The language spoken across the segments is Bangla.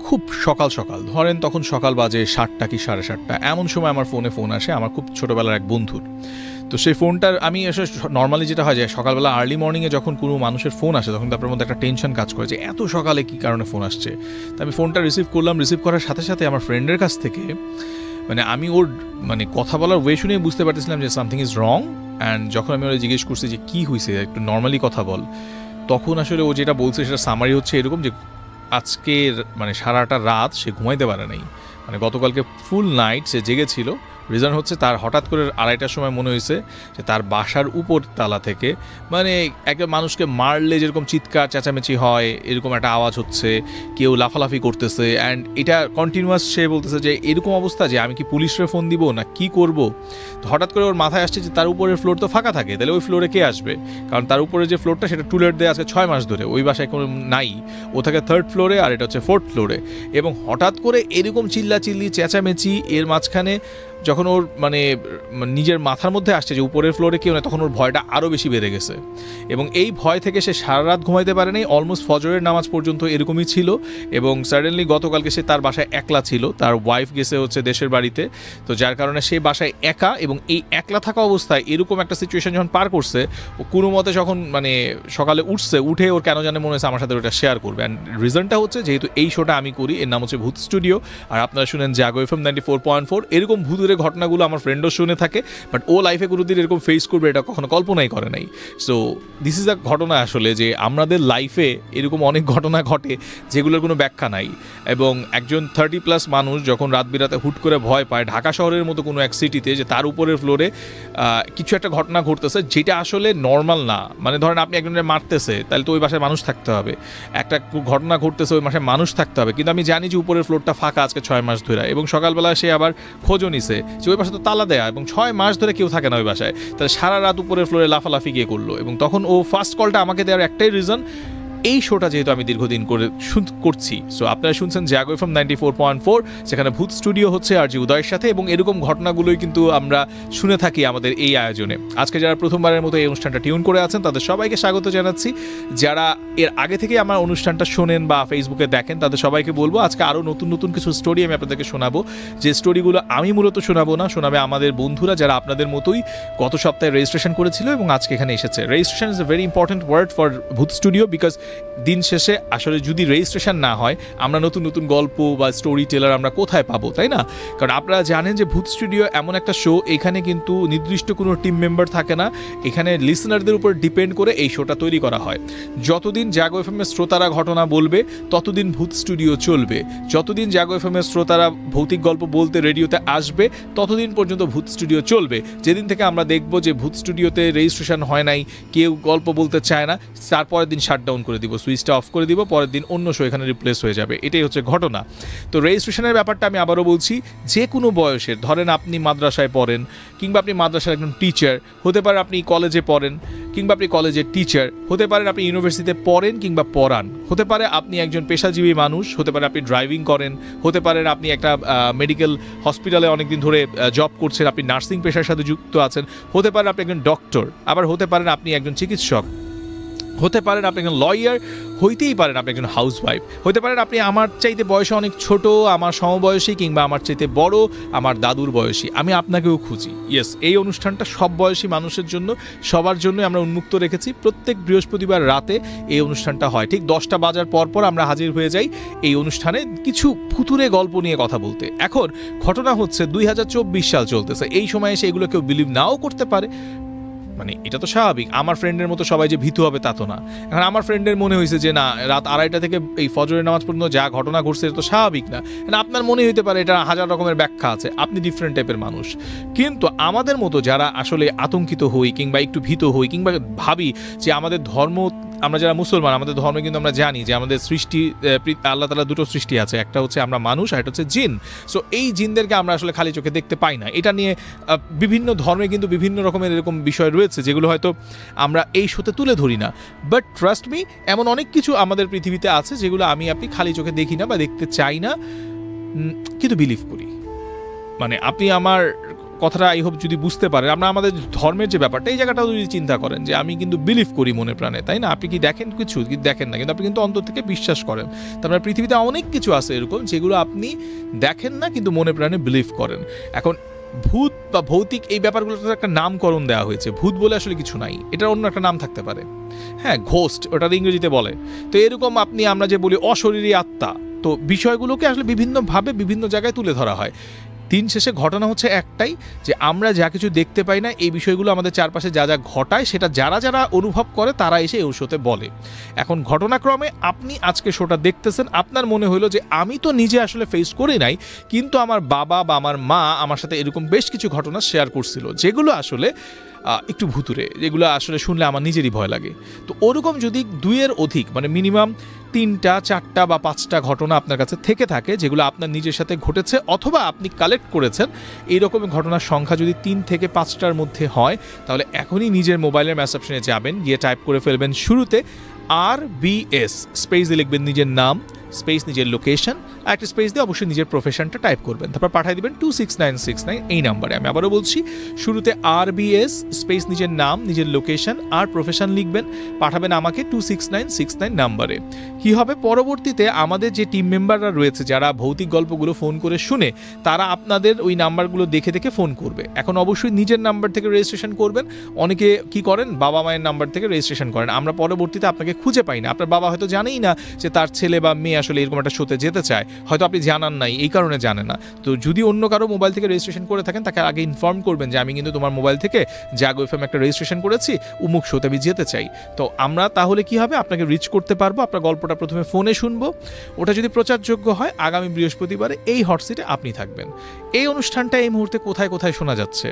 খুব সকাল সকাল। ধরেন তখন সকাল বাজে সাতটা কি সাড়ে সাতটা। এমন সময় আমার ফোনে ফোন আসে, আমার খুব ছোটোবেলার এক বন্ধুর। তো সেই ফোনটার, আমি আসলে নর্মালি যেটা হয় যে সকালবেলা আর্লি মর্নিংয়ে যখন কোনো মানুষের ফোন আসে, তখন তারপর মধ্যে একটা টেনশন কাজ করে যে এত সকালে কী কারণে ফোন আসছে। তো আমি ফোনটা রিসিভ করলাম রিসিভ করার সাথে সাথে আমার ফ্রেন্ডের কাছ থেকে মানে আমি ওর মানে কথা বলার ওয়ে শুনে বুঝতে পারতেছিলাম যে সামথিং ইজ রং অ্যান্ড যখন আমি ওরা জিজ্ঞেস করছি যে কী হয়েছে একটু নর্মালি কথা বল, তখন আসলে ও যেটা বলছে সেটা সামারি হচ্ছে এরকম যে আজকের মানে সারাটা রাত সে ঘুমাইতে পারে নাই। মানে গতকালকে ফুল নাইট সে জেগেছিল। রিজন হচ্ছে তার হঠাৎ করে আড়াইটার সময় মনে হয়েছে যে তার বাসার উপর তালা থেকে মানে একটা মানুষকে মারলে যেরকম চিৎকার, চেঁচামেচি হয়, এরকম একটা আওয়াজ হচ্ছে, কেউ লাফালাফি করতেছে অ্যান্ড এটা কন্টিনিউয়াস সে বলতেছে যে এরকম অবস্থা যে আমি কি পুলিশের ফোন দিব না কি করব? হঠাৎ করে ওর মাথায় আসছে যে তার উপরের ফ্লোর তো ফাঁকা থাকে, তাহলে ওই ফ্লোরে কে আসবে? কারণ তার উপরে যে ফ্লোরটা সেটা টুলেট দেওয়া আছে ছয় মাস ধরে, ওই বাসায় কোনো নাই, ও থাকে থার্ড ফ্লোরে আর এটা হচ্ছে ফোর্থ ফ্লোরে এবং হঠাৎ করে এরকম চিল্লাচিল্লি, চেঁচামেচি, এর মাঝখানে যখন ওর মানে নিজের মাথার মধ্যে আসছে যে উপরের ফ্লোরে কেউ না, তখন ওর ভয়টা আরও বেশি বেড়ে গেছে। এবং এই ভয় থেকে সে সারা রাত ঘুমাইতে পারেনি অলমোস্ট ফজরের নামাজ পর্যন্ত এরকমই ছিল এবং সাডেনলি গতকালকে সে তার বাসায় একলা ছিল, তার ওয়াইফ গেছে হচ্ছে দেশের বাড়িতে। তো যার কারণে সে বাসায় একা এবং এই একলা থাকা অবস্থায় এরকম একটা সিচুয়েশন যখন পার করছে, ও কোনো মতে যখন মানে সকালে উঠছে, উঠে ওর কেন জানে মনে হয়েছে আমার সাথে ওটা শেয়ার করবে। অ্যান্ড রিজনটা হচ্ছে, যেহেতু এই শোটা আমি করি, এর নাম হচ্ছে ভূত স্টুডিও আর আপনারা শুনেন Jago F M ninety four point four এরকম ভূতের ঘটনাগুলো আমার ফ্রেন্ডও শুনে থাকে বাট ও লাইফে কোনোদিন এরকম ফেস করবে এটা কখনো কল্পনাই করে নাই। সো দিস ইজ আ ঘটনা আসলে যে আমাদের লাইফে এরকম অনেক ঘটনা ঘটে যেগুলোর কোনো ব্যাখ্যা নাই। এবং একজন থার্টি প্লাস মানুষ যখন রাত বিরাতে হুট করে ভয় পায়, ঢাকা শহরের মতো কোনো এক সিটিতে যে তার উপরের ফ্লোরে কিছু একটা ঘটনা ঘটতেছে যেটা আসলে নর্মাল না। মানে ধরেন আপনি একজনের মারতেছে, তাহলে তো ওই বাসায় মানুষ থাকতে হবে। একটা ঘটনা ঘটতেছে, ওই মাসে মানুষ থাকতে হবে। কিন্তু আমি জানি যে উপরের ফ্লোরটা ফাঁকা আজকে ছয় মাস ধরে। এবং সকালবেলা সে আবার খোঁজও নিছে। যে ওই বাসা তো তালা দেয়া এবং ছয় মাস ধরে কেউ থাকে না ওই বাসায়। তাহলে সারা রাত উপরের ফ্লোরে লাফালাফি গিয়ে করল এবং তখন ও ফার্স্ট কলটা আমাকে দেওয়ার একটাই রিজন এই শোটা যেহেতু আমি দীর্ঘদিন করে করছি সো আপনারা শুনছেন Jago FM ninety four point four সেখানে ভূত স্টুডিও হচ্ছে আর জি উদয়ের সাথে, এবং এরকম ঘটনাগুলোই কিন্তু আমরা শুনে থাকি আমাদের এই আয়োজনে। আজকে যারা প্রথমবারের মতো এই অনুষ্ঠানটা টিউন করে আছেন, তাদের সবাইকে স্বাগত জানাচ্ছি। যারা এর আগে থেকে আমার অনুষ্ঠানটা শোনেন বা ফেসবুকে দেখেন, তাদের সবাইকে বলব, আজকে আরও নতুন নতুন কিছু স্টোরি আমি আপনাদেরকে শোনাবো। যে স্টোরিগুলো আমি মূলত শোনাবো না, শোনাবে আমাদের বন্ধুরা যারা আপনাদের মতোই গত সপ্তাহে রেজিস্ট্রেশন করেছিল এবং আজকে এখানে এসেছে। Registration is a very important word for ভূত স্টুডিও বিকজ দিন শেষে আসলে যদি রেজিস্ট্রেশন না হয়, আমরা নতুন নতুন গল্প বা স্টোরি টেলার আমরা কোথায় পাবো, তাই না? কারণ আপনারা জানেন যে ভূত স্টুডিও এমন একটা শো এখানে কিন্তু নির্দিষ্ট কোনো টিম মেম্বার থাকে না। এখানে লিসনারদের উপর ডিপেন্ড করে এই শোটা তৈরি করা হয়। যতদিন জাগো এফ এর শ্রোতারা ঘটনা বলবে, ততদিন ভূত স্টুডিও চলবে। যতদিন জাগো এফ এর শ্রোতারা ভৌতিক গল্প বলতে রেডিওতে আসবে, ততদিন পর্যন্ত ভূত স্টুডিও চলবে। যেদিন থেকে আমরা দেখব যে ভূত স্টুডিওতে রেজিস্ট্রেশন হয় নাই, কেউ গল্প বলতে চায় না, তারপরের দিন শাটডাউন করে দিব, সুইচটা অফ করে দিব, পরের দিন অন্য শো এখানে রিপ্লেস হয়ে যাবে। এটাই হচ্ছে ঘটনা। তো রেজিস্ট্রেশনের ব্যাপারটা আমি আবারও বলছি, যে কোনো বয়সের, ধরেন আপনি মাদ্রাসায় পড়েন, কিংবা আপনি মাদ্রাসার একজন টিচার হতে পারে আপনি কলেজে পড়েন, কিংবা আপনি কলেজের টিচার হতে পারেন আপনি ইউনিভার্সিটিতে পড়েন কিংবা পড়ান, হতে পারে আপনি একজন পেশাজীবী মানুষ, হতে পারে আপনি ড্রাইভিং করেন, হতে পারেন আপনি একটা মেডিকেল হসপিটালে অনেকদিন ধরে জব করছেন, আপনি নার্সিং পেশার সাথে যুক্ত আছেন, হতে পারে আপনি একজন ডক্টর আবার হতে পারেন আপনি একজন চিকিৎসক। হতে পারেন আপনি একজন লয়ার হইতেই পারেন আপনি একজন হাউস ওয়াইফ হতে পারেন আপনি আমার চাইতে বয়সে অনেক ছোট, আমার সমবয়সী কিংবা আমার চাইতে বড়, আমার দাদুর বয়সী। আমি আপনাকেও খুঁজি। ইয়েস এই অনুষ্ঠানটা সব বয়সী মানুষের জন্য, সবার জন্য আমরা উন্মুক্ত রেখেছি। প্রত্যেক বৃহস্পতিবার রাতে এই অনুষ্ঠানটা হয়। ঠিক দশটা বাজার পর পর আমরা হাজির হয়ে যাই এই অনুষ্ঠানে কিছু ফুতুরে গল্প নিয়ে কথা বলতে। এখন ঘটনা হচ্ছে দুই হাজার চব্বিশ সাল চলতেছে। এই সময় এসে এগুলো কেউ বিলিভ নাও করতে পারে। মানে এটা তো স্বাভাবিক। আমার ফ্রেন্ডের মতো সবাই যে ভীতু হবে তা তো না। এখন আমার ফ্রেন্ডের মনে হয়েছে যে, না, রাত আড়াইটা থেকে এই ফজরের নামাজ পর্যন্ত যা ঘটনা ঘটছে এটা তো স্বাভাবিক না। আপনার মনে হইতে পারে এটা হাজার রকমের ব্যাখ্যা আছে। আপনি ডিফারেন্ট টাইপের মানুষ। কিন্তু আমাদের মতো যারা আসলে আতঙ্কিত হই কিংবা একটু ভীত হই কিংবা ভাবি যে আমাদের ধর্ম আমরা যারা মুসলমান, আমাদের ধর্মে কিন্তু আমরা জানি যে আমাদের সৃষ্টি আল্লাহ তালা দুটো সৃষ্টি আছে, একটা হচ্ছে আমরা মানুষ আর একটা হচ্ছে জিন। সো এই জিনদেরকে আমরা আসলে খালি চোখে দেখতে পাই না। এটা নিয়ে বিভিন্ন ধর্মে কিন্তু বিভিন্ন রকমের এরকম বিষয় রয়েছে যেগুলো হয়তো আমরা এই শোতে তুলে ধরি না। বাট ট্রাস্ট মি এমন অনেক কিছু আমাদের পৃথিবীতে আছে যেগুলো আমি আপনি খালি চোখে দেখি না বা দেখতে চাই না। কিন্তু বিলিভ করি। মানে আপনি আমার কথাটা আই হোপ যদি বুঝতে পারেন আমরা আমাদের ধর্মের যে ব্যাপারটা, এই জায়গাটাও যদি চিন্তা করেন যে আমি কিন্তু বিলিভ করি মনে প্রাণে, তাই না? আপনি কি দেখেন কিছু? দেখেন না? কিন্তু আপনি কিন্তু অন্তর থেকে বিশ্বাস করেন। তার মানে পৃথিবীতে অনেক কিছু আছে এরকম যেগুলো আপনি দেখেন না, কিন্তু মনে প্রাণে বিলিভ করেন। এখন ভূত বা ভৌতিক এই ব্যাপারগুলোতে একটা নামকরণ দেওয়া হয়েছে। ভূত বলে আসলে কিছু নাই। এটার অন্য একটা নাম থাকতে পারে। হ্যাঁ ঘোস্ট, ওটা ইংরেজিতে বলে। তো এরকম আপনি, আমরা যে বলি অশরীরী আত্মা, তো বিষয়গুলোকে আসলে বিভিন্নভাবে বিভিন্ন জায়গায় তুলে ধরা হয়। দিন শেষে ঘটনা হচ্ছে একটাই, যে আমরা যা কিছু দেখতে পাই না, এই বিষয়গুলো আমাদের চারপাশে যা যা ঘটায়, সেটা যারা যারা অনুভব করে, তারা এসে এই শোতে বলে। এখন ঘটনাক্রমে আপনি আজকে শোটা দেখতেছেন, আপনার মনে হলো যে আমি তো নিজে আসলে ফেস করি নাই, কিন্তু আমার বাবা বা আমার মা আমার সাথে এরকম বেশ কিছু ঘটনা শেয়ার করছিল, যেগুলো আসলে একটু ভুতুরে, যেগুলো আসলে শুনলে আমার নিজেরই ভয় লাগে। তো ওরকম যদি দুইয়ের অধিক মানে মিনিমাম তিনটা, চারটা বা পাঁচটা ঘটনা আপনার কাছে থেকে থাকে, যেগুলো আপনার নিজের সাথে ঘটেছে অথবা আপনি কালেক্ট করেছেন এইরকম ঘটনার সংখ্যা যদি তিন থেকে পাঁচটার মধ্যে হয়, তাহলে এখনই নিজের মোবাইলের ম্যাসঅপশনে যাবেন, গিয়ে টাইপ করে ফেলবেন শুরুতে আর বিএস স্পেসে লিখবেন নিজের নাম স্পেস নিজের লোকেশন আর একটা স্পেস দিয়ে অবশ্যই নিজের প্রফেশনটা টাইপ করবেন। তারপর পাঠিয়ে দিবেন two six nine six nine এই নাম্বারে। আমি আবারও বলছি, শুরুতে আর বিএস স্পেস নিজের নাম, নিজের লোকেশন আর প্রফেশন লিখবেন, পাঠাবেন আমাকে two six nine six nine নাম্বারে। কী হবে? পরবর্তীতে আমাদের যে টিম মেম্বাররা রয়েছে, যারা ভৌতিক গল্পগুলো ফোন করে শুনে, তারা আপনাদের ওই নাম্বারগুলো দেখে দেখে ফোন করবে। এখন অবশ্যই নিজের নাম্বার থেকে রেজিস্ট্রেশন করবেন। অনেকে কি করেন? বাবা মায়ের নাম্বার থেকে রেজিস্ট্রেশন করেন। আমরা পরবর্তীতে আপনাকে খুঁজে পাই না। আপনার বাবা হয়তো জানেই না যে তার ছেলে বা মেয়ে আসলে এরকম একটা শোতে যেতে চায়, হয়তো আপনি জানান নাই, এই কারণে জানে না। তো যদি অন্য কারও মোবাইল থেকে রেজিস্ট্রেশন করে থাকেন, তাকে আগে ইনফর্ম করবেন যে আমি কিন্তু তোমার মোবাইল থেকে জাগো এফএম একটা রেজিস্ট্রেশন করেছি, উমুক শোতে আমি যেতে চাই। তো আমরা তাহলে কি হবে? আপনাকে রিচ করতে পারব, আপনার গল্পটা প্রথমে ফোনে শুনব। ওটা যদি প্রচারযোগ্য হয়, আগামী বৃহস্পতিবারে এই হটসিটে আপনি থাকবেন। এই অনুষ্ঠানটা এই মুহূর্তে কোথায় কোথায় শোনা যাচ্ছে?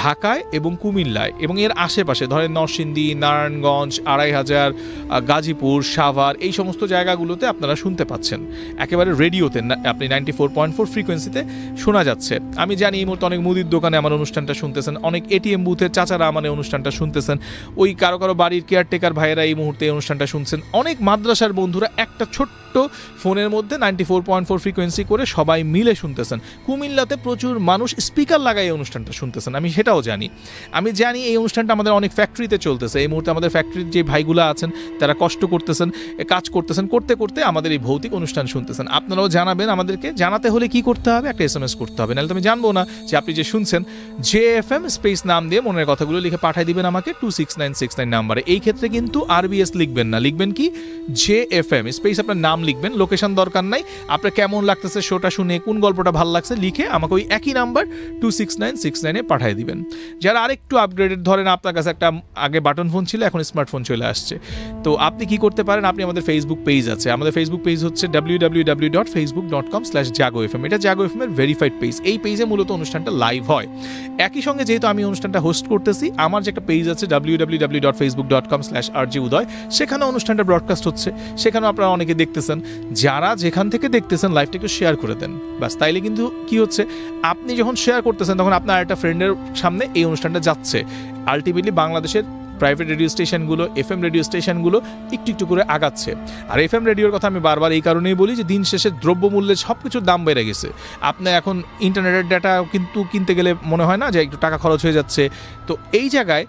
ঢাকায় এবং কুমিল্লায় এবং এর আশেপাশে, ধরেন নরসিংদী, নারায়ণগঞ্জ, আড়াই হাজার গাজীপুর, সাভার, এই সমস্ত জায়গাগুলোতে আপনারা শুনতে পাচ্ছেন। একেবারে রেডিওতে আপনি নাইনটি ফোর পয়েন্ট ফোর ফ্রিকোয়েন্সিতে শোনা যাচ্ছে। আমি জানি এই মুহূর্তে অনেক মুদির দোকানে আমার অনুষ্ঠানটা শুনতেছেন, অনেক এটিএম বুথের চাচারা আমার অনুষ্ঠানটা শুনতেছেন, ওই কারও কারও বাড়ির কেয়ারটেকার ভাইয়েরা এই মুহূর্তে এই অনুষ্ঠানটা শুনছেন, অনেক মাদ্রাসার বন্ধুরা একটা ছোট্ট ফোনের মধ্যে ninety four point four frequency করে সবাই মিলে শুনতেছেন। কুমিল্লাতে প্রচুর মানুষ স্পিকার লাগাই এই অনুষ্ঠানটা শুনতেছেন, আমি সেটাও জানি। আমি জানি এই অনুষ্ঠানটা আমাদের অনেক ফ্যাক্টরিতে চলতেছে। এই মুহূর্তে আমাদের ফ্যাক্টরির যে ভাইগুলো আছেন, তারা কষ্ট করতেছেন, কাজ করতেছেন, করতে করতে আমাদের এই ভৌতিক অনুষ্ঠান শুনতেছেন। আপনারাও জানাবেন আমাদেরকে, জানাতে হলে কি করতে হবে? একটা এস এম এস করতে হবে। নাহলে তো আমি জানব না যে আপনি যে শুনছেন জে এফ এম স্পেস নাম দিয়ে মনের কথাগুলো লিখে পাঠিয়ে দিবেন আমাকে two six nine six nine নাম্বারে এই ক্ষেত্রে কিন্তু আরবিএস লিখবেন না। লিখবেন কি? জে এফ এম স্পেস আপনার নাম লিখবেন লোকেশন দরকার নাই। আপনার কেমন লাগতেছে শোটা শুনে, কোন গল্পটা ভালো লাগছে লিখে আমাকে ওই একই number two six nine six নাইনে পাঠিয়ে দিবেন। যারা আরেকটু আপগ্রেডেড ধরেন, আপনার কাছে একটা আগে বাটন ফোন ছিল, এখন স্মার্টফোন চলে আসছে। তো আপনি কি করতে পারেন, আপনি আমাদের ফেসবুক পেজ আছে। আমাদের ফেসবুক পেজ হচ্ছে W W W dot Facebook dot com slash Jago F M এটা জাগো এফ এর ভেরিফাইড পেজ এই পেজে মূলত অনুষ্ঠানটা লাইভ হয়। একই সঙ্গে যেহেতু আমি অনুষ্ঠানটা হোস্ট করতেছি, আমার যে একটা পেজ আছে W W W dot Facebook dot com slash R G Uday সেখানে অনুষ্ঠানটা ব্রডকাস্ট হচ্ছে। সেখানেও আপনারা অনেকে দেখতেছেন। যারা যেখান থেকে দেখতেছেন লাইভটা একটু শেয়ার করে দেন। বাস তাইলে কিন্তু কি হচ্ছে, আপনি যখন শেয়ার করতেছেন, তখন আপনার একটা ফ্রেন্ডের সামনে এই অনুষ্ঠানটা যাচ্ছে। আলটিমেটলি বাংলাদেশের প্রাইভেট রেডিও স্টেশনগুলো এফ এম রেডিও স্টেশনগুলো একটু একটু করে আগাচ্ছে। আর এফ এম রেডিওর কথা আমি বারবার এই কারণেই বলি যে, দিন শেষে দ্রব্যমূল্যে সব কিছুর দাম বেড়ে গেছে। আপনি এখন ইন্টারনেটের ডাটা কিন্তু কিনতে গেলে মনে হয় না যে, একটু টাকা খরচ হয়ে যাচ্ছে। তো এই জায়গায়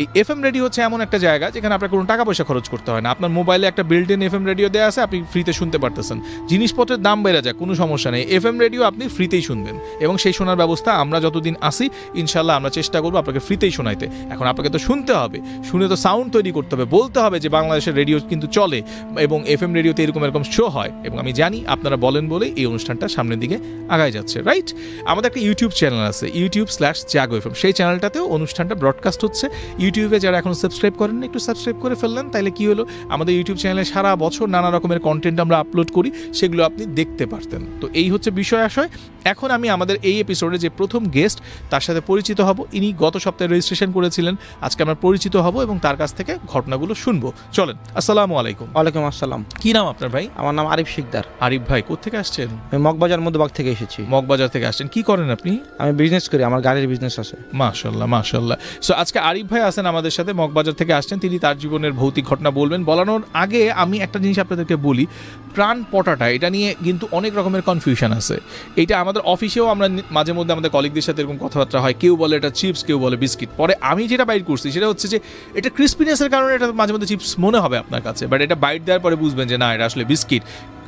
এই এফ এম রেডিও হচ্ছে এমন একটা জায়গা যেখানে আপনার কোনো টাকা পয়সা খরচ করতে হয় না। আপনার মোবাইলে একটা built in F M radio দেওয়া আছে, আপনি ফ্রিতে শুনতে পারতেছেন। জিনিসপত্রের দাম বেড়ে যায়, কোনো সমস্যা নেই। এফ এম রেডিও আপনি ফ্রিতেই শুনবেন এবং সেই শোনার ব্যবস্থা আমরা যতদিন আসি ইনশাল্লাহ আমরা চেষ্টা করব আপনাকে ফ্রিতেই শোনাইতে। এখন আপনাকে তো শুনতে হবে, শুনে তো সাউন্ড তৈরি করতে হবে, বলতে হবে যে বাংলাদেশের রেডিও কিন্তু চলে এবং এফ এম রেডিওতে এরকম এরকম শো হয় এবং আমি জানি আপনারা বলেন বলেই এই অনুষ্ঠানটা সামনের দিকে আগায় যাচ্ছে রাইট আমাদের একটা ইউটিউব চ্যানেল আছে YouTube slash Jago F M সেই চ্যানেলটাতেও অনুষ্ঠানটা ব্রডকাস্ট হচ্ছে। ইউটিউবে যারা এখন সাবস্ক্রাইব করেন একটু সাবস্ক্রাইব করে ফেললেন তাহলে কি হলো? আমাদের ইউটিউব চ্যানেলে সারা বছর নানা রকমের কন্টেন্ট আমরা আপলোড করি, সেগুলো আপনি দেখতে পারতেন। তো এই হচ্ছে বিষয় আশয়। এখন আমি আমাদের এই এপিসোডে যে প্রথম গেস্ট তার সাথে পরিচিত হব। ইনি গত সপ্তাহে রেজিস্ট্রেশন করেছিলেন। আজকে আমরা পরিচিত হব এবং তার কাছ থেকে ঘটনাগুলো শুনব। চলেন আসসালামু আলাইকুম। ওয়ালাইকুম আসসালাম। কি নাম আপনার ভাই? আমার নাম আরিফ শিকদার। আরিফ ভাই কোথেকে আসছেন? আমি মগবাজার মধ্যবাগ থেকে এসেছি। মগবাজার থেকে আসছেন। কি করেন আপনি? আমি বিজনেস করি আমার গাড়ির বিজনেস আছে। মাশাল্লাহ মাশাল্লাহ সো আজকে আরিফ ভাই আছেন আমাদের সাথে মগবাজার থেকে আসছেন। তিনি তার জীবনের ভৌতিক ঘটনা বলবেন। বলানোর আগে আমি একটা জিনিস আপনাদেরকে বলি প্রাণ পটাটা এটা নিয়ে কিন্তু অনেক রকমের কনফিউশন আছে। এটা আমাদের আমাদের অফিসেও আমরা মাঝে মধ্যে আমাদের কলিগদের সাথে এরকম কথাবার্তা হয়। কেউ বলে এটা চিপস কেউ বলে বিস্কিট পরে আমি যেটা বাইট করছি সেটা হচ্ছে যে এটা ক্রিসপিনেসের কারণে এটা মাঝে মধ্যে চিপস মনে হবে আপনার কাছে। বাট এটা বাইট দেওয়ার পরে বুঝবেন যে না এটা আসলে বিস্কিট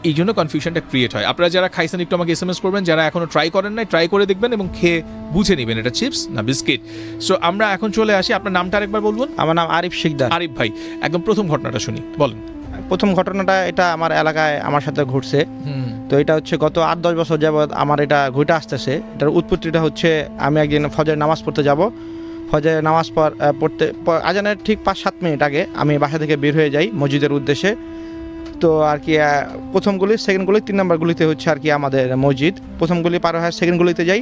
এই জন্য কনফিউশনটা ক্রিয়েট হয়। আপনারা যারা খাইছেন একটু আমাকে এস এম এস করবেন। যারা এখনও ট্রাই করেন নাই ট্রাই করে দেখবেন এবং খেয়ে বুঝে নেবেন এটা চিপস না বিস্কিট সো আমরা এখন চলে আসি। আপনার নামটা আরেকবার বলবেন? আমার নাম আরিফ শিকদার। আরিফ ভাই একদম প্রথম ঘটনাটা শুনি। বলেন। প্রথম ঘটনাটা এটা আমার এলাকায় আমার সাথে ঘটছে তো এটা হচ্ছে গত আট দশ বছর যাবৎ আমার এটা ঘটে আসতেছে। এটার উৎপত্তিটা হচ্ছে আমি একদিন ফজরের নামাজ পড়তে যাব। ফজরের নামাজ পর পড়তে আজানের ঠিক পাঁচ সাত মিনিট আগে আমি বাসা থেকে বের হয়ে যাই মসজিদের উদ্দেশ্যে। তো আর কি প্রথম গুলি সেকেন্ড গুলি তিন নম্বর গুলিতে হচ্ছে আর কি আমাদের মসজিদ। প্রথম গুলি পার হয় সেকেন্ড গুলিতে যাই।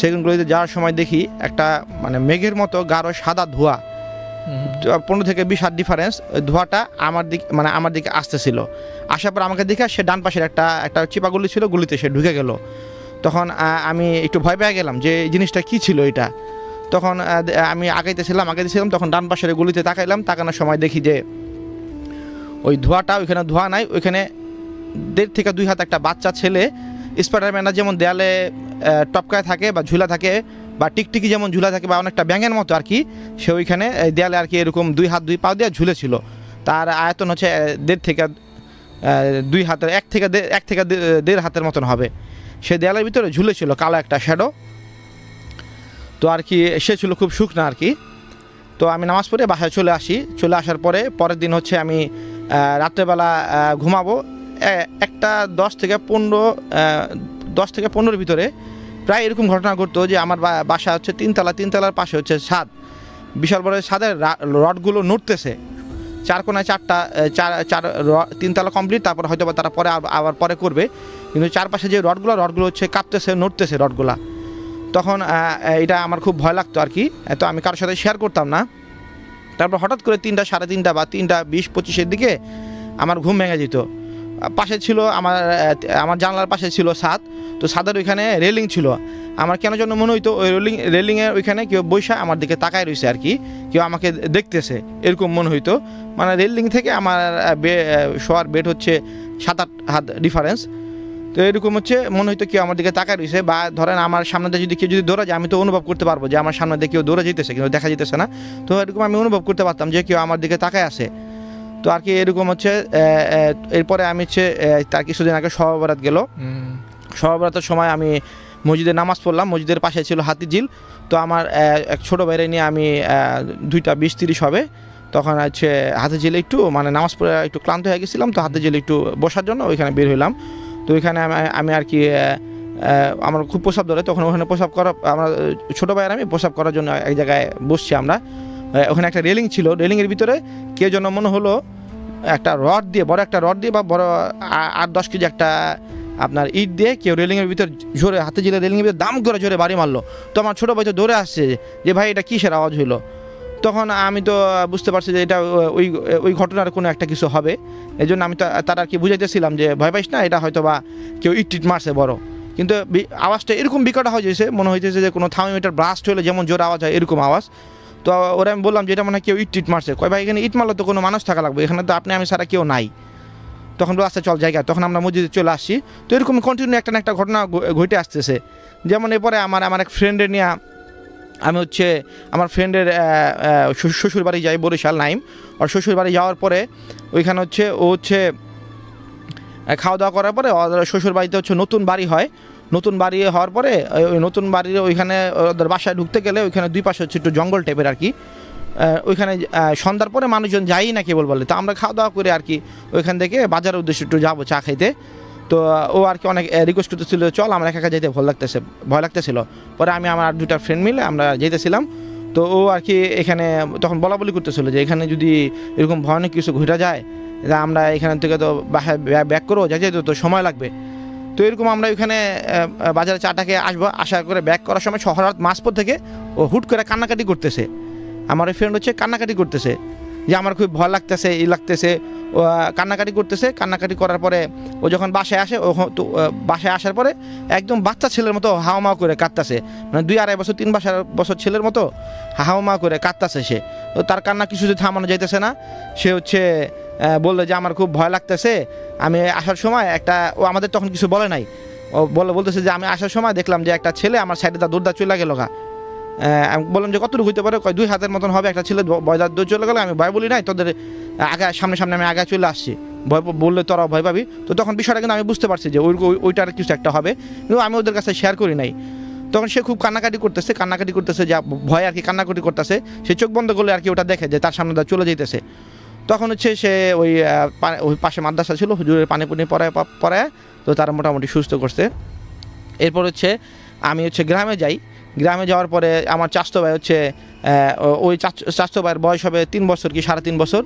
সেকেন্ড গুলিতে যাওয়ার সময় দেখি একটা মানে মেঘের মতো গাঢ় সাদা ধোঁয়া। পনেরো থেকে বিশ হাত ডিফারেন্স ধোঁয়াটা আমার দিকে মানে আমার দিকে আসতেছিল। আসার পর আমাকে দেখে সে ডান পাশের একটা একটা চিপা গুলি ছিল, গুলিতে সে ঢুকে গেল। তখন আমি একটু ভয় পেয়ে গেলাম যে, এই জিনিসটা কি ছিল এটা? তখন আমি আগাইতেছিলাম আগাইতেছিলাম তখন ডান পাশের গুলিতে তাকাইলাম, তাকানোর সময় দেখি যে, ওই ধোঁয়াটা, ওইখানে ধোঁয়া নাই, ওইখানে দেড় থেকে দুই হাত একটা বাচ্চা ছেলে স্পাইডারম্যানরা যেমন দেয়ালে টপকায় থাকে বা ঝুলা থাকে বা টিকটিকি যেমন ঝুলা থাকে বা অনেকটা ব্যাঙের মতো আর কি, সে ওইখানে দেয়ালে আর কি এরকম দুই হাত, দুই পা দিয়ে ঝুলেছিল। তার আয়তন হচ্ছে দেড় থেকে দুই হাতের, এক থেকে এক থেকে দেড় হাতের মতন হবে। সে দেয়ালের ভিতরে ঝুলেছিল কালো একটা শ্যাডো তো আর কি, সে ছিল খুব শুকনো আর কি। তো আমি নামাজ পড়ে বাসায় চলে আসি। চলে আসার পরে, পরের দিন হচ্ছে আমি রাত্রেবেলা ঘুমাবো। একটা দশ থেকে পনেরো দশ থেকে পনেরোর ভিতরে প্রায় এরকম ঘটনা ঘটতো যে আমার বাসা হচ্ছে তিনতলা, তিনতলার পাশে হচ্ছে ছাদ। বিশাল বড় ছাদের রা- রডগুলো নড়তেছে। চার কোনায় চারটা চার চার তিনতলা কমপ্লিট তারপর হয়তো বা তারা পরে আব- আবার পরে করবে। কিন্তু চারপাশে যে রডগুলো রডগুলো হচ্ছে কাঁপতেছে, নড়তেছে রডগুলা। তখন এটা আমার খুব ভয় লাগতো আর কি। তো আমি কারোর সাথে শেয়ার করতাম না। তারপর হঠাৎ করে তিনটা, সাড়ে তিনটা বা তিনটা, বিশ, পঁচিশের দিকে আমার ঘুম ভেঙে যেত। পাশে ছিল আমার আমার জানলার পাশে ছিল ছাদ তো ছাদের ওইখানে রেলিং ছিল। আমার কেন জন্য মনে হইতো ওই রেলিং, রেলিংয়ের ওইখানে কেউ বৈশা আমার দিকে তাকায় রয়েছে আর কি। কেউ আমাকে দেখতেছে, এরকম মনে হইতো। মানে রেলিং থেকে আমার বে- শোয়ার বেড হচ্ছে সাত আট হাত ডিফারেন্স তো এরকম হচ্ছে মনে হইতো কেউ আমার দিকে তাকায় রয়েছে বা ধরেন আমার সামনে দিয়ে যদি কেউ যদি দৌড়া যায়, আমি তো অনুভব করতে পারব যে আমার সামনে দিয়ে কেউ দৌড়ে যেতেছে কিন্তু দেখা যেতেছে না। তো এরকম আমি অনুভব করতে পারতাম যে কেউ আমার দিকে তাকায় আছে। তো আর কি এরকম হচ্ছে এরপরে আমি হচ্ছে তার কিছুদিন আগে সহবরাত গেল। সহবরাতের সময় আমি মসজিদে নামাজ পড়লাম মসজিদের পাশে ছিল হাতিঝিল। তো আমার এক ছোটো বাইরে নিয়ে আমি দুইটা বিশ তিরিশ হবে। তখন হচ্ছে হাতে জেলে একটু মানে নামাজ পড়ে একটু ক্লান্ত হয়ে গেছিলাম। তো হাতে জেলে একটু বসার জন্য ওইখানে বের হইলাম। তো ওইখানে আমি- আর কি আমার খুব প্রসাব ধরে। তখন ওখানে প্রসাব করা আমার ছোটো ভাইয়ের আমি প্রসাব করার জন্য এক জায়গায় বসছি আমরা। ওখানে একটা রেলিং ছিল। রেলিংয়ের ভিতরে কেউ যেন মনে হলো একটা রড দিয়ে, বড় একটা রড দিয়ে বা বড় আট দশ কেজি একটা আপনার ইট দিয়ে কেউ রেলিংয়ের ভিতর জোরে হাতে জিলে রেলিংয়ের ভিতরে দাম করে জোরে বাড়ি মারলো। তো আমার ছোটো ভাই তো দৌড়ে আসছে যে, ভাই, এটা কিসের আওয়াজ হইল? তখন আমি তো বুঝতে পারছি যে, এটা ওই ওই ঘটনার কোনো একটা কিছু হবে। এই জন্য আমি তা- তার আর কি বুঝাইতেছিলাম যে, ভয় পাইস না, এটা হয়তো বা কেউ ইট টিট মারছে, বড়। কিন্তু আওয়াজটা এরকম বিকট হয়ে যেছে মনে হইতেছে যে, কোনো থার্মোমিটার ব্রাস্ট হলে যেমন জোর আওয়াজ হয়, এরকম আওয়াজ। তো ওরা আমি বললাম যে এটা মনে হয় কেউ ইট টিট মারছে। কয়, ভাই, এখানে ইট মারলে তো কোনো মানুষ থাকা লাগবে। এখানে তো আপনি, আমি সারা কেউ নাই। তখন বলে আচ্ছা চল জায়গা। তখন আমরা মসজিদে চলে আসছি তো এরকম কন্টিনিউ একটা না একটা ঘটনা ঘটে আসতেছে। যেমন এরপরে আমার আমার এক ফ্রেন্ডের নিয়ে আমি হচ্ছে, আমার ফ্রেন্ডের শ্বশুর বাড়ি যাই, বরিশাল, নাইম। আর শ্বশুর বাড়ি যাওয়ার পরে ওইখানে হচ্ছে, ও হচ্ছে খাওয়া দাওয়া করার পরে শ্বশুর বাড়িতে হচ্ছে নতুন বাড়ি হয়। নতুন বাড়ি হওয়ার পরে, ওই- নতুন বাড়ির ওইখানে, ওদের বাসায় ঢুকতে গেলে ওইখানে দুই পাশে হচ্ছে একটু জঙ্গল টাইপের আর কি। ওইখানে সন্ধ্যার পরে মানুষজন যাই না কেবল বলে। তো আমরা খাওয়া দাওয়া করে আর কি ওইখান থেকে বাজারের উদ্দেশ্যে একটু যাব চা খাইতে। তো, ও আর কি অনেক রিকোয়েস্ট করতেছিল, চল আমরা একা যেতে ভয় লাগতেছে, ভয় লাগতেছিল। পরে আমি আমার আর দুটা ফ্রেন্ড মিলে আমরা যেতেছিলাম তো ও আর কি এখানে তখন বলা বলি করতেছিল যে এখানে যদি এরকম ভয়ানক কিছু ঘুরে যায় আমরা এখান থেকে তো বাসায় ব্যাক করব যাইতে তো- তো সময় লাগবে। তো এরকম আমরা ওইখানে বাজারে চাটাকে আসব আশা করে ব্যাক করার সময় শহরাত মাঝপথ থেকে ও হুট করে কান্নাকাটি করতেছে। আমার ওই ফ্রেন্ড হচ্ছে কান্নাকাটি করতেছে। যে আমার খুব ভয় লাগতেছে, ই লাগতেছে কান্নাকাটি করতেছে। কান্নাকাটি করার পরে ও যখন বাসায় আসে, ও তো বাসায় আসার পরে একদম বাচ্চা ছেলের মতো হাও মাও করে কাঁদতাছে। মানে দুই আড়াই বছর, তিন বছর বছর ছেলের মতো হাও মাও করে কাঁদতাছে সে। তো তার কান্না কিছু যে থামানো যাইতেছে না। সে হচ্ছে বলল যে আমার খুব ভয় লাগতেছে। আমি আসার সময় একটা ও আমাদের তখন কিছু বলে নাই। ও বলে বলতেছে যে আমি আসার সময় দেখলাম যে একটা ছেলে আমার সাইডে তার দৌড়দা চলে গেল গা। আমি বললাম যে কতটুকু হইতে পারে? দুই হাতের মতন হবে একটা ছেলে বয়দার দৌড় চলে গেল। আমি ভয় বলি নাই, তোদের আগে সামনে সামনে আমি আগে চলে আসছি। ভয় বললে তোরা ভয় পাবি। তো তখন বিষয়টা কিন্তু আমি বুঝতে পারছি যে ওই ওই- ওইটার কিছু একটা হবে। কিন্তু আমি ওদের কাছে শেয়ার করি নাই। তখন সে খুব কান্নাকাটি করতেছে কান্নাকাটি করতেছে যা ভয় আর কি কান্নাকাটি করতেছে। সে চোখ বন্ধ করলে আর কি ওটা দেখে যে তার সামনে দা চলে যেতেছে তখন হচ্ছে সে ওই ওই পাশে মাদ্রাসা ছিল, হুজুরের পানি পুনি পড়ায় পড়ায়, তো তারা মোটামুটি সুস্থ করছে। এরপর হচ্ছে আমি হচ্ছে গ্রামে যাই। গ্রামে যাওয়ার পরে আমার চাস্তো ভাই হচ্ছে ওই চাচ- চাস্তো ভাইয়ের বয়স হবে তিন বছর কি, সাড়ে তিন বছর।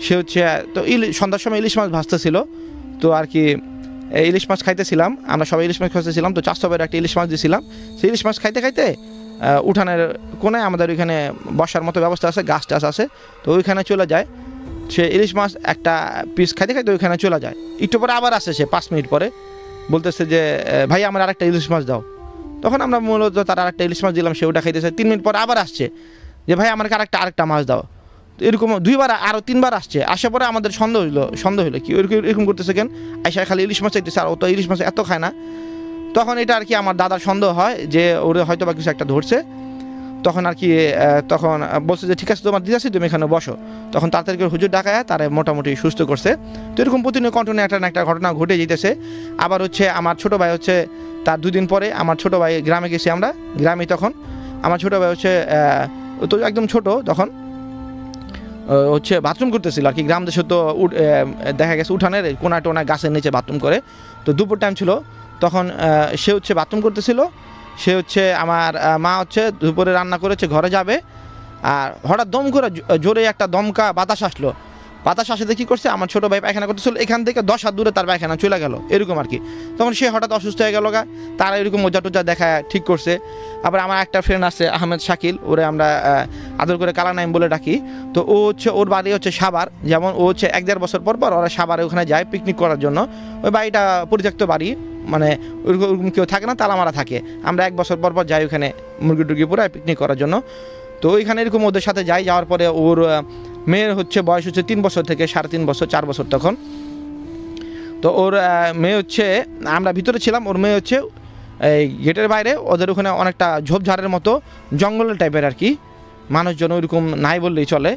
সে হচ্ছে, তো ইলি সন্ধ্যার সময় ইলিশ মাছ ভাজতেছিল। তো আর কি ইলিশ মাছ খাইতেছিলাম, আমরা সবাই ইলিশ মাছ খাইতেছিলাম, তো চাস্তো ভাইয়ের একটা ইলিশ মাছ দিয়েছিলাম সেই ইলিশ মাছ খাইতে খাইতে উঠানের কোনায় আমাদের ওইখানে বসার মতো ব্যবস্থা আছে, গাছ টাছ আছে, তো ওইখানে চলে যায়। সে ইলিশ মাছ একটা পিস খাইতে খাইতে ওইখানে চলে যায়। একটু পরে আবার আসে সে, পাঁচ মিনিট পরে। বলতেছে যে ভাই, আমার আরেকটা ইলিশ মাছ দাও। তখন আমরা মূলত তার আরেকটা ইলিশ মাছ দিলাম সে ওটা খাইতেছে। তিন মিনিট পরে আবার আসছে যে, ভাই, আমাকে আরেকটা আরেকটা মাছ দাও। এরকম দুইবার আরও তিনবার আসছে। আসার পরে আমাদের সন্দেহ হইল সন্দেহ হইল কি? এরকম এরকম করতেছে কেন? আইসা খালি ইলিশ মাছ চাইতেছে, আর ও তো ইলিশ মাছ এত খায় না। তখন এটা আর কি আমার দাদার সন্দেহ হয় যে, ওরে হয়তো বা কিছু একটা ধরছে। তখন আর কি তখন বলছে যে, ঠিক আছে, তোমার দিদাসি তুমি এখানে বসো। তখন তাড়াতাড়ি করে হুজুর ডাকায়, তারা মোটামুটি সুস্থ করছে। তো এরকম প্রতিনিয়ত কন্টিনিউ একটা না একটা ঘটনা ঘটে যেতেছে। আবার হচ্ছে আমার ছোট ভাই হচ্ছে, তার দুদিন পরে আমার ছোট ভাই গ্রামে গেছি আমরা গ্রামে তখন। আমার ছোট ভাই হচ্ছে তো একদম ছোট তখন। হচ্ছে বাথরুম করতেছিল আর কি, গ্রাম দেশে তো দেখা গেছে উঠানের কোনা টোনা গাছের নিচে বাথরুম করে। তো দুপুর টাইম ছিল, তখন সে হচ্ছে বাথরুম করতেছিল। সে হচ্ছে আমার মা হচ্ছে দুপুরে রান্না করেছে, ঘরে যাবে। আর হঠাৎ দম করে জোরে একটা দমকা বাতাস আসলো। বাতাস আসতে কী করছে, আমার ছোট ভাই পায়খানা করতেছিল, এখান থেকে দশ হাত দূরে তার পায়খানা চলে গেল, এরকম আর কি। তখন সে হঠাৎ অসুস্থ হয়ে গেল গা, তারা এরকম মজা টজা দেখা ঠিক করছে। আবার আমার একটা ফ্রেন্ড আছে, আহমেদ শাকিল, ওরে আমরা আদর করে কালা নাইম বলে ডাকি। তো ও হচ্ছে, ওর বাড়ি হচ্ছে সাবার যেমন ও হচ্ছে এক দেড় বছর পর পর ওরা সাবারে ওখানে যায় পিকনিক করার জন্য। ওই বাড়িটা পরিত্যক্ত বাড়ি মানে ওরকম কেউ থাকে না, তালামারা থাকে। আমরা এক বছর পর পর যাই ওখানে মুরগি টুরগি পুরায় পিকনিক করার জন্য। তো ওইখানে এরকম ওদের সাথে যাই, যাওয়ার পরে ওর মেয়ের হচ্ছে বয়স হচ্ছে তিন বছর থেকে সাড়ে তিন বছর, চার বছর তখন। তো ওর মেয়ে হচ্ছে, আমরা ভিতরে ছিলাম, ওর মেয়ে হচ্ছে এই গেটের বাইরে, ওদের ওখানে অনেকটা ঝোপঝাড়ের মতো, জঙ্গলের টাইপের আর কি। মানুষজন ওইরকম নাই বললেই চলে।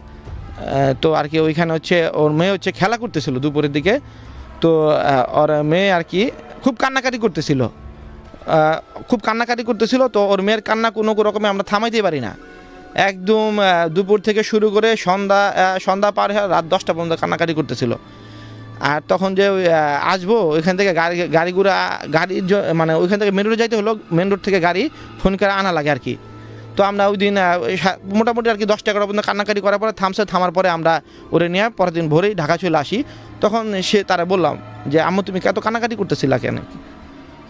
তো আর কি ওইখানে হচ্ছে, ওর মেয়ে হচ্ছে খেলা করতেছিল দুপুরের দিকে। তো ওর মেয়ে আর কি খুব কান্নাকাটি করতেছিল। খুব কান্নাকাটি করতেছিল, তো ওর মেয়ের কান্না কোনো রকমে আমরা থামাইতে পারি না। একদম দুপুর থেকে শুরু করে সন্ধ্যা সন্ধ্যা পার হয়ে রাত দশটা পর্যন্ত কান্নাকাটি করতেছিল। আর তখন যে আসব, ওইখান থেকে গাড়ি গাড়ি ঘোড়া গাড়ির মানে ওইখান থেকে মেন রোড যাইতে হলো মেন রোড থেকে গাড়ি ফোন করে আনা লাগে আর কি তো আমরা ওই দিন মোটামুটি আর কি দশটা এগারো পর্যন্ত কান্নাকাটি করার পরে থামসে থামার পরে আমরা ওরে নিয়ে পরের দিন ভোরেই ঢাকা চলে আসি। তখন সে তারা বললাম যে, আম্মু, তুমি এত কান্নাকাটি করতেছিলা কেন?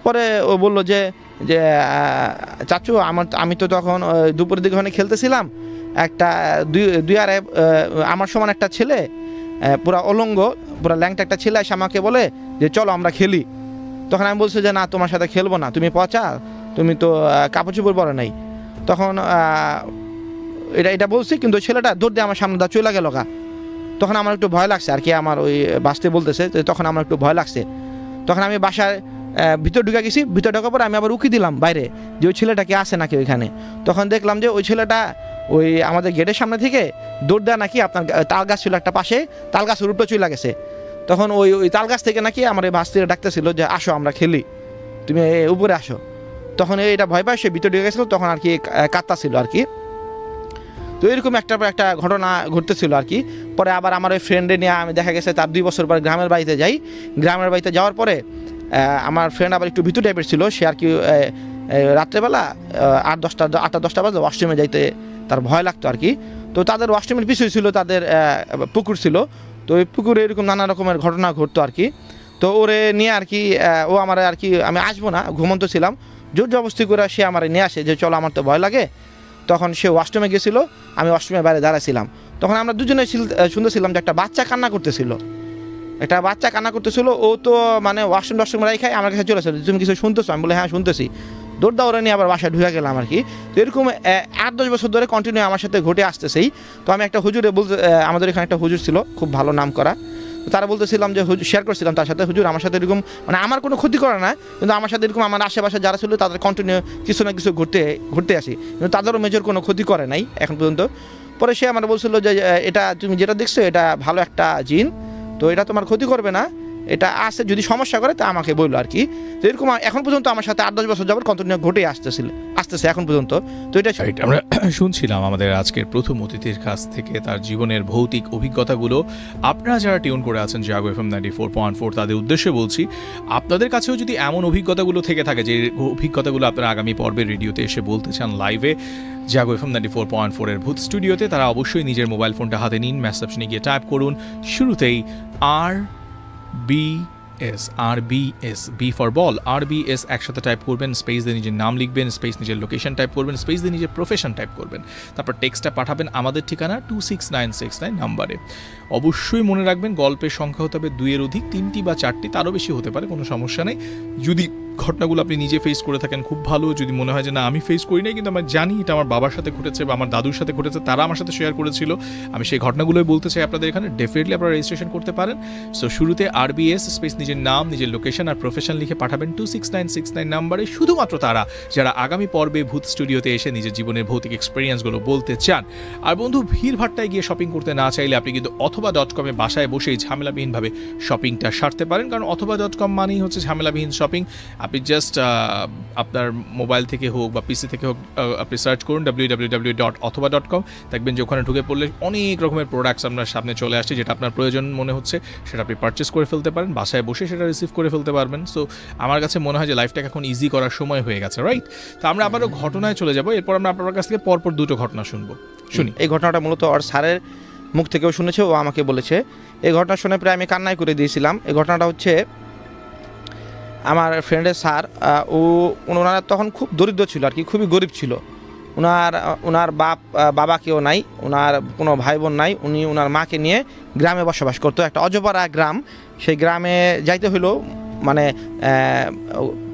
পরে ও বলল যে যে চাচু, আমার আমি তো তখন দুপুরের দিকে ওখানে খেলতেছিলাম। একটা, দুই দুই আরে আমার সমান একটা ছেলে পুরা অলঙ্গ, পুরা ল্যাংটা একটা ছেলে এসে আমাকে বলে যে, চলো আমরা খেলি। তখন আমি বলছি যে, না, তোমার সাথে খেলব না। তুমি পচা, তুমি তো কাপড় চোপড় পরে নাই। তখন এটা এটা বলছি, কিন্তু ছেলেটা দৌড় দিয়ে আমার সামনে দা চলে গেল গা। তখন আমার একটু ভয় লাগছে, আর কি আমার ওই বাঁচতে বলতেছে তখন আমার একটু ভয় লাগছে। তখন আমি বাসায় ভিতর ঢুকে গেছি, ভিতর ঢোকার পরে আমি আবার উকি দিলাম বাইরে, যে ওই ছেলেটা কি আছে নাকি ওইখানে। তখন দেখলাম যে ওই ছেলেটা ওই আমাদের গেটের সামনে থেকে দৌড় দেয় নাকি আপনার তাল গাছ ছিল একটা পাশে, তাল গাছ উল্টো চলে গেছে। তখন ওই ওই তাল গাছ থেকে নাকি আমার এই ভাস্তিরা ডাকতেছিল যে আসো আমরা খেলি, তুমি উপরে আসো। তখন এটা ভয় পায়, সে ভিতরে ঢুকে গেছিল, তখন আর কি কাত্তা ছিল আর কি। তো এরকম একটা পর একটা ঘটনা ঘটতেছিল আর কি। পরে আবার আমার ওই ফ্রেন্ডে নিয়ে আমি দেখা গেছে, তার দুই বছর পর গ্রামের বাড়িতে যাই। গ্রামের বাড়িতে যাওয়ার পরে আমার ফ্রেন্ড আবার একটু ভিতর টাইপের ছিল, সে আর কি রাত্রেবেলা আট দশটা, আটটা, দশটা বাজে ওয়াশরুমে যাইতে তার ভয় লাগতো আর কি। তো তাদের ওয়াশরুমের পিছু ছিল, তাদের পুকুর ছিল। তো ওই পুকুরে এরকম নানা রকমের ঘটনা ঘটতো আর কি। তো ওরে নিয়ে আর কি ও আমার আর কি, আমি আসব না, ঘুমন্ত ছিলাম। জোর জবস্তি করে সে আমার নিয়ে আসে, যে চলো আমার তো ভয় লাগে। তখন সে ওয়াশরুমে গেছিল, আমি ওয়াশরুমের বাইরে দাঁড়াছিলাম তখন আমরা দুজনে শুনতেছিলাম যে একটা বাচ্চা কান্না করতেছিল। একটা বাচ্চা কান্না করতেছিল, ও তো মানে ওয়াশরুম ওয়াশরুম রাখাই আমার কাছে চলে আসলো তুমি কিছু শুনতেছো? আমি বলে হ্যাঁ শুনতেছি। দৌড় দাওড়ে নিয়ে আবার বাসায় ঢুকে গেলাম আর কি। তো এরকম আট দশ বছর ধরে কন্টিনিউ আমার সাথে ঘটে আসতেছেই। তো আমি একটা হুজুরে বলতে আমাদের এখানে একটা হুজুর ছিল, খুব ভালো নাম করা। তারা বলতেছিলাম যে, হুজুর শেয়ার করছিলাম তার সাথে, হুজুর, আমার সাথে এরকম মানে আমার কোনো ক্ষতি করে না, কিন্তু আমার সাথে এরকম আমার আশেপাশে যারা ছিল, তাদের কন্টিনিউ কিছু না কিছু ঘুরতে ঘুরতে আসি। কিন্তু তাদেরও মেজর কোনো ক্ষতি করে নাই, এখন পর্যন্ত। পরে সে আমার বলছিল যে এটা তুমি যেটা দেখছ, এটা ভালো একটা জিন। তো এটা তোমার ক্ষতি করবে না। এটা আছে যদি সমস্যা করে, তা আমাকে বলল আর কি। তো এরকম এখন পর্যন্ত আমার সাথে আট, দশ বছর যাবত কন্টিনিউ ঘটে আসতেছিল, আসতেছে এখন পর্যন্ত। তো এটা আমরা শুনছিলাম আমাদের আজকের প্রথম অতিথির কাছ থেকে তার জীবনের ভৌতিক অভিজ্ঞতাগুলো। আপনারা যারা টিউন করে আছেন Jago F M ninety four point four তাদের উদ্দেশ্যে বলছি, আপনাদের কাছেও যদি এমন অভিজ্ঞতাগুলো থেকে থাকে, যে অভিজ্ঞতাগুলো আপনারা আগামী পর্বের রেডিওতে এসে বলতে চান লাইভে Jago F M ninety four point ফোরের ভূত স্টুডিওতে তারা অবশ্যই নিজের মোবাইল ফোনটা হাতে নিন মেসেজ নিয়ে গিয়ে টাইপ করুন। শুরুতেই R B S R B S B for ball R B S একসাথে টাইপ করবেন স্পেস দিয়ে নিজের নাম লিখবেন স্পেস নিজের লোকেশন টাইপ করবেন স্পেস দিয়ে নিজের প্রফেশন টাইপ করবেন। তারপর টেক্সটটা পাঠাবেন আমাদের ঠিকানা two six nine six nine নাম্বারে। অবশ্যই মনে রাখবেন, গল্পের সংখ্যা হতে হবে দুইয়ের অধিক, তিনটি বা চারটি, তারও বেশি হতে পারে, কোনো সমস্যা নেই। যদি ঘটনাগুলো আপনি নিজে ফেস করে থাকেন, খুব ভালো। যদি মনে হয় যে না, আমি ফেস করি নাই, কিন্তু আমার জানি এটা আমার বাবার সাথে ঘটেছে বা আমার দাদুর সাথে ঘটেছে, তারা আমার সাথে শেয়ার করেছিল। আমি সেই ঘটনাগুলোই বলতে চাই আপনাদের এখানে। ডেফিনেটলি আপনারা রেজিস্ট্রেশন করতে পারেন। সো শুরুতে আরবিএস স্পেস নিজের নাম, নিজের লোকেশন আর প্রফেশন লিখে পাঠাবেন two six nine six nine নাম্বারে। শুধুমাত্র তারা, যারা আগামী পর্বে ভূত স্টুডিওতে এসে নিজের জীবনের ভৌতিক এক্সপিরিয়েন্সগুলো বলতে চান। আর বন্ধু ভিড় ভাট্টায় গিয়ে শপিং করতে না চাইলে আপনি কিন্তু অথবা ডট কমে বাসায় বসেই ঝামেলাবিহীনভাবে শপিংটা সারতে পারেন। কারণ অথবা ডট কম মানেই হচ্ছে ঝামেলাবিহীন শপিং আপনি জাস্ট আপনার মোবাইল থেকে হোক বা পিসি থেকে হোক আপনি সার্চ করুন W W W dot Othoba dot com দেখবেন যে ওখানে ঢুকে পড়লে অনেক রকমের প্রোডাক্টস আপনার সামনে চলে আসছে, যেটা আপনার প্রয়োজন মনে হচ্ছে, সেটা আপনি পারচেস করে ফেলতে পারেন, বাসায় বসে সেটা রিসিভ করে ফেলতে পারবেন। সো আমার কাছে মনে হয় যে লাইফটাকে এখন ইজি করার সময় হয়ে গেছে রাইট তো আমরা আবারও ঘটনায় চলে যাব, এরপর আমরা আপনার কাছ থেকে পরপর দুটো ঘটনা শুনব। শুনি। এই ঘটনাটা মূলত আর স্যারের মুখ থেকেও শুনেছে, ও আমাকে বলেছে। এই ঘটনা শুনে প্রায় আমি কান্নাই করে দিয়েছিলাম। এই ঘটনাটা হচ্ছে আমার ফ্রেন্ডের স্যার ও ওনারা তখন খুব দরিদ্র ছিল আর কি, খুবই গরিব ছিল। ওনার ওনার বাপ বাবা কেউ নাই ওনার কোনো ভাই বোন নাই, উনি ওনার মাকে নিয়ে গ্রামে বসবাস করতো, একটা অজপাড়া গ্রাম। সেই গ্রামে যাইতে হলো মানে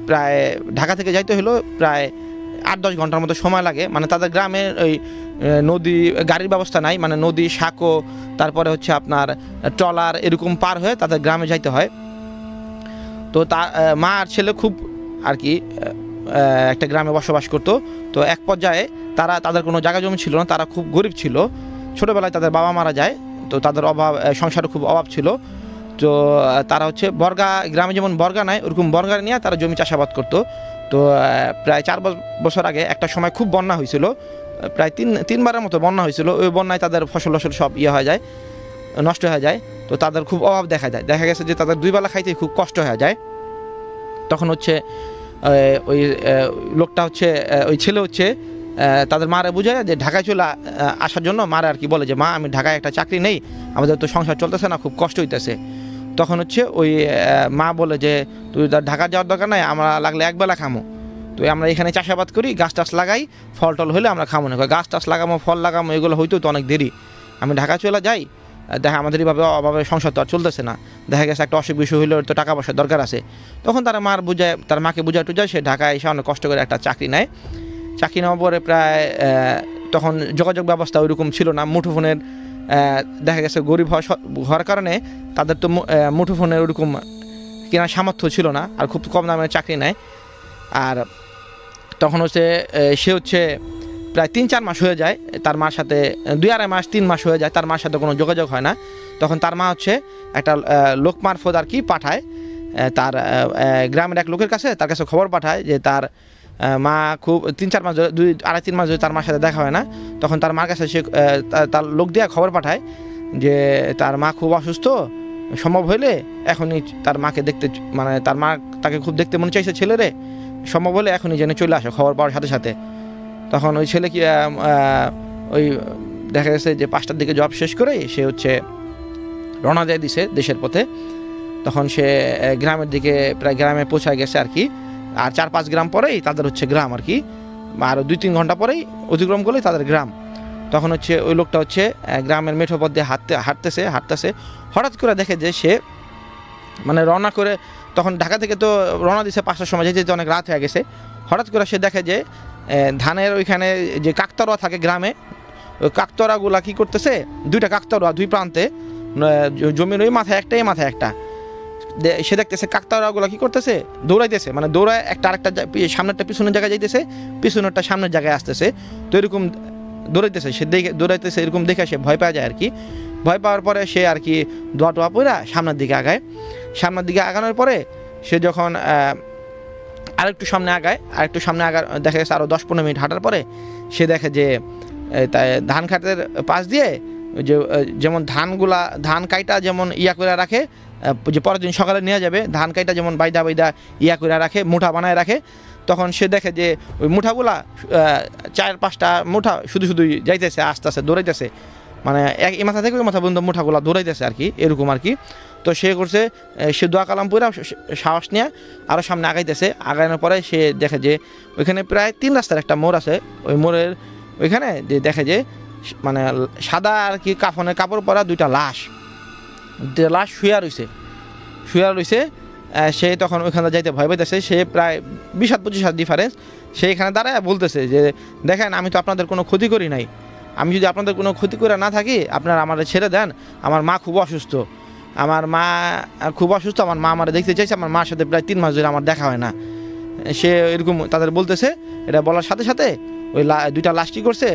প্রায় ঢাকা থেকে যাইতে হলো প্রায় আট দশ ঘণ্টার মতো সময় লাগে। মানে তাদের গ্রামে ওই নদী, গাড়ির ব্যবস্থা নাই মানে নদী, সাঁকো, তারপরে হচ্ছে আপনার ট্রলার এরকম পার হয়ে তাদের গ্রামে যাইতে হয়। তো তা মা আর ছেলে খুব আর কি একটা গ্রামে বসবাস করতো। তো এক পর্যায়ে তারা, তাদের কোনো জায়গা জমি ছিল না, তারা খুব গরিব ছিল। ছোটোবেলায় তাদের বাবা মারা যায়, তো তাদের অভাব সংসারে খুব অভাব ছিল। তো তারা হচ্ছে বর্গা, গ্রামে যেমন বর্গা নাই, ওরকম বর্গা নিয়ে তারা জমি চাষাবাদ করতো। তো প্রায় চার বছ- বছর আগে একটা সময় খুব বন্যা হয়েছিল। প্রায় তিন, তিনবারের মতো বন্যা হয়েছিল। ওই বন্যায় তাদের ফসল ফসল সব ইয়ে হয়ে যায়, নষ্ট হয়ে যায়। তো তাদের খুব অভাব দেখা যায়। দেখা গেছে যে তাদের দুই বেলা খাইতে খুব কষ্ট হয়ে যায়। তখন হচ্ছে ওই লোকটা হচ্ছে ওই ছেলে হচ্ছে তাদের মারে বুঝায় যে ঢাকায় চলে আসার জন্য মারে আর কি বলে যে, মা, আমি ঢাকায় একটা চাকরি নেই, আমাদের তো সংসার চলতেছে না, খুব কষ্ট হইতেছে। তখন হচ্ছে ওই মা বলে যে, তুই ঢাকা যাওয়ার দরকার নাই, আমরা লাগলে একবেলা খামো। তো আমরা এখানে চাষাবাদ করি, গাছ টাছ লাগাই ফল টল হলে আমরা খামো না। গাছ টাছ লাগামো, ফল লাগামো, এগুলো হইতেও তো অনেক দেরি। আমি ঢাকা চলে যাই দেখা আমাদের এইভাবে অভাবে সংসার তো আর চলতেছে না। দেখা গেছে একটা অসুখ বিসুখ হইলে তো টাকা পয়সার দরকার আছে। তখন তারা মার বুঝায়, তার মাকে বুঝায় টুজায় সে ঢাকায় এসে অনেক কষ্ট করে একটা চাকরি নেয়। চাকরি নেওয়ার পরে প্রায় তখন যোগাযোগ ব্যবস্থা ওইরকম ছিল না। মুঠোফোনের দেখা গেছে গরিব হওয়া হওয়ার কারণে তাদের তো মুঠোফোনের ওরকম কেনার সামর্থ্য ছিল না আর খুব কম দামে চাকরি নেয়। আর তখন হচ্ছে সে হচ্ছে প্রায় তিন, চার মাস হয়ে যায়, তার মার সাথে, দুই আড়াই মাস, তিন মাস হয়ে যায়, তার মার সাথে কোনো যোগাযোগ হয় না। তখন তার মা হচ্ছে একটা লোক মারফত আর কি পাঠায় তার গ্রামের এক লোকের কাছে, তার কাছে খবর পাঠায় যে তার মা খুব, তিন, চার মাস ধরে, দুই, আড়াই, তিন মাস ধরে তার মার সাথে দেখা হয় না। তখন তার মার কাছে সে তার লোক দিয়ে খবর পাঠায় যে তার মা খুব অসুস্থ, সম্ভব হইলে এখনই তার মাকে দেখতে মানে তার মা তাকে খুব দেখতে মনে চাইছে ছেলেরে, সম্ভব হলে এখনই জেনে চলে আসো খবর পাওয়ার সাথে সাথে। তখন ওই ছেলে কি ওই দেখা গেছে যে পাঁচটার দিকে জব শেষ করে সে হচ্ছে রওনা দিয়ে দিছে দেশের পথে। তখন সে গ্রামের দিকে প্রায় গ্রামে পৌঁছায় গেছে আর কি। আর চার পাঁচ গ্রাম পরেই তাদের হচ্ছে গ্রাম আর কি। আর দুই তিন ঘণ্টা পরেই অতিক্রম করলেই তাদের গ্রাম। তখন হচ্ছে ওই লোকটা হচ্ছে গ্রামের মেঠো পথ দিয়ে হাঁটতে, হাঁটতেছে হাঁটতেছে। হঠাৎ করে দেখে যে সে মানে রওনা করে, তখন ঢাকা থেকে তো রওনা দিছে পাঁচটার সময় যেতে অনেক রাত হয়ে গেছে। হঠাৎ করে সে দেখে যে ধানের ওইখানে যে কাকতরোয়া থাকে গ্রামে, ওই কাকতরাগুলা কি করতেছে? দুইটা কাকতরোয়া দুই প্রান্তে জমির ওই মাথায় একটাই, মাথায় একটা। সে দেখতেছে কাকতারাগুলো কী করতেছে? দৌড়াইতেছে মানে দৌড়ায় একটা আরেকটা সামনেরটা পিছনের জায়গায় যাইতেছে, পিছনেরটা সামনের জায়গায় আসতেছে। তো এরকম দৌড়াইতেছে, সে দেখে, দৌড়াইতেছে, এরকম দেখে সে ভয় পাওয়া যায় আর কি। ভয় পাওয়ার পরে সে আর কি দোয়া টোয়া পইরা সামনের দিকে আগায়। সামনের দিকে আগানোর পরে সে যখন আরেকটু সামনে আগায়, আরেকটু সামনে আগা, দেখা গেছে আরও দশ পনেরো মিনিট হাঁটার পরে সে দেখে যে তাই ধান খাতের পাশ দিয়ে যে যেমন ধানগুলা, ধান কাইটা যেমন ইয়া করে রাখে যে পরের দিন সকালে নেওয়া যাবে, ধান কাইটা যেমন বাইদা বাইদা ইয়া করে রাখে, মুঠা বানায় রাখে, তখন সে দেখে যে ওই মুঠাগুলা চার পাঁচটা মুঠা শুধু শুধু যাইতেছে, আস্তে আস্তে দৌড়াইতেছে মানে এক মাথা থেকে ওই মাথা পর্যন্ত মুঠাগুলা দৌড়াইতেছে আর কি, এরকম আর কি। তো সে করছে সে দোয়া কালাম পুরা সাহস নিয়ে আরও সামনে আগাইতেছে। আগানোর পরে সে দেখে যে ওইখানে প্রায় তিন রাস্তার একটা মোড় আছে। ওই মোড়ের ওইখানে যে দেখে যে মানে সাদা আর কি কাফনের কাপড় পরা দুইটা লাশ। দুইটা লাশ শুয়া রইছে। শুয়া আহ, সে তখন ওইখানে যাইতে ভয় পাইতেছে। সে প্রায় বিশ হাত পঁচিশ হাত ডিফারেন্স সে এখানে দাঁড়ায় বলতেছে যে দেখেন আমি তো আপনাদের কোনো ক্ষতি করি নাই। আমি যদি আপনাদের কোনো ক্ষতি করে না থাকি আপনারা আমাদের ছেড়ে দেন। আমার মা খুব অসুস্থ। আমার মা খুব অসুস্থ আমার মা আমার দেখতে চাইছে আমার মার সাথে প্রায় তিন মাস ধরে আমার দেখা হয় না। সে এরকম তাদের বলতেছে এটা বলার সাথে সাথে ওই দুইটা লাশ কি করছে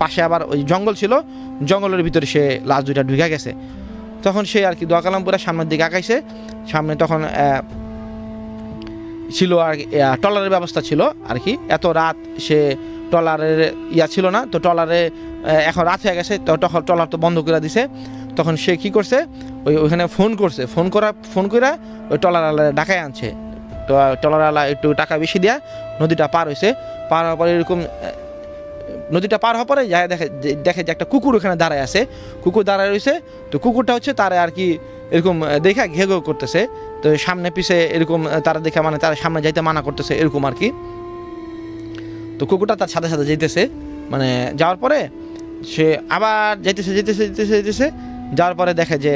পাশে আবার ওই জঙ্গল ছিল জঙ্গলের ভিতরে সে লাশ দুইটা ঢুকে গেছে। তখন সে আর কি দোয়া কালামপুরা সামনের দিকে আগাইছে সামনে তখন ছিল আর কি, ট্রলারের ব্যবস্থা ছিল আর কি। এত রাত সে ট্রলারের ইয়া ছিল না, তো ট্রলারে এখন রাত হয়ে গেছে, তো তখন ট্রলার তো বন্ধ করে দিছে। তখন সে কি করছে, ওই ওইখানে ফোন করছে, ফোন করা, ফোন করে ওই ট্রলার ডাকায় আনছে। তো ট্রলারওয়ালা একটু টাকা বেশি দেয়া নদীটা পার হয়েছে পার হওয়ার পরে এরকম নদীটা পার হওয়ার পরে যায় দেখে দেখে যে একটা কুকুর ওখানে দাঁড়ায় আছে। কুকুর দাঁড়ায় রয়েছে তো কুকুরটা হচ্ছে তারা আর কি এরকম দেখা ঘে করতেছে। তো সামনে পিছে এরকম তারা দেখে মানে তারা সামনে যাইতে মানা করতেছে, এরকম আর কি। তো কুকুরটা তার সাথে সাথে যাইতেছে মানে যাওয়ার পরে সে আবার যেতেছে যেতেছে যেতেছে যেতেছে যাওয়ার পরে দেখে যে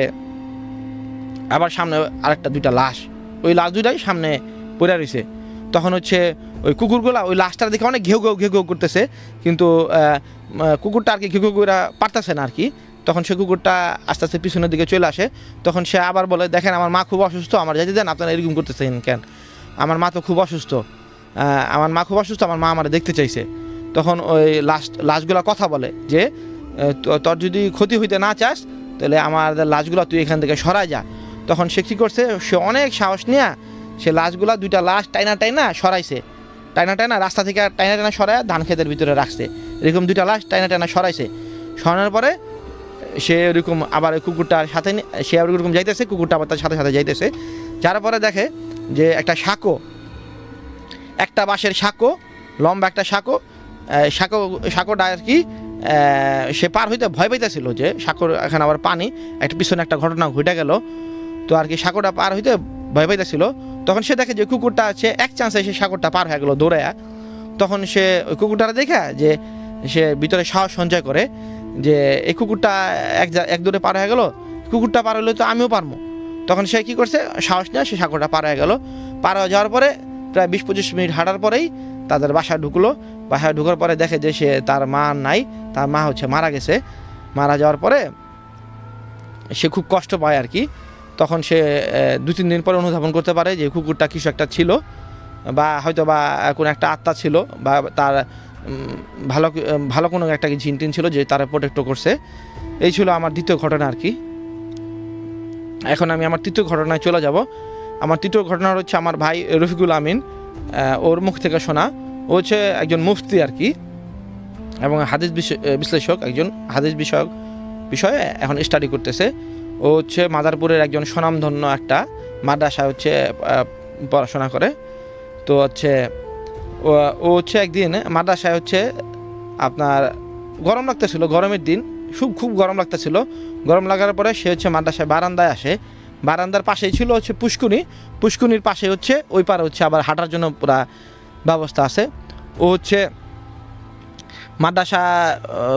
আবার সামনে আরেকটা দুইটা লাশ, ওই লাশ দুইটাই সামনে পড়ে রয়েছে। তখন হচ্ছে ওই কুকুরগুলা ওই লাশটার দিকে অনেক ঘেউ ঘেউ ঘেউ ঘেউ করতেছে, কিন্তু কুকুরটা আর কি ঘেউ ঘেউ পারতেছে না আর কি। তখন সে কুকুরটা আস্তে আস্তে পিছনের দিকে চলে আসে। তখন সে আবার বলে, দেখেন, আমার মা খুব অসুস্থ, আমার যেতে দেন, আপনারা এরকম করতেছেন কেন? আমার মা তো খুব অসুস্থ। আমার মা খুব অসুস্থ, আমার মা আমার দেখতে চাইছে। তখন ওই লাস্ট লাশগুলা কথা বলে যে তোর যদি ক্ষতি হইতে না চাস, তাহলে আমার লাশগুলা তুই এখান থেকে সরাই যা। তখন সে কী করছে, সে অনেক সাহস নিয়ে সে লাশগুলা দুইটা লাশ টাইনা টাইনা সরাইছে। টাইনা টাইনা রাস্তা থেকে টাইনা টাইনা সরায় ধান ক্ষেতের ভিতরে রাখছে। এরকম দুইটা লাশ টাইনা টাইনা সরাইছে। সরানোর পরে সে এরকম আবার কুকুরটার সাথে সে আবার এরকম যাইতেছে, কুকুরটা আবার তার সাথে সাথে যাইতেছে। যার পরে দেখে যে একটা সাঁকো একটা বাঁশের সাঁকো, লম্বা একটা সাঁকো সাঁকো, সাঁকোটা আর কি সে পার হইতে ভয় পাইতেছিল যে সাঁকোর এখানে আবার পানি, একটা পিছনে একটা ঘটনা ঘটে গেল। তো আর কি সাঁকোটা পার হইতে ভয় পাইতেছিল। তখন সে দেখে যে কুকুরটা আছে, এক চান্সে সে সাঁকোরটা পার হয়ে গেল দৌড়ায়া তখন সে ওই কুকুরটা দেখে যে সে ভিতরে সাহস সঞ্চয় করে যে এই কুকুরটা এক এক দূরে পার হয়ে গেল, কুকুরটা পার হলে তো আমিও পারব তখন সে কি করছে, সাহস নিয়ে সে সাঁকোটা পার হয়ে গেল। পার হয়ে যাওয়ার পরে প্রায় বিশ পঁচিশ মিনিট হাঁটার পরেই তাদের বাসায় ঢুকলো। বাসায় ঢুকার পরে দেখে যে সে তার মা নাই, তার মা হচ্ছে মারা গেছে। মারা যাওয়ার পরে সে খুব কষ্ট পায় আর কি। তখন সে দু তিন দিন পরে অনুধাবন করতে পারে যে কুকুরটা কিছু একটা ছিল বা হয়তো বা কোনো একটা আত্মা ছিল বা তার ভালো ভালো কোনো একটা ঝিনটিন ছিল যে তারা প্রোটেক্ট করছে। এই ছিল আমার দ্বিতীয় ঘটনা আর কি। এখন আমি আমার তৃতীয় ঘটনায় চলে যাব। আমার তৃতীয় ঘটনা হচ্ছে আমার ভাই রফিকুল আমিন ওর মুখ থেকে শোনা। ও হচ্ছে একজন মুফতি আর কি, এবং হাদিস বিশ্লেষক, একজন হাদিস বিষয়ক বিষয়ে এখন স্টাডি করতেছে। ও হচ্ছে মাদারপুরের একজন স্বনামধন্য একটা মাদ্রাসায় হচ্ছে পড়াশোনা করে। তো হচ্ছে, ও ও হচ্ছে একদিন মাদ্রাসায় হচ্ছে আপনার গরম লাগতেছিল, গরমের দিন, খুব খুব গরম লাগতেছিল। গরম লাগার পরে সে হচ্ছে মাদ্রাসায় বারান্দায় আসে। বারান্দার পাশেই ছিল হচ্ছে পুষ্কুনি। পুষ্কুনির পাশে হচ্ছে, ওই পারে হচ্ছে আবার হাঁটার জন্য পুরা ব্যবস্থা আছে। ও হচ্ছে মাদ্রাসা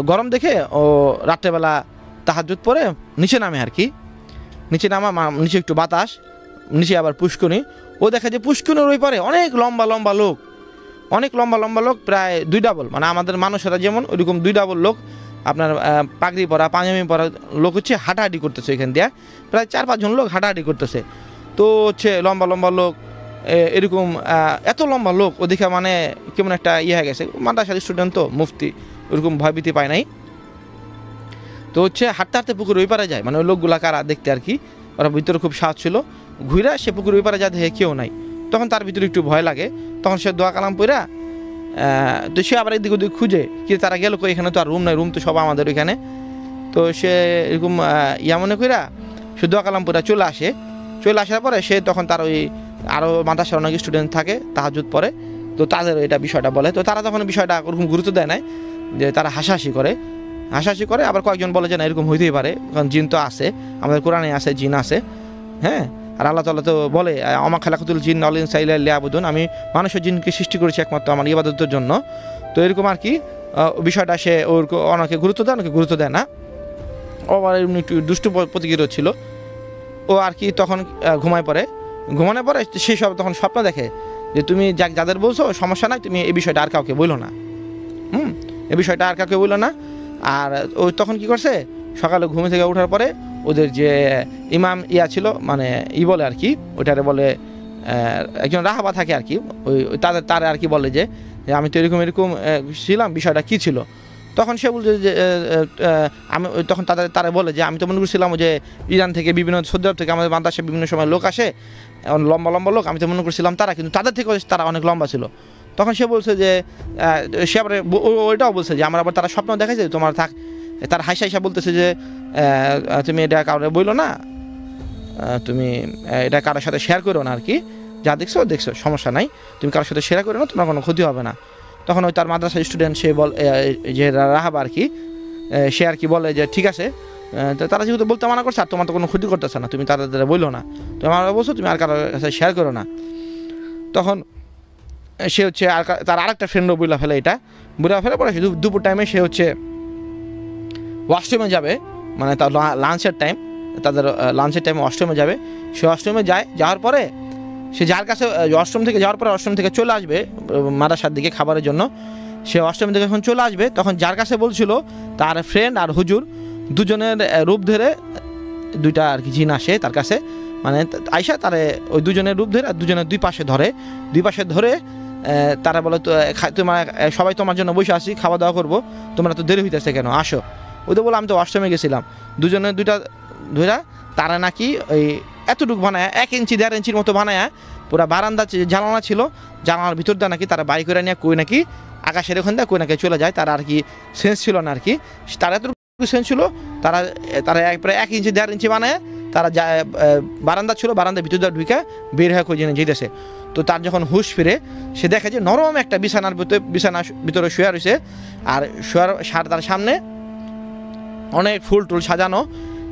গরম দেখে ও রাত্রেবেলা তাহাজুত পরে নিচে নামে আর কি। নিচে নামা নিচে একটু বাতাস, নিচে আবার পুষ্কুনি। ও দেখা যে পুষ্কুনির ওই পারে অনেক লম্বা লম্বা লোক। অনেক লম্বা লম্বা লোক, প্রায় দুই ডাবল মানে আমাদের মানুষেরা যেমন, ওইরকম দুই ডাবল লোক। আপনার পাগড়ি পরা, পাঞ্জাবি পরা লোক হচ্ছে হাঁটাহাঁটি করতেছে এখান দিয়ে। প্রায় চার পাঁচজন লোক হাঁটাহাঁটি করতেছে। তো হচ্ছে লম্বা লম্বা লোক এরকম এত লম্বা লোক ওদিকে মানে কেমন একটা ইয়ে হয়ে গেছে। মাদ্রাসার স্টুডেন্ট তো, মুফতি, ওরকম ভয়ভীতি পায় নাই। তো হচ্ছে হাঁটতে হাঁটতে পুকুর ওই পারে যায়। মানে ওই লোকগুলা কারা দেখতে আর কি, ওরা ভিতরে খুব সাহস ছিল। ঘুরে সে পুকুর ওই পারে যা দেখে কেউ নাই। তখন তার ভিতরে একটু ভয় লাগে। তখন সে দোয়া কালাম পইরা তো সে আবার এদিক ওদিক খুঁজে, কি তারা গেল কই? এখানে তো আর রুম নাই রুম তো সব আমাদের ওইখানে। তো সে এরকম ইয়া মনে কইরা সে দোয়া কালাম চলে আসে। চলে আসার পরে সে তখন তার ওই আরও মাদ্রাসার অনেক স্টুডেন্ট থাকে, তাহাজুদ পরে তো তাদের এটা বিষয়টা বলে। তো তারা তখন বিষয়টা ওরকম গুরুত্ব দেয় না যে তারা হাসাহাসি করে। হাসাহাসি করে, আবার কয়েকজন বলে যে না, এরকম হইতেই পারে, কারণ জিন তো আছে, আমাদের কোরআনে আছে, জিন আছে। হ্যাঁ? আর আল্লাহ তালা তো বলে, আমা খালাকুতুল জিন নলিন সাইলা লিয়াবুদুন। আমি মানুষের জিনকে সৃষ্টি করেছি একমাত্র আমার ইবাদতের জন্য। তো এরকম আর কি বিষয়টা সে ওর অনেকে গুরুত্ব দেয় অনেকে গুরুত্ব দেয় না। ও আবার একটু দুষ্টু প্রতিক্রিয়া ছিল। ও আর কি তখন ঘুমায় পড়ে। ঘুমানোর পরে সে সব তখন স্বপ্ন দেখে যে, তুমি যা যাদের বলছো, সমস্যা নাই, তুমি এই বিষয়টা আর কাউকে বলো না। হুম, এই বিষয়টা আর কাউকে বলল না। আর ও তখন কি করছে সকালে ঘুম থেকে ওঠার পরে ওদের যে ইমাম ইয়া ছিল মানে ই বলে আর কি, ওইটারে বলে একজন রাহাবা থাকে আর কি, ওই তাদের, তারে আর কি বলে যে আমি তো এরকম এরকম ছিলাম, বিষয়টা কি ছিল? তখন সে বলছে যে আমি তখন তাদের, তারা বলে যে, আমি তো মনে করছিলাম যে ইরান থেকে বিভিন্ন সৌদি থেকে আমাদের বাংলাদেশে বিভিন্ন সময় লোক আসে লম্বা লম্বা লোক, আমি তো মনে করছিলাম তারা, কিন্তু তাদের থেকে তারা অনেক লম্বা ছিল। তখন সে বলছে যে সে আবার ওইটাও বলছে যে, আমার আবার তারা স্বপ্ন দেখাইছে তোমার থাক। তার হাইসা হাইসা বলতেছে যে তুমি এটা কাউরে বইলো না? তুমি এটা কারোর সাথে শেয়ার করো না আর কি যা দেখছ দেখছ, সমস্যা নাই। তুমি কারোর সাথে শেয়ার করো না, তোমার কোনো ক্ষতি হবে না। তখন ওই তার মাদ্রাসার স্টুডেন্ট সে বল যে রাহাব আর কি সে আর কি বলে যে, ঠিক আছে তো তারা যেহেতু বলতে মানা করছে, আর তোমার তো কোনো ক্ষতি করতেছে না, তুমি তাদের বলল না। তুমি আমার বলছো, তুমি আর কারোর কাছে শেয়ার করো না। তখন সে হচ্ছে আর তার আরেকটা ফ্রেন্ডও বুঝলা ফেলে এটা। বুঝলা ফেলে পরে দুপুর টাইমে সে হচ্ছে ওয়াশরুমে যাবে মানে তার লাঞ্চের টাইম তাদের লাঞ্চের টাইমে ওয়াশরুমে যাবে। সে ওয়াশরুমে যায় যাওয়ার পরে সে যার কাছে অষ্টম থেকে যাওয়ার পরে অষ্টম থেকে চলে আসবে আহ, মাদ্রাসার দিকে খাবারের জন্য। সে অষ্টম থেকে যখন চলে আসবে তখন যার কাছে বলছিল তার ফ্রেন্ড আর হুজুর দুজনের রূপ ধরে দুইটা আর কি জিন আসে তার কাছে মানে আইসা তারে ওই দুজনের রূপ ধরে আর দুজনের দুই পাশে ধরে। দুই পাশে ধরে তারা বলে তোমার সবাই তোমার জন্য বসে আসি খাওয়া দাওয়া করব তোমরা তো দেরি হইতেছে কেন আসো। তো বলে, আমি তো ওয়াশরুমে গেছিলাম। দুজনে দুইটা ধইরা তারা নাকি ওই এতটুকু বানায়, এক ইঞ্চি, দেড় ইঞ্চির মতো বানায়, পুরা বারান্দা জানালা ছিল। জানালার ভিতর দিয়ে নাকি তারা বাই করে নিয়ে কই নাকি, আকাশের ওখান দিয়ে কই নাকি চলে যায়, তারা আর কি সেন্স ছিল না আর কি। তারা এতটুকু সেন্স ছিল, তারা তারা প্রায় এক ইঞ্চি, দেড় ইঞ্চি বানায়, তারা যা বারান্দা ছিল, বারান্দার ভিতর দিয়ে ঢুকে বের হয়ে কই যেতেছে তো তার যখন হুশ ফিরে, সে দেখে যে নরম একটা বিছানার ভিতরে বিছানার ভিতরে শুয়ে রয়েছে আর শোয়ার সার তার সামনে অনেক ফুল টুল সাজানো,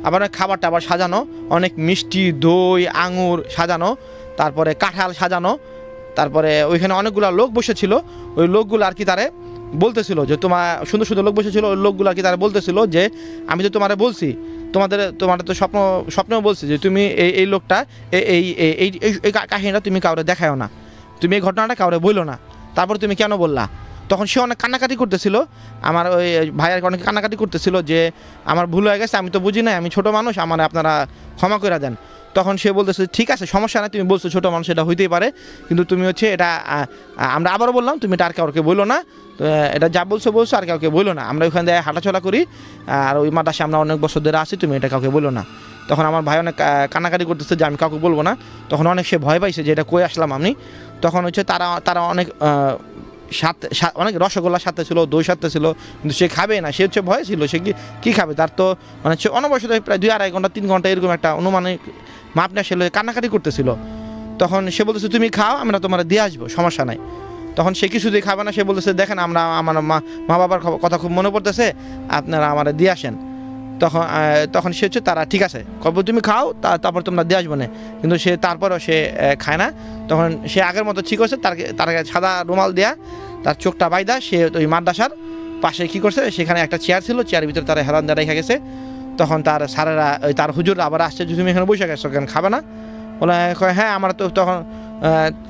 আবার অনেক খাবার টাবার সাজানো, অনেক মিষ্টি, দই, আঙুর সাজানো, তারপরে কাঁঠাল সাজানো, তারপরে ওইখানে অনেকগুলো লোক বসেছিল, ওই লোকগুলো আর কি তারে বলতেছিল যে তোমার সুন্দর সুন্দর লোক বসেছিল, ওই লোকগুলো আর কি তারা বলতেছিল যে, আমি তো তোমারে বলছি, তোমাদের তোমার তো স্বপ্ন, স্বপ্নেও বলছি যে, তুমি এই এই লোকটা এই এই, এই- কাহিনীটা তুমি কাউরে দেখাও না, তুমি এই ঘটনাটা কাউরে বইলো না, তারপর তুমি কেন বললা? তখন সে অনেক কান্নাকাটি করতেছিল। আমার ওই ভাইয়ার অনেক কান্নাকাটি করতেছিল যে আমার ভুল হয়ে গেছে আমি তো বুঝি নাই আমি ছোট মানুষ আমার আপনারা ক্ষমা করে দেন। তখন সে বলতেছে ঠিক আছে সমস্যা নাই তুমি বলছো ছোট মানুষ এটা হইতেই পারে কিন্তু তুমি হচ্ছে এটা আমরা আবারও বললাম তুমি এটা আর কাউকে বলো না তো, এটা যা বলছো বলছো আর কাউকে বলল না। আমরা ওইখান দিয়ে হাঁটাচলা করি আর ওই মাদ্রাসে আমরা অনেক বছর ধরে আছি তুমি এটা কাউকে বলো না। তখন আমার ভাই অনেক কান্নাকাটি করতেছে যে আমি কাউকে বলব না। তখন অনেক সে ভয় পাইছে যে এটা কই আসলাম আমি? তখন হচ্ছে তারা তারা অনেক সাথে অনেক রসগোল্লা সাথে ছিল, দই সাথে ছিল, কিন্তু সে খাবে না, সে হচ্ছে ভয় ছিল, সে কি, কী খাবে? তার তো মানে সে অনবসত প্রায় দুই আড়াই ঘণ্টা, তিন ঘণ্টা এরকম একটা অনুমানিক মাপ না সে কান্নাকাটি করতেছিল। তখন সে বলতেছে, তুমি খাও, আমরা তোমার দিয়ে আসব, সমস্যা নাই। তখন সে কিছুতেই খাবে না, সে বলতেছে, দেখেন, আমরা আমার মা মা বাবার কথা খুব মনে পড়তেছে, আপনারা আমার দিয়ে আসেন। তখন তখন সে হচ্ছে, তারা ঠিক আছে, কবে, তুমি খাও তারপর তোমরা দিয়ে আসব না। কিন্তু সে, তারপরও সে খায় না। তখন সে আগের মতো ঠিক হচ্ছে তার তার সাদা রুমাল দেয়া তার চোখটা বাইদা, সে ওই মাদ্রাসার পাশে কি করছে, সেখানে একটা চেয়ার ছিল চেয়ারের ভিতরে তারা দিয়ে রেখে গেছে। তখন তার স্যারেরা, ওই তার হুজুর আবার আসছে যে তুমি এখানে বসে গেছো কেন? খাবে না? বলে হ্যাঁ আমার তো তখন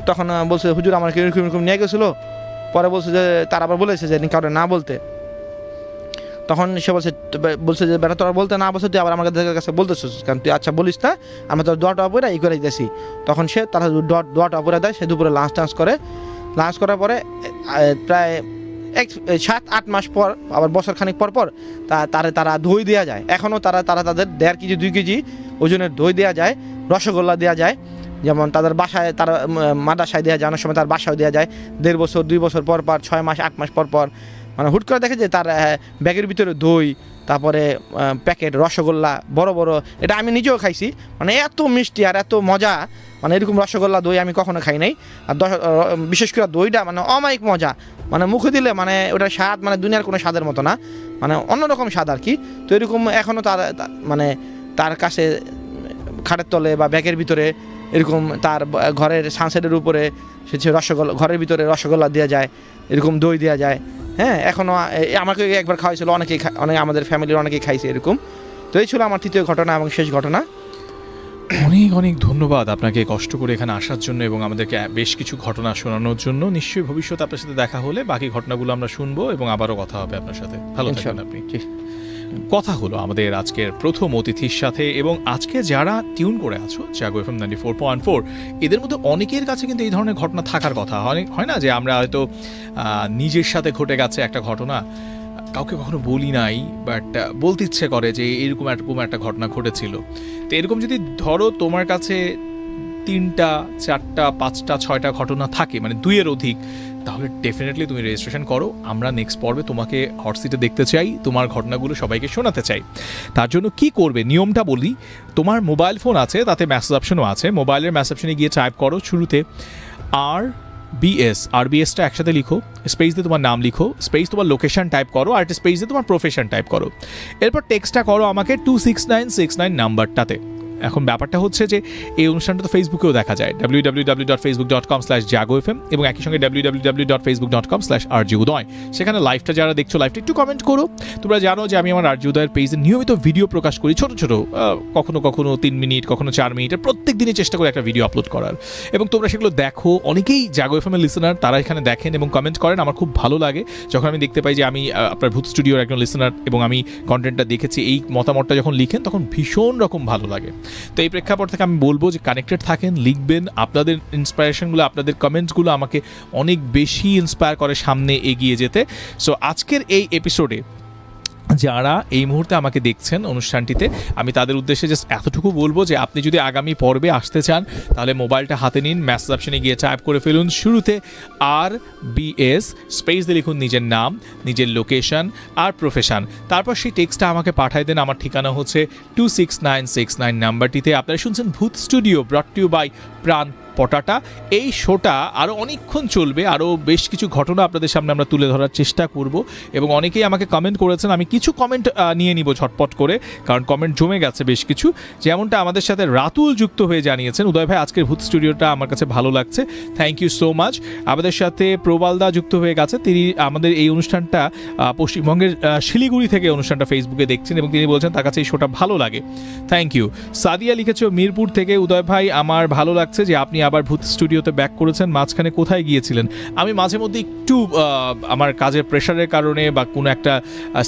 তখন বলছে, হুজুর আমার এরকম এরকম নিয়ে গেছিল। পরে বলছে যে, তার আবার বলেছে যে কাউরে না বলতে। তখন সে বলছে বলছে যে, বেটা, তোরা বলতে না বলছে তুই আবার আমার কাছে বলতেছিস কারণ তুই আচ্ছা বলিস না, আমরা তোর দোয়াটা অপরে ই করে দিতেছি। তখন সে তারা দোয়াটা অপরে দেয়, সে দুপুরে লাঞ্চ টাঞ্চ করে লাঞ্চ করার পরে প্রায় এক সাত, আট মাস পর, আবার বছর খানিক পর পর তা, তারা তারা দই দেওয়া যায়। এখনও তারা তারা তাদের দেড় কেজি, দুই কেজি ওজনের দই দেওয়া যায়, রসগোল্লা দেওয়া যায়, যেমন তাদের বাসায় তারা মাদাসায় দেওয়া যায়, অনেক সময় তার বাসায় দেওয়া যায়। দেড় বছর, দুই বছর পর পর, ছয় মাস, আট মাস পর পর মানে হুট করে দেখে যে তার ব্যাগের ভিতরে দই, তারপরে প্যাকেট, রসগোল্লা, বড় বড়, এটা আমি নিজেও খাইছি। মানে এত মিষ্টি আর এত মজা মানে এরকম রসগোল্লা দই আমি কখনো খাই নাই। আর বিশেষ করে দইটা মানে অমায়িক মজা। মানে মুখে দিলে মানে ওটা স্বাদ মানে দুনিয়ার কোনো স্বাদের মতো না। মানে অন্যরকম স্বাদ আর কি। তো এরকম এখনও তার মানে তার কাছে খাটের তলে বা ব্যাগের ভিতরে এরকম তার ঘরের সানসেটের উপরে সে রসগোল্লা ঘরের ভিতরে রসগোল্লা দেওয়া যায়, এরকম দই দেওয়া যায়। হ্যাঁ এখনও আমাকে একবার খাওয়াইছিল, অনেকেই অনেক আমাদের ফ্যামিলির অনেকেই খাইছে এরকম। তো এই ছিল আমার তৃতীয় ঘটনা এবং শেষ ঘটনা। অনেক অনেক ধন্যবাদ আপনাকে কষ্ট করে এখানে আসার জন্য এবং আমাদেরকে বেশ কিছু ঘটনা শোনানোর জন্য। নিশ্চয়ই ভবিষ্যতে আপনার সাথে দেখা হলে বাকি ঘটনাগুলো আমরা শুনব এবং আবারও কথা হবে আপনার সাথে। ভালো থাকবেন আপনি। কথা হলো আমাদের আজকের প্রথম অতিথির সাথে এবং আজকে যারা টিউন করে আছো Jago F M ninety four point four এদের মধ্যে অনেকের কাছে কিন্তু এই ধরনের ঘটনা থাকার কথা। হয় না যে আমরা হয়তো নিজের সাথে ঘটে গেছে একটা ঘটনা? কাউকে কখনো বলি নাই বাট বলতে ইচ্ছে করে যে এরকম এরকম একটা ঘটনা ঘটেছিল। তো এরকম যদি ধরো তোমার কাছে তিনটা, চারটা, পাঁচটা, ছয়টা ঘটনা থাকে মানে দুইয়ের অধিক, তাহলে ডেফিনেটলি তুমি রেজিস্ট্রেশন করো। আমরা নেক্সট পর্বে তোমাকে হটসিটে দেখতে চাই, তোমার ঘটনাগুলো সবাইকে শোনাতে চাই। তার জন্য কি করবে? নিয়মটা বলি, তোমার মোবাইল ফোন আছে, তাতে মেসেজ অপশনও আছে। মোবাইলের মেসেজ অপশনে গিয়ে টাইপ করো শুরুতে আর বিএস আর বিএসটা একসাথে লিখো স্পেস দিয়ে তোমার নাম লিখো স্পেস তোমার লোকেশন টাইপ করো, আর স্পেস দিয়ে তোমার প্রফেশন টাইপ করো। এরপর টেক্সটটা করো আমাকে two six nine six nine নাম্বারটাতে এখন ব্যাপারটা হচ্ছে যে এই অনুষ্ঠানটা তো ফেসবুকেও দেখা যায় W W W dot Facebook dot com slash Jago F M এবং একই সঙ্গে W W W dot Facebook dot com slash R G Uday সেখানে লাইভটা যারা দেখছ লাইভটা একটু কমেন্ট করো। তোমরা জানো যে আমি আমার আর জি উদয়ের পেজে নিয়মিত ভিডিও প্রকাশ করি, ছোট ছোট কখনো কখনো তিন মিনিট কখনো চার মিনিটের প্রত্যেক দিনই চেষ্টা করি একটা ভিডিও আপলোড করার। এবং তোমরা সেগুলো দেখো, অনেকেই জাগো এফ এমের লিসনার তারা এখানে দেখেন এবং কমেন্ট করেন, আমার খুব ভালো লাগে। যখন আমি দেখতে পাই যে আমি আপনার ভূত স্টুডিওর একজন লিসনার এবং আমি কন্টেন্টটা দেখেছি, এই মতামতটা যখন লিখেন, তখন ভীষণ রকম ভালো লাগে। তো এই প্রেক্ষাপট থেকে আমি বলব যে কানেক্টেড থাকেন, লিখবেন। আপনাদের ইন্সপায়ারেশনগুলো আপনাদের কমেন্টসগুলো আমাকে অনেক বেশি ইন্সপায়ার করে সামনে এগিয়ে যেতে। সো আজকের এই এপিসোডে যারা এই মুহূর্তে আমাকে দেখছেন অনুষ্ঠানটিতে, আমি তাদের উদ্দেশ্যে জাস্ট এতটুকু বলব যে আপনি যদি আগামী পর্বে আসতে চান, তাহলে মোবাইলটা হাতে নিন ম্যাসেজ অপশনে গিয়ে টাইপ করে ফেলুন। শুরুতে আর বিএস স্পেস দিয়ে লিখুন নিজের নাম, নিজের লোকেশন আর প্রফেশন তারপর সেই টেক্সটটা আমাকে পাঠাই দেন, আমার ঠিকানা হচ্ছে two six nine six nine নাম্বারটিতে আপনারা শুনছেন ভূত স্টুডিও ব্রট টু বাই প্রাণ পটাটা। এই শোটা আরও অনেকক্ষণ চলবে আরও বেশ কিছু ঘটনা আপনাদের সামনে আমরা তুলে ধরার চেষ্টা করব। এবং অনেকেই আমাকে কমেন্ট করেছেন, আমি কিছু কমেন্ট নিয়ে নিব ঝটপট করে, কারণ কমেন্ট জমে গেছে বেশ কিছু। যেমনটা আমাদের সাথে রাতুল যুক্ত হয়ে জানিয়েছেন, উদয় ভাই, আজকের ভূত স্টুডিওটা আমার কাছে ভালো লাগছে। থ্যাংক ইউ সো মাচ আমাদের সাথে প্রবালদা যুক্ত হয়ে গেছে, তিনি আমাদের এই অনুষ্ঠানটা পশ্চিমবঙ্গের শিলিগুড়ি থেকে অনুষ্ঠানটা ফেসবুকে দেখছেন এবং তিনি বলছেন, তার কাছে এই শোটা ভালো লাগে। থ্যাংক ইউ সাদিয়া লিখেছ, মিরপুর থেকে, উদয় ভাই, আমার ভালো লাগছে যে আপনি আবার ভূত স্টুডিওতে ব্যাক করেছেন, মাঝখানে কোথায় গিয়েছিলেন? আমি মাঝে মধ্যে একটু আমার কাজের প্রেশারের কারণে বা কোনো একটা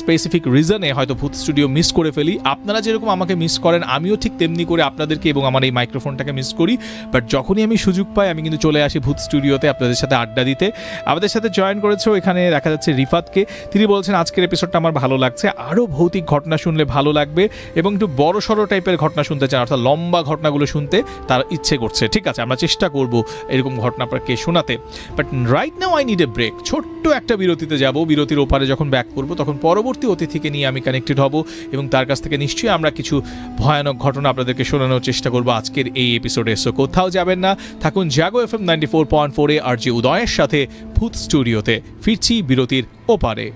স্পেসিফিক রিজনে হয়তো ভূত স্টুডিও মিস করে ফেলি। আপনারা যেরকম আমাকে মিস করেন, আমিও ঠিক তেমনি করে আপনাদেরকে এবং আমার এই মাইক্রোফোনটাকে মিস করি। বাট যখনই আমি সুযোগ পাই, আমি কিন্তু চলে আসি ভূত স্টুডিওতে আপনাদের সাথে আড্ডা দিতে। আমাদের সাথে জয়েন করেছ এখানে দেখা যাচ্ছে রিফাতকে। তিনি বলছেন, আজকের এপিসোডটা আমার ভালো লাগছে। আরও ভৌতিক ঘটনা শুনলে ভালো লাগবে এবং একটু বড় সড়ো টাইপের ঘটনা শুনতে চান, অর্থাৎ লম্বা ঘটনাগুলো শুনতে তার ইচ্ছে করছে। ঠিক আছে, আমরা চেষ্টা করব এরকম ঘটনা আপনাকে শোনাতে। But right now I need a break ছোট্ট একটা বিরতিতে যাব। বিরতির ওপারে যখন ব্যাক করব তখন পরবর্তী অতিথিকে নিয়ে আমি কানেক্টেড হব এবং তার কাছ থেকে নিশ্চয়ই আমরা কিছু ভয়ানক ঘটনা আপনাদেরকে শোনানোর চেষ্টা করব আজকের এই এপিসোডে সো কোথাও যাবেন না। থাকুন Jago F M ninety four point ফোরে আর যে উদয়ের সাথে ভূত স্টুডিওতে। ফিরছি বিরতির ওপারে।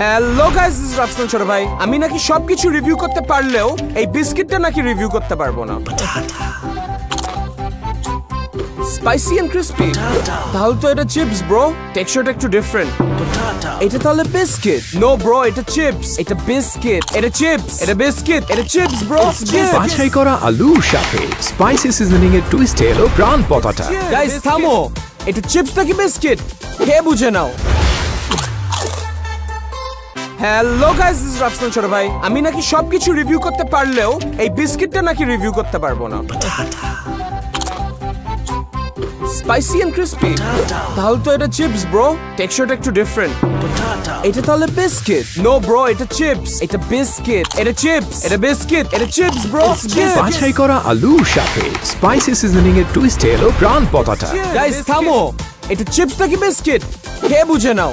হ্যালো গাইস দিস রাফসান ছোট ভাই আমি নাকি সবকিছু রিভিউ করতে পারলেও এই বিস্কিটটা নাকি রিভিউ করতে পারব না। স্পাইসি এন্ড ক্রিস্পি তাহলে তো এটা চিপস ব্রো টেক্সচারটা একটু ডিফারেন্ট এটা তাহলে বিস্কিট নো ব্রো এটা চিপস এটা বিস্কিট এটা চিপস এটা বিস্কিট এটা চিপস ব্রো বাছাই করা আলুর সাথে স্পাইসি সিজনিং এর টুইস্টে এলো প্রাণ পতাটা গাইস থামো। এটা চিপস নাকি বিস্কিট কে বুঝে নাও। হ্যালো গাইস দিস রাফসান ছোট ভাই। আমি নাকি সবকিছু রিভিউ করতে পারলেও এই বিস্কিটটা নাকি রিভিউ করতে পারব না। স্পাইসি এন্ড ক্রিস্পি তাহলে তো এটা চিপস ব্রো টেক্সচারটা একটু ডিফারেন্ট এটা তাহলে বিস্কিট নো ব্রো এটা চিপস এটা বিস্কিট এটা চিপস এটা বিস্কিট এটা চিপস ব্রো বাছাই করা আলুর সাথে স্পাইসি সিজনিং এর টুইস্ট এলো প্রাণ পতাটা গাইস থামো। এটা চিপস নাকি বিস্কিট কে বুঝে নাও।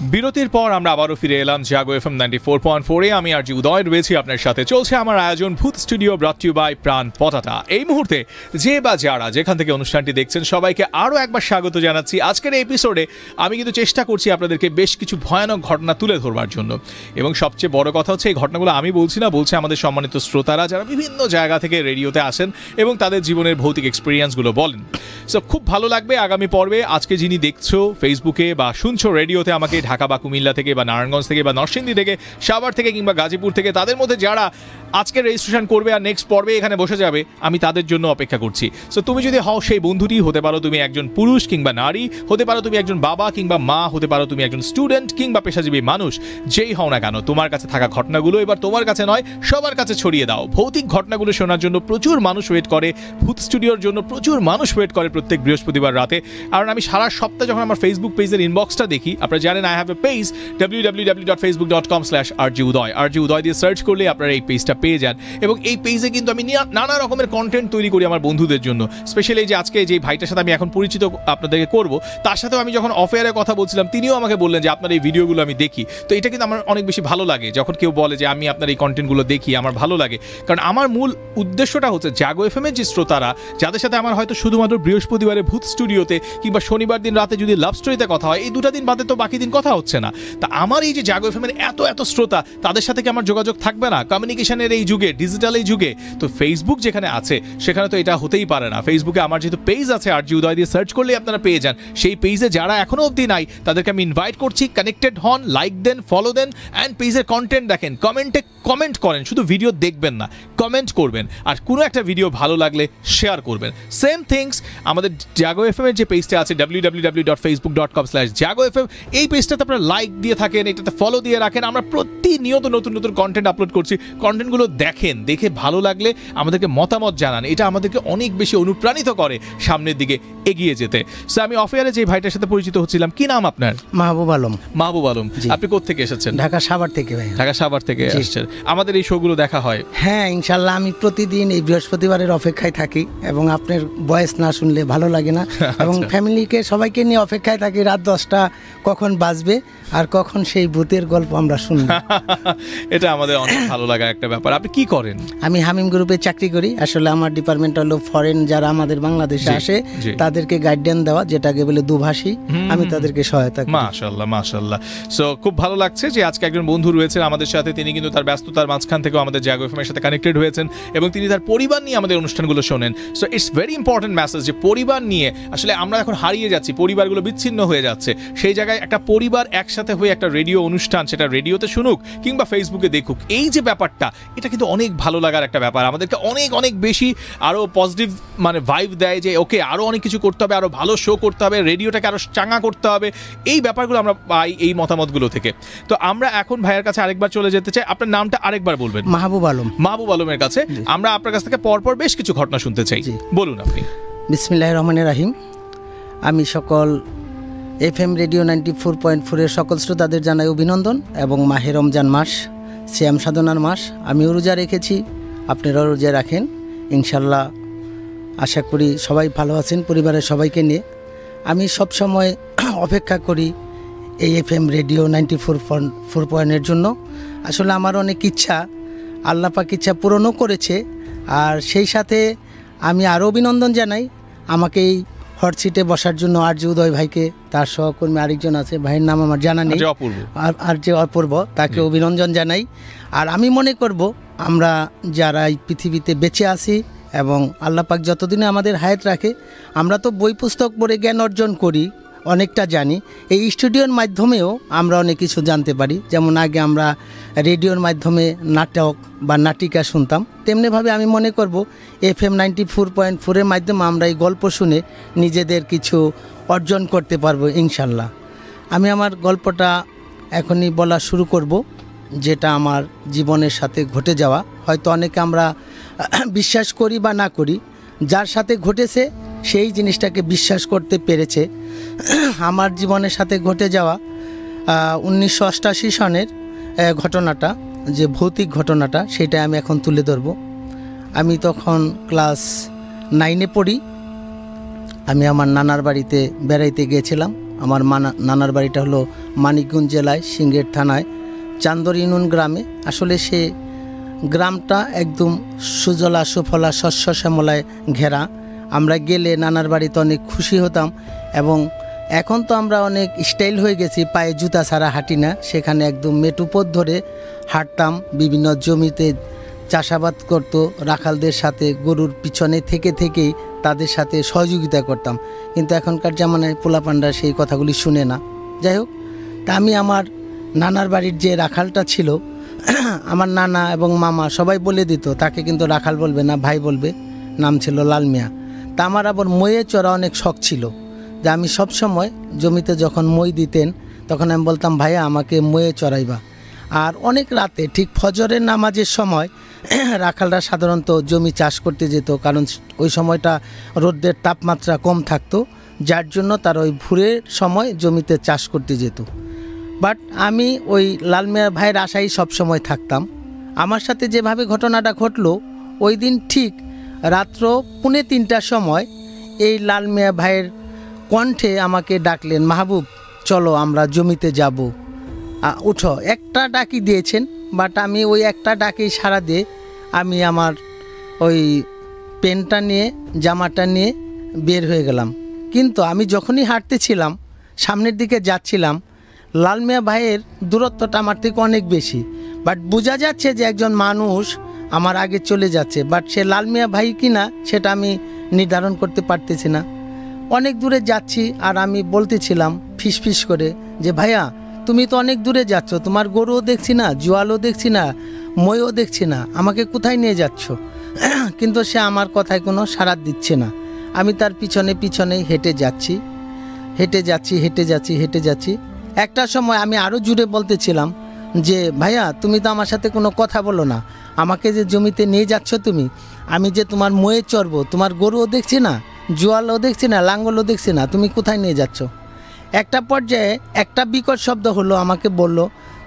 বিরতির পর আমরা আবারও ফিরে এলাম Jago F M ninety four point ফোরে। আমি আর জি উদয়, রয়েছি আপনার সাথে। চলছে আমার আয়োজন ভূত স্টুডিও ব্রট ইউ বাই প্রাণ পতাটা এই মুহূর্তে যে বা যারা যেখান থেকে অনুষ্ঠানটি দেখছেন, সবাইকে আরও একবার স্বাগত জানাচ্ছি। আজকের এপিসোডে আমি কিন্তু চেষ্টা করছি আপনাদেরকে বেশ কিছু ভয়ানক ঘটনা তুলে ধরবার জন্য। এবং সবচেয়ে বড় কথা হচ্ছে, এই ঘটনাগুলো আমি বলছি না, বলছে আমাদের সম্মানিত শ্রোতারা যারা বিভিন্ন জায়গা থেকে রেডিওতে আসেন এবং তাদের জীবনের ভৌতিক এক্সপিরিয়েন্সগুলো বলেন। সো খুব ভালো লাগবে আগামী পর্বে। আজকে যিনি দেখছ ফেসবুকে বা শুনছো রেডিওতে আমাকে ঢাকা বা কুমিল্লা থেকে বা নারায়ণগঞ্জ থেকে বা নরসিংদী থেকে, সাভার থেকে কিংবা গাজীপুর থেকে, তাদের মধ্যে যারা আজকে রেজিস্ট্রেশন করবে আর নেক্সট পর্বে এখানে বসে যাবে, আমি তাদের জন্য অপেক্ষা করছি। সো তুমি যদি হও সেই বন্ধুটি, হতে পারো তুমি একজন পুরুষ কিংবা নারী, হতে পারো তুমি একজন বাবা কিংবা মা, হতে পারো তুমি একজন স্টুডেন্ট কিংবা পেশাজীবী মানুষ, যেই হও না কেন, তোমার কাছে থাকা ঘটনাগুলো এবার তোমার কাছে নয়, সবার কাছে ছড়িয়ে দাও। ভৌতিক ঘটনাগুলো শোনার জন্য প্রচুর মানুষ ওয়েট করে, ভূত স্টুডিওর জন্য প্রচুর মানুষ ওয়েট করে প্রত্যেক বৃহস্পতিবার রাতে। কারণ আমি সারা সপ্তাহে যখন আমার ফেসবুক পেজের ইনবক্সটা দেখি, আপনারা জানেন I have a page W W W dot Facebook dot com slash R G Uday R G Uday দিয়ে সার্চ করলে আপনারা এই পেজটা পেয়ে যান। এবং এই পেজে কিন্তু আমি নানা রকমের কন্টেন্ট তৈরি করি আমার বন্ধুদের জন্য। স্পেশালি যে আজকে যে ভাইটার সাথে আমি এখন পরিচিত আপনাদেরকে করব, তার সাথেও আমি যখন অফেয়ারে কথা বলছিলাম, তিনিও আমাকে বললেন যে, আপনার এই ভিডিওগুলো আমি দেখি। তো এটা কিন্তু আমার অনেক বেশি ভালো লাগে। যখন কেউ বলে যে, আমি আপনার এই কন্টেন্টগুলো দেখি, আমার ভালো লাগে। কারণ আমার মূল উদ্দেশ্যটা হচ্ছে জাগো এফ এর যে শ্রোতারা, যাদের সাথে আমার হয়তো শুধুমাত্র বৃহস্পতিবারে ভূত স্টুডিওতে কিংবা শনিবার দিন রাতে যদি লাভ স্টোরিতে কথা হয়, এই দুটা দিন বাদে তো বাকি দিন কথা হচ্ছে না। তা আমার এই যে জাগো এফ এর এত এত শ্রোতা, তাদের সাথে কি আমার যোগাযোগ থাকবে না? কমিউনিকেশনের এই যুগে ডিজিটাল এই যুগে, তো ফেসবুক যেখানে আছে, সেখানে তো এটা হতেই পারে না। ফেসবুকে আমার যেহেতু পেজ আছে আর জি উদয় দিয়ে সার্চ করলে আপনারা পেয়ে যান। সেই পেজে যারা এখনও অবধি নাই, তাদেরকে আমি ইনভাইট করছি কানেক্টেড হন লাইক দেন ফলো দেন অ্যান্ড পেজের কন্টেন্ট দেখেন। কমেন্টে কমেন্ট করেন, শুধু ভিডিও দেখবেন না কমেন্ট করবেন। আর কোনো একটা ভিডিও ভালো লাগলে শেয়ার করবেন। সেম থিংস আমাদের জাগো এফ এর যে পেজটা আছে W W W dot Facebook dot com slash Jago F M এই পেজটাতে আপনারা লাইক দিয়ে থাকেন এটাতে ফলো দিয়ে রাখেন। আমরা প্রতিনিয়ত নতুন নতুন কন্টেন্ট আপলোড করছি। কন্টেন্টগুলো দেখেন দেখে ভালো লাগলে আমাদেরকে মতামত জানান। এটা আমাদেরকে অনেক বেশি অনুপ্রাণিত করে সামনের দিকে এগিয়ে যেতে। সো আমি অফিয়ারে যে ভাইটার সাথে পরিচিত হচ্ছিলাম কি নাম আপনার? মাহবুব আলম। মাহবুব আলম। আপনি কোথেকে এসেছেন? ঢাকা সাভার থেকে ভাই ঢাকা সাভার থেকে এসেছেন আমাদের এই শোগুলো দেখা হয়। হ্যাঁ ইনশাল্লাহ আমি প্রতিদিন এই বৃহস্পতিবারের অপেক্ষায় থাকি এবং আপনার বয়স না শুনলে ভালো লাগে না। এবং ফ্যামিলিকে সবাইকে নিয়ে অপেক্ষায় থাকি রাত দশটা কখন বাজবে আর কখন সেই ভূতের গল্প আমরা শুনব। এটা আমাদের অনেক ভালো লাগা একটা ব্যাপার। আপনি কি করেন? আমি হামিম গ্রুপে চাকরি করি। আসলে আমার ডিপার্টমেন্ট হলো ফরেন যারা আমাদের বাংলাদেশে আসে তাদেরকে গাইডেন্স দেওয়া যেটাকে বলে দুভাষী। আমি তাদেরকে সহায়তা করি। মাশাল্লাহ মাশাল্লাহ সো খুব ভালো লাগছে যে আজকে একজন বন্ধু রয়েছেন আমাদের সাথে। তিনি কিন্তু তার ব্যস্ততার মাঝখান থেকেও আমাদের জাগো এফএম এর সাথে কানেক্টেড হয়েছেন এবং তিনি তার পরিবার নিয়ে আমাদের অনুষ্ঠানগুলো শোনেন। So it's very important message যে পরিবার নিয়ে আসলে আমরা এখন হারিয়ে যাচ্ছি পরিবারগুলো বিচ্ছিন্ন হয়ে যাচ্ছে। সেই জায়গায় একটা পরিবার একসাথে হয়ে একটা রেডিও অনুষ্ঠান সেটা রেডিওতে শুনুক কিংবা ফেসবুকে দেখুক এই যে ব্যাপারটা এটা কিন্তু অনেক ভালো লাগার একটা ব্যাপার। আমাদেরকে অনেক অনেক বেশি আরও পজিটিভ মানে ভাইব দেয় যে ওকে আরও অনেক কিছু করতে হবে আরও ভালো শো করতে হবে রেডিওটাকে আরও চাঙা করতে হবে। এই ব্যাপারগুলো আমরা পাই এই মতামতগুলো থেকে। তো আমরা এখন ভাইয়ের কাছে আরেকবার চলে যেতে চাই। আপনার নামটা আরেকবার বলবেন। মাহবুব আলম। মাহবুব আলমের কাছে। আমরা আপনার কাছ থেকে পরপর বেশ কিছু ঘটনা শুনতে চাই। বলুন আপনি। বিসমিল্লাহ রহমান রাহিম। আমি সকল F M radio ninety four point ফোরের সকল শ্রোতাদের জানাই অভিনন্দন এবং মাহে রমজান মাস শ্যাম সাধনার মাস। আমিও রোজা রেখেছি, আপনারাও রোজা রাখেন। ইনশাল্লাহ আশা করি সবাই ভালো আছেন, পরিবারের সবাইকে নিয়ে। আমি সব সময় অপেক্ষা করি এই F M radio ninety four point four পয়েন্টের জন্য। আসলে আমার অনেক ইচ্ছা, আল্লাহ পাক ইচ্ছা পূরণও করেছে। আর সেই সাথে আমি আরও অভিনন্দন জানাই আমাকে এই হট সিটে বসার জন্য আর যে উদয় ভাইকে তার সহকর্মী আরেকজন আছে ভাইয়ের নাম আমার জানা নেই। আর আর যে অপূর্ব তাকে অভিনন্দন জানাই। আর আমি মনে করব আমরা যারা এই পৃথিবীতে বেঁচে আছি এবং আল্লাপাক যতদিনে আমাদের হায়াত রাখে আমরা তো বই পুস্তক পড়ে জ্ঞান অর্জন করি অনেকটা জানি। এই স্টুডিওর মাধ্যমেও আমরা অনেক কিছু জানতে পারি। যেমন আগে আমরা রেডিওর মাধ্যমে নাটক বা নাটিকা শুনতাম। তেমনিভাবে আমি মনে করব F M ninety four point ফোরের মাধ্যমে আমরা এই গল্প শুনে নিজেদের কিছু অর্জন করতে পারব ইনশাল্লাহ। আমি আমার গল্পটা এখনই বলা শুরু করব, যেটা আমার জীবনের সাথে ঘটে যাওয়া। হয়তো অনেকে আমরা বিশ্বাস করি বা না করি যার সাথে ঘটেছে, সেই জিনিসটাকে বিশ্বাস করতে পেরেছে। আমার জীবনের সাথে ঘটে যাওয়া উনিশশো অষ্টাশি সনের ঘটনাটা, যে ভৌতিক ঘটনাটা, সেটা আমি এখন তুলে ধরব। আমি তখন ক্লাস নাইনে পড়ি। আমি আমার নানার বাড়িতে বেড়াইতে গিয়েছিলাম। আমার মানা, নানার বাড়িটা হলো মানিকগঞ্জ জেলায় সিঙ্গের থানায়, চান্দর ইউনুন গ্রামে। আসলে সে গ্রামটা একদম সুজলা, সুফলা, শস্য শ্যামলায় ঘেরা। আমরা গেলে নানার বাড়িতে অনেক খুশি হতাম এবং এখন তো আমরা অনেক স্টাইল হয়ে গেছি, পায়ে জুতা ছাড়া হাঁটি না। সেখানে একদম মেটু পথ ধরে হাঁটতাম, বিভিন্ন জমিতে চাষাবাদ করত, রাখালদের সাথে, গরুর পিছনে থেকে থেকেই তাদের সাথে সহযোগিতা করতাম। কিন্তু এখনকার জামানায় পোলাপান্ডা সেই কথাগুলি শুনে না। যাই হোক, তা আমি আমার নানার বাড়ির যে রাখালটা ছিল আমার নানা এবং মামা সবাই বলে দিত, তাকে কিন্তু রাখাল বলবে না, ভাই বলবে, নাম ছিল লাল মিয়া। তা আমার আবার মইয়ে চড়া অনেক শখ ছিল, যে আমি সব সময় জমিতে যখন মই দিতেন, তখন আমি বলতাম, ভাইয়া, আমাকে ময়ে চড়াইবা। আর অনেক রাতে ঠিক ফজরের নামাজের সময় রাখালরা সাধারণত জমি চাষ করতে যেত, কারণ ওই সময়টা রোদের তাপমাত্রা কম থাকতো, যার জন্য তার ওই ভুরের সময় জমিতে চাষ করতে যেত। বাট আমি ওই লাল মিয়া ভাইয়ের আশায় সবসময় থাকতাম। আমার সাথে যেভাবে ঘটনাটা ঘটলো, ওই দিন ঠিক রাত্র পুনে তিনটার সময় এই লাল মিয়া ভাইয়ের কণ্ঠে আমাকে ডাকলেন, মাহবুব, চলো আমরা জমিতে যাব। উঠো। একটা ডাকি দিয়েছেন, বাট আমি ওই একটা ডাকেই সারা দিয়ে আমি আমার ওই পেনটা নিয়ে, জামাটা নিয়ে বের হয়ে গেলাম। কিন্তু আমি যখনই হাঁটতেছিলাম, সামনের দিকে যাচ্ছিলাম লাল মিয়া ভাইয়ের দূরত্বটা আমার থেকে অনেক বেশি। বাট বোঝা যাচ্ছে যে একজন মানুষ আমার আগে চলে যাচ্ছে বাট সে লাল মিয়া ভাই কিনা সেটা আমি নির্ধারণ করতে পারতেছি না। অনেক দূরে যাচ্ছি আর আমি বলতেছিলাম ফিস ফিস করে যে, ভাইয়া, তুমি তো অনেক দূরে যাচ্ছ, তোমার গরুও দেখছি না, জোয়ালও দেখছি না ময়ও দেখছি না, আমাকে কোথায় নিয়ে যাচ্ছ? কিন্তু সে আমার কথায় কোনো সাড়া দিচ্ছে না। আমি তার পিছনে পিছনেই হেঁটে যাচ্ছি হেঁটে যাচ্ছি হেঁটে যাচ্ছি হেঁটে যাচ্ছি। একটা সময় আমি আরও জুড়ে বলতেছিলাম যে, ভাইয়া, তুমি তো আমার সাথে কোনো কথা বলো না। আমাকে যে জমিতে নিয়ে যাচ্ছ তুমি, আমি যে তোমার ময়ে চড়বো, তোমার গরুও দেখছি না, জোয়ালও দেখছি না, লাঙ্গলও দেখছি না, তুমি কোথায় নিয়ে যাচ্ছ? একটা পর্যায়ে একটা বিকট শব্দ হলো, আমাকে বলল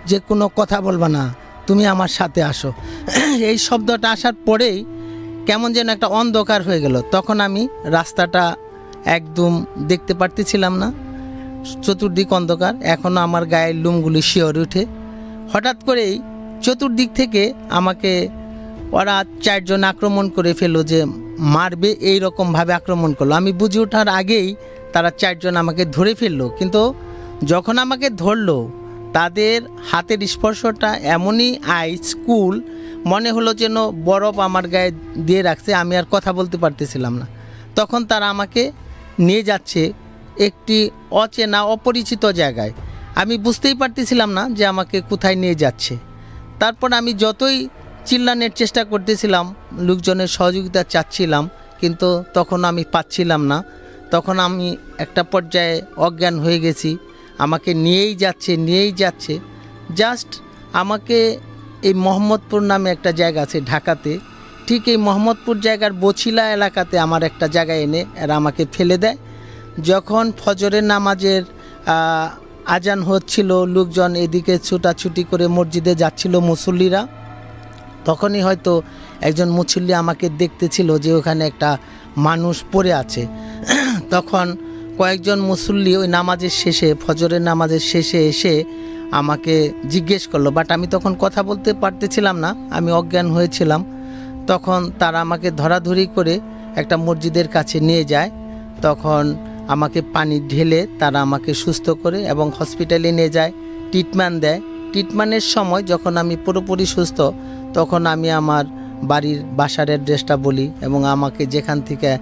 যে, কোনো কথা বলবা না, তুমি আমার সাথে আসো। এই শব্দটা আসার পরেই কেমন যেন একটা অন্ধকার হয়ে গেল। তখন আমি রাস্তাটা একদম দেখতে পারতেছিলাম না। চতুর্দিক অন্ধকার। এখনও আমার গায়ের লুমগুলি শিওরে উঠে হঠাৎ করেই চতুর্দিক থেকে আমাকে ওরা চারজন আক্রমণ করে ফেলল যে মারবে এই রকমভাবে আক্রমণ করল। আমি বুঝে ওঠার আগেই তারা চারজন আমাকে ধরে ফেলল। কিন্তু যখন আমাকে ধরলো, তাদের হাতের স্পর্শটা এমনই আইস কুল মনে হলো যেন বরফ আমার গায়ে দিয়ে রাখছে, আমি আর কথা বলতে পারতেছিলাম না। তখন তারা আমাকে নিয়ে যাচ্ছে একটি অচেনা, অপরিচিত জায়গায়। আমি বুঝতেই পারতেছিলাম না যে আমাকে কোথায় নিয়ে যাচ্ছে। তারপর আমি যতই চিল্লানের চেষ্টা করতেছিলাম, লোকজনের সহযোগিতা চাচ্ছিলাম, কিন্তু তখন আমি পাচ্ছিলাম না। তখন আমি একটা পর্যায়ে অজ্ঞান হয়ে গেছি। আমাকে নিয়েই যাচ্ছে নিয়েই যাচ্ছে। জাস্ট আমাকে এই মোহাম্মদপুর নামে একটা জায়গা আছে ঢাকাতে। ঠিক এই মোহাম্মদপুর জায়গার বছিলা এলাকাতে আমার একটা জায়গায় এনে এরা আমাকে ফেলে দেয়। যখন ফজরের নামাজের আজান হচ্ছিল, লোকজন এদিকে ছুটাছুটি করে মসজিদে যাচ্ছিল মুসল্লিরা, তখনই হয়তো একজন মুসল্লি আমাকে দেখতেছিল যে ওখানে একটা মানুষ পড়ে আছে। তখন কয়েকজন মুসল্লি ওই নামাজের শেষে, ফজরের নামাজের শেষে এসে আমাকে জিজ্ঞেস করল। বাট আমি তখন কথা বলতে পারতেছিলাম না, আমি অজ্ঞান হয়েছিলাম। তখন তারা আমাকে ধরাধরি করে একটা মসজিদের কাছে নিয়ে যায়। তখন আমাকে পানি ঢেলে তারা আমাকে সুস্থ করে এবং হসপিটালে নিয়ে যায়, ট্রিটমেন্ট দেয়। ট্রিটমেন্টের সময় যখন আমি পুরোপুরি সুস্থ, তখন আমি আমার বাড়ির বাসার অ্যাড্রেসটা বলি এবং আমাকে যেখান থেকে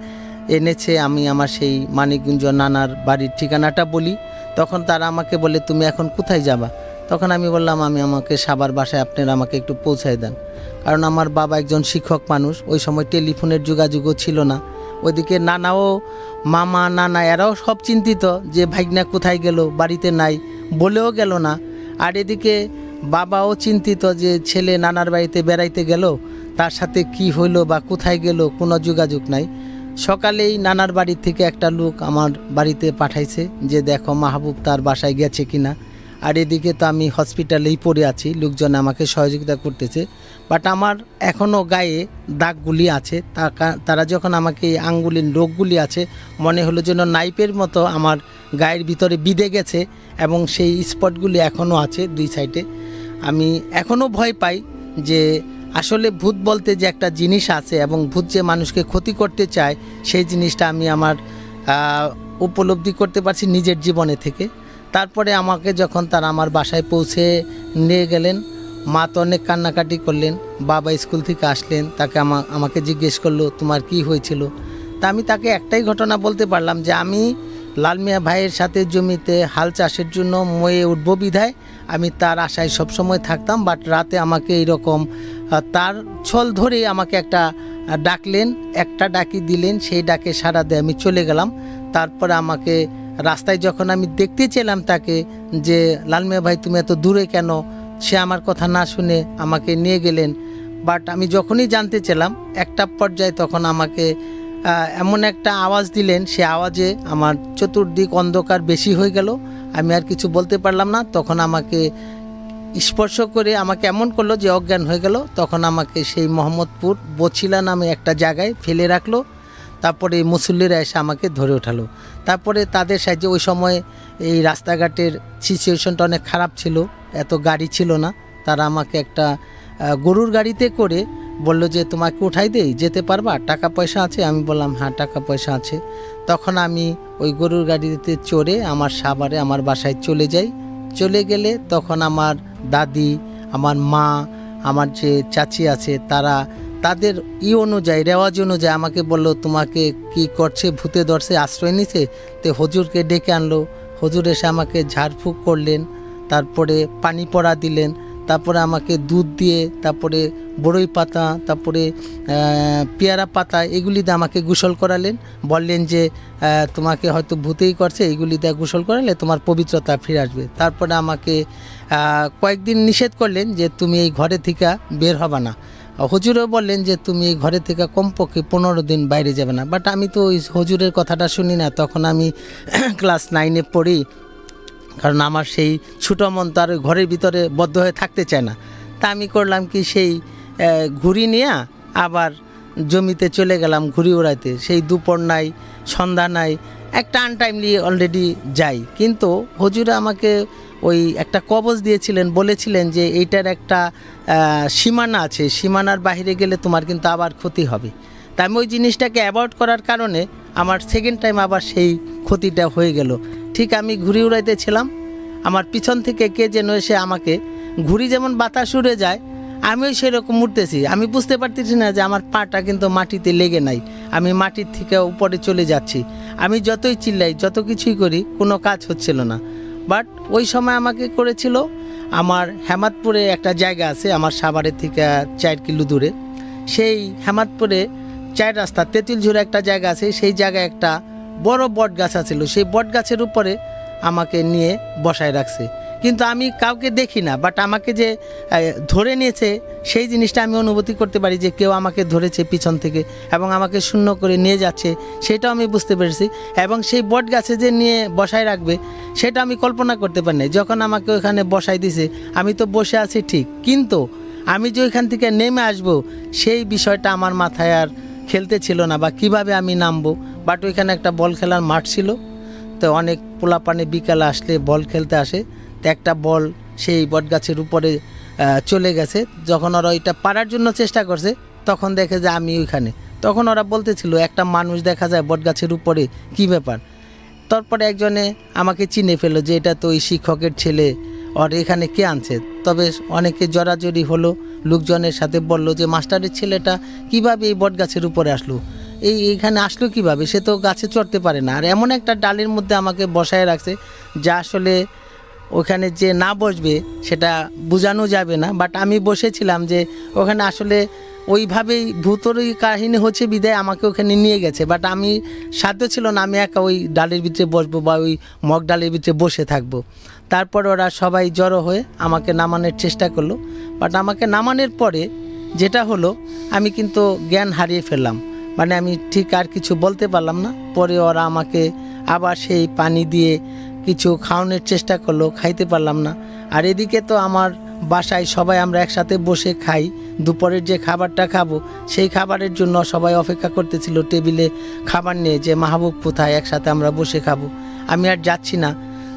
এনেছে আমি আমার সেই মানিকগঞ্জ নানার বাড়ির ঠিকানাটা বলি। তখন তারা আমাকে বলে, তুমি এখন কোথায় যাবা? তখন আমি বললাম, আমি আমাকে সাবার বাসায় আপনারা আমাকে একটু পৌঁছায় দেন। কারণ আমার বাবা একজন শিক্ষক মানুষ, ওই সময় টেলিফোনের যোগাযোগও ছিল না। ওইদিকে নানাও, মামা, নানা, এরাও সব চিন্তিত যে ভাইগনা কোথায় গেল, বাড়িতে নাই, বলেও গেল না। আর এদিকে বাবাও চিন্তিত যে ছেলে নানার বাড়িতে বেড়াইতে গেল, তার সাথে কি হইল বা কোথায় গেল কোনো যোগাযোগ নাই। সকালেই নানার বাড়ি থেকে একটা লোক আমার বাড়িতে পাঠাইছে যে, দেখো মাহবুব তার বাসায় গেছে কিনা। আর এদিকে তো আমি হসপিটালেই পড়ে আছি, লোকজন আমাকে সহযোগিতা করতেছে। বাট আমার এখনও গায়ে দাগগুলি আছে, তারা যখন আমাকে আঙ্গুলির রোগগুলি আছে, মনে হলো যেন নাইপের মতো আমার গায়ের ভিতরে বিঁধে গেছে এবং সেই স্পটগুলি এখনও আছে দুই সাইডে। আমি এখনও ভয় পাই যে আসলে ভূত বলতে যে একটা জিনিস আছে এবং ভূত যে মানুষকে ক্ষতি করতে চায়, সেই জিনিসটা আমি আমার উপলব্ধি করতে পারছি নিজের জীবনে থেকে। তারপরে আমাকে যখন তারা আমার বাসায় পৌঁছে নিয়ে গেলেন মা তো অনেক কান্নাকাটি করলেন, বাবা স্কুল থেকে আসলেন, তাকে আমা আমাকে জিজ্ঞেস করল, তোমার কি হয়েছিল? তা আমি তাকে একটাই ঘটনা বলতে পারলাম যে আমি লাল মিয়া ভাইয়ের সাথে জমিতে হাল চাষের জন্য ময়ে উঠবো বিধায় আমি তার আশায় সবসময় থাকতাম বাট রাতে আমাকে এইরকম তার ছল ধরে আমাকে একটা ডাকলেন, একটা ডাকি দিলেন, সেই ডাকে সাড়া দিয়ে আমি চলে গেলাম। তারপরে আমাকে রাস্তায় যখন আমি দেখতে চেলাম তাকে যে লালমিয়া ভাই, তুমি এত দূরে কেন? সে আমার কথা না শুনে আমাকে নিয়ে গেলেন। বাট আমি যখনই জানতে চেলাম একটা পর্যায়ে তখন আমাকে এমন একটা আওয়াজ দিলেন, সে আওয়াজে আমার চতুর্দিক অন্ধকার বেশি হয়ে গেল। আমি আর কিছু বলতে পারলাম না। তখন আমাকে স্পর্শ করে আমাকে এমন করল যে অজ্ঞান হয়ে গেল। তখন আমাকে সেই মোহাম্মদপুর বছিলা নামে একটা জায়গায় ফেলে রাখল। তারপরে মুসল্লিরা এসে আমাকে ধরে ওঠালো। তারপরে তাদের সাহায্যে ওই সময় এই রাস্তাঘাটের সিচুয়েশনটা অনেক খারাপ ছিল। এত গাড়ি ছিল না। তারা আমাকে একটা গরুর গাড়িতে করে বলল যে, তোমাকে উঠাই দেই যেতে পারবা? টাকা পয়সা আছে? আমি বললাম হ্যাঁ টাকা পয়সা আছে। তখন আমি ওই গরুর গাড়িতে চড়ে আমার সাভারে, আমার বাসায় চলে যাই। চলে গেলে তখন আমার দাদি, আমার মা, আমার যে চাচি আছে, তারা তাদের ই অনুযায়ী, রেওয়াজ অনুযায়ী আমাকে বলল, তোমাকে কি করছে? ভূতে ধরছে, আশ্রয় নিছে? তো হজুরকে ডেকে আনলো। হজুর এসে আমাকে ঝাড়ফুঁক করলেন। তারপরে পানি পড়া দিলেন, তারপরে আমাকে দুধ দিয়ে, তারপরে বড়ই পাতা, তারপরে পেয়ারা পাতা, এগুলি দিয়ে আমাকে গোসল করালেন। বললেন যে তোমাকে হয়তো ভূতেই করছে এইগুলি দিয়ে গোসল করালে তোমার পবিত্রতা ফিরে আসবে। তারপরে আমাকে কয়েকদিন নিষেধ করলেন যে, তুমি এই ঘরে থেকে বের হবে না। হজুরও বললেন যে, তুমি এই ঘরে থেকে কমপক্ষে পনেরো দিন বাইরে যাবে না। বাট আমি তো ওই হজুরের কথাটা শুনি না। তখন আমি ক্লাস নাইনে পড়ি। কারণ আমার সেই ছোটো মন তো আর ঘরের ভিতরে বদ্ধ হয়ে থাকতে চায় না। তা আমি করলাম কি সেই ঘুড়ি নিয়ে আবার জমিতে চলে গেলাম ঘুড়ি উড়াইতে সেই দুপুর নাই, সন্ধ্যা নাই, একটা আনটাইমলি অলরেডি যাই। কিন্তু হজুরা আমাকে ওই একটা কবজ দিয়েছিলেন, বলেছিলেন যে এইটার একটা সীমানা আছে। সীমানার বাইরে গেলে তোমার কিন্তু আবার ক্ষতি হবে। তা আমি ওই জিনিসটাকে অ্যাভয়েড করার কারণে আমার সেকেন্ড টাইম আবার সেই ক্ষতিটা হয়ে গেল। ঠিক আমি ঘুড়ি উড়াইতেছিলাম, আমার পিছন থেকে কে যেন এসে আমাকে ঘুড়ি যেমন বাতাস উড়ে যায়, আমিও সেরকম উঠতেছি আমি বুঝতে পারতেছি না যে আমার পাটা কিন্তু মাটিতে লেগে নাই, আমি মাটির থেকে উপরে চলে যাচ্ছি। আমি যতই চিল্লাই, যত কিছুই করি, কোনো কাজ হচ্ছিল না। বাট ওই সময় আমাকে করেছিল, আমার হেমাদপুরে একটা জায়গা আছে, আমার সাভারের থেকে চার কিলো দূরে। সেই হেমাদপুরে চার রাস্তা তেঁতুল ঝুড়ে একটা জায়গা আছে, সেই জায়গায় একটা বড় বট গাছ আছিল সেই বট গাছের উপরে আমাকে নিয়ে বসায় রাখছে। কিন্তু আমি কাউকে দেখি না বাট আমাকে যে ধরে নিয়েছে, সেই জিনিসটা আমি অনুভূতি করতে পারি যে কেউ আমাকে ধরেছে পিছন থেকে এবং আমাকে শূন্য করে নিয়ে যাচ্ছে, সেটাও আমি বুঝতে পেরেছি। এবং সেই বট গাছে যে নিয়ে বসায় রাখবে, সেটা আমি কল্পনা করতে পারি না যখন আমাকে ওখানে বসাই দিছে, আমি তো বসে আছি ঠিক, কিন্তু আমি যে ওইখান থেকে নেমে আসব, সেই বিষয়টা আমার মাথায় আর খেলতে ছিল না বা কীভাবে আমি নামবো? বাট ওইখানে একটা বল খেলার মাঠ ছিল। তো অনেক পোলাপানে বিকালে আসলে বল খেলতে আসে। তো একটা বল সেই বটগাছের উপরে চলে গেছে। যখন ওরা ওইটা পারার জন্য চেষ্টা করছে, তখন দেখে যে আমি ওইখানে। তখন ওরা বলতেছিল, একটা মানুষ দেখা যায় বটগাছের উপরে, কি ব্যাপার? তারপরে একজনে আমাকে চিনে ফেলো যে এটা তো ওই শিক্ষকের ছেলে। ওর এখানে কে আনছে? তবে অনেকে জড়াজড়ি হলো, লোকজনের সাথে বলল যে, মাস্টারের ছেলেটা কীভাবে এই বট গাছের উপরে আসলো? এই এইখানে আসলো কীভাবে? সে তো গাছে চড়তে পারে না। আর এমন একটা ডালের মধ্যে আমাকে বসায় রাখছে, যা আসলে ওখানে যে না বসবে সেটা বোঝানো যাবে না। বাট আমি বসেছিলাম যে, ওখানে আসলে ওইভাবেই ভূতরই কাহিনী হচ্ছে বিদায় আমাকে ওখানে নিয়ে গেছে। বাট আমি সাধ্য ছিল না আমি একা ওই ডালের ভিতরে বসবো বা ওই মগ ডালের ভিতরে বসে থাকব। তারপর ওরা সবাই জড়ো হয়ে আমাকে নামানোর চেষ্টা করল। বাট আমাকে নামানোর পরে যেটা হলো, আমি কিন্তু জ্ঞান হারিয়ে ফেললাম। মানে আমি ঠিক আর কিছু বলতে পারলাম না। পরে ওরা আমাকে আবার সেই পানি দিয়ে কিছু খাওয়ানোর চেষ্টা করল, খাইতে পারলাম না। আর এদিকে তো আমার বাসায় সবাই আমরা একসাথে বসে খাই। দুপুরের যে খাবারটা খাব, সেই খাবারের জন্য সবাই অপেক্ষা করতেছিল টেবিলে খাবার নিয়ে যে মাহবুব কোথায়, একসাথে আমরা বসে খাব। আমি আর যাচ্ছি না।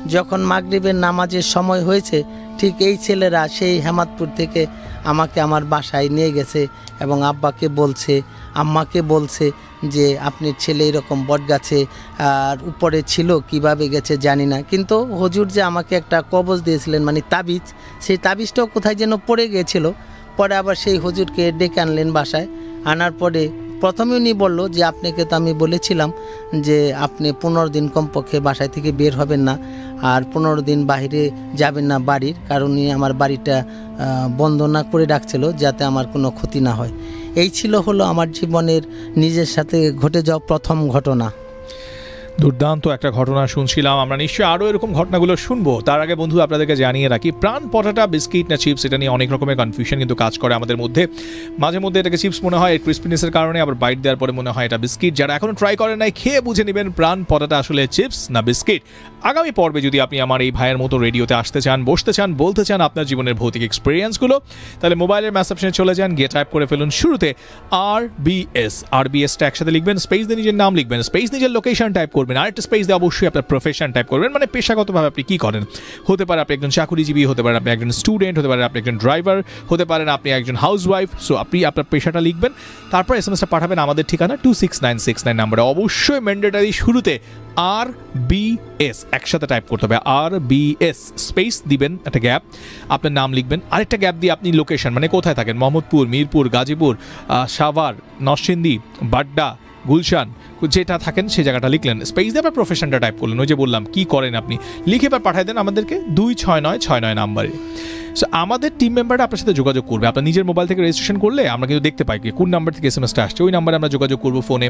যখন মাগরিবের নামাজের সময় হয়েছে, ঠিক এই ছেলেরা সেই হেমাদপুর থেকে আমাকে আমার বাসায় নিয়ে গেছে এবং আব্বাকে বলছে, আম্মাকে বলছে যে, আপনি ছেলে এরকম বটগাছে, আর উপরে ছিল, কীভাবে গেছে জানি না। কিন্তু হুজুর যে আমাকে একটা কবজ দিয়েছিলেন মানে তাবিজ, সেই তাবিজটাও কোথায় যেন পড়ে গিয়েছিল। পরে আবার সেই হজুরকে ডেকে আনলেন বাসায়। আনার পরে প্রথমে উনি বলল যে, আপনাকে তো আমি বলেছিলাম যে, আপনি পনেরো দিন কমপক্ষে বাসায় থেকে বের হবেন না আর পনেরো দিন বাহিরে যাবেন না বাড়ির। কারণ উনি আমার বাড়িটা বন্ধ না করে ডাকছিল যাতে আমার কোনো ক্ষতি না হয়। এই ছিল হলো আমার জীবনের নিজের সাথে ঘটে যাওয়া প্রথম ঘটনা। দুর্দান্ত একটা ঘটনা শুনছিলাম। আমরা নিশ্চয়ই আরও এরকম ঘটনাগুলো শুনব। তার আগে বন্ধু, আপনাদেরকে জানিয়ে রাখি, প্রাণ পটাটা, বিস্কিট না চিপস, এটা নিয়ে অনেক রকমের কনফিউশন কিন্তু কাজ করে আমাদের মধ্যে। মাঝে মধ্যে এটাকে চিপস মনে হয় ক্রিসপিনেসের কারণে, আবার বাইট দেওয়ার পরে মনে হয় এটা বিস্কিট। যারা এখনও ট্রাই করেন নাই, খেয়ে বুঝে নেবেন প্রাণ পটাটা আসলে চিপস না বিস্কিট। আগামী পর্বে যদি আপনি আমার এই ভাইয়ের মতো রেডিওতে আসতে চান, বসতে চান, বলতে চান আপনার জীবনের ভৌতিক এক্সপিরিয়েন্সগুলো তাহলে মোবাইলের ম্যাসঅপশনে চলে যান গিয়ে টাইপ করে ফেলুন শুরুতে আর বিএস আর বিএসটা একসাথে লিখবেন স্পেস দিয়ে নিজের নাম লিখবেন স্পেস নিজের লোকেশন টাইপ করবেন। আর একটা স্পেস দিয়ে অবশ্যই আপনার প্রফেশন টাইপ করবেন। মানে পেশাগতভাবে আপনি কি করেন? হতে পারে আপনি একজন চাকুরিজীবী, হতে পারেন আপনি একজন স্টুডেন্ট হতে পারেন আপনি একজন ড্রাইভার হতে পারেন আপনি একজন হাউস ওয়াইফ সো আপনি আপনার পেশাটা লিখবেন। তারপর এস এম এসটা পাঠাবেন আমাদের ঠিকানা two six nine six nine নাম্বারে অবশ্যই ম্যান্ডেটারি শুরুতে আর বি এস একসাথে টাইপ করতে হবে। আর বি এস স্পেস দিবেন, একটা গ্যাপ আপনার নাম লিখবেন। আরেকটা গ্যাপ দিয়ে আপনি লোকেশন মানে কোথায় থাকেন? মোহাম্মদপুর, মিরপুর, গাজীপুর সাভার, নরসিংদী, বাড্ডা, গুলশান যেটা থাকেন সেই জায়গাটা লিখলেন। স্পেস দিয়ে প্রফেশনটা টাইপ করলেন। ওই যে বললাম, কি করেন আপনি? লিখে এবার পাঠাই দেন আমাদেরকে দুই ছয় নয় ছয় নয় নাম্বারে সো আমাদের টিম মেম্বাররা আপনার সাথে যোগাযোগ করবে। আপনার নিজের মোবাইল থেকে রেজিস্ট্রেশন করলে আমরা কিন্তু দেখতে পাই কোন নাম্বার থেকে এস এম এসটা আসছে। ওই নাম্বারে আমরা যোগাযোগ করব ফোনে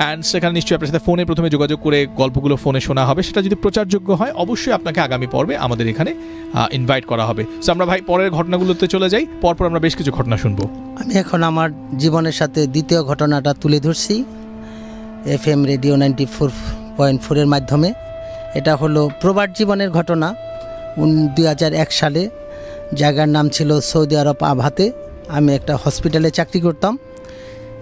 অ্যান্ড সেখানে নিশ্চয়ই আপনার সাথে ফোনে প্রথমে যোগাযোগ করে গল্পগুলো ফোনে শোনা হবে। সেটা যদি প্রচারযোগ্য হয়, অবশ্যই আপনাকে আগামী পর্বে আমাদের এখানে ইনভাইট করা হবে। সো আমরা ভাই পরের ঘটনাগুলোতে চলে যাই। পরপর আমরা বেশ কিছু ঘটনা শুনব। আমি এখন আমার জীবনের সাথে দ্বিতীয় ঘটনাটা তুলে ধরছি। F M radio ninety four point ফোরের মাধ্যমে। এটা হলো প্রবাদ জীবনের ঘটনা দুই হাজার এক সালে। জায়গার নাম ছিল সৌদি আরব আভাতে আমি একটা হসপিটালে চাকরি করতাম।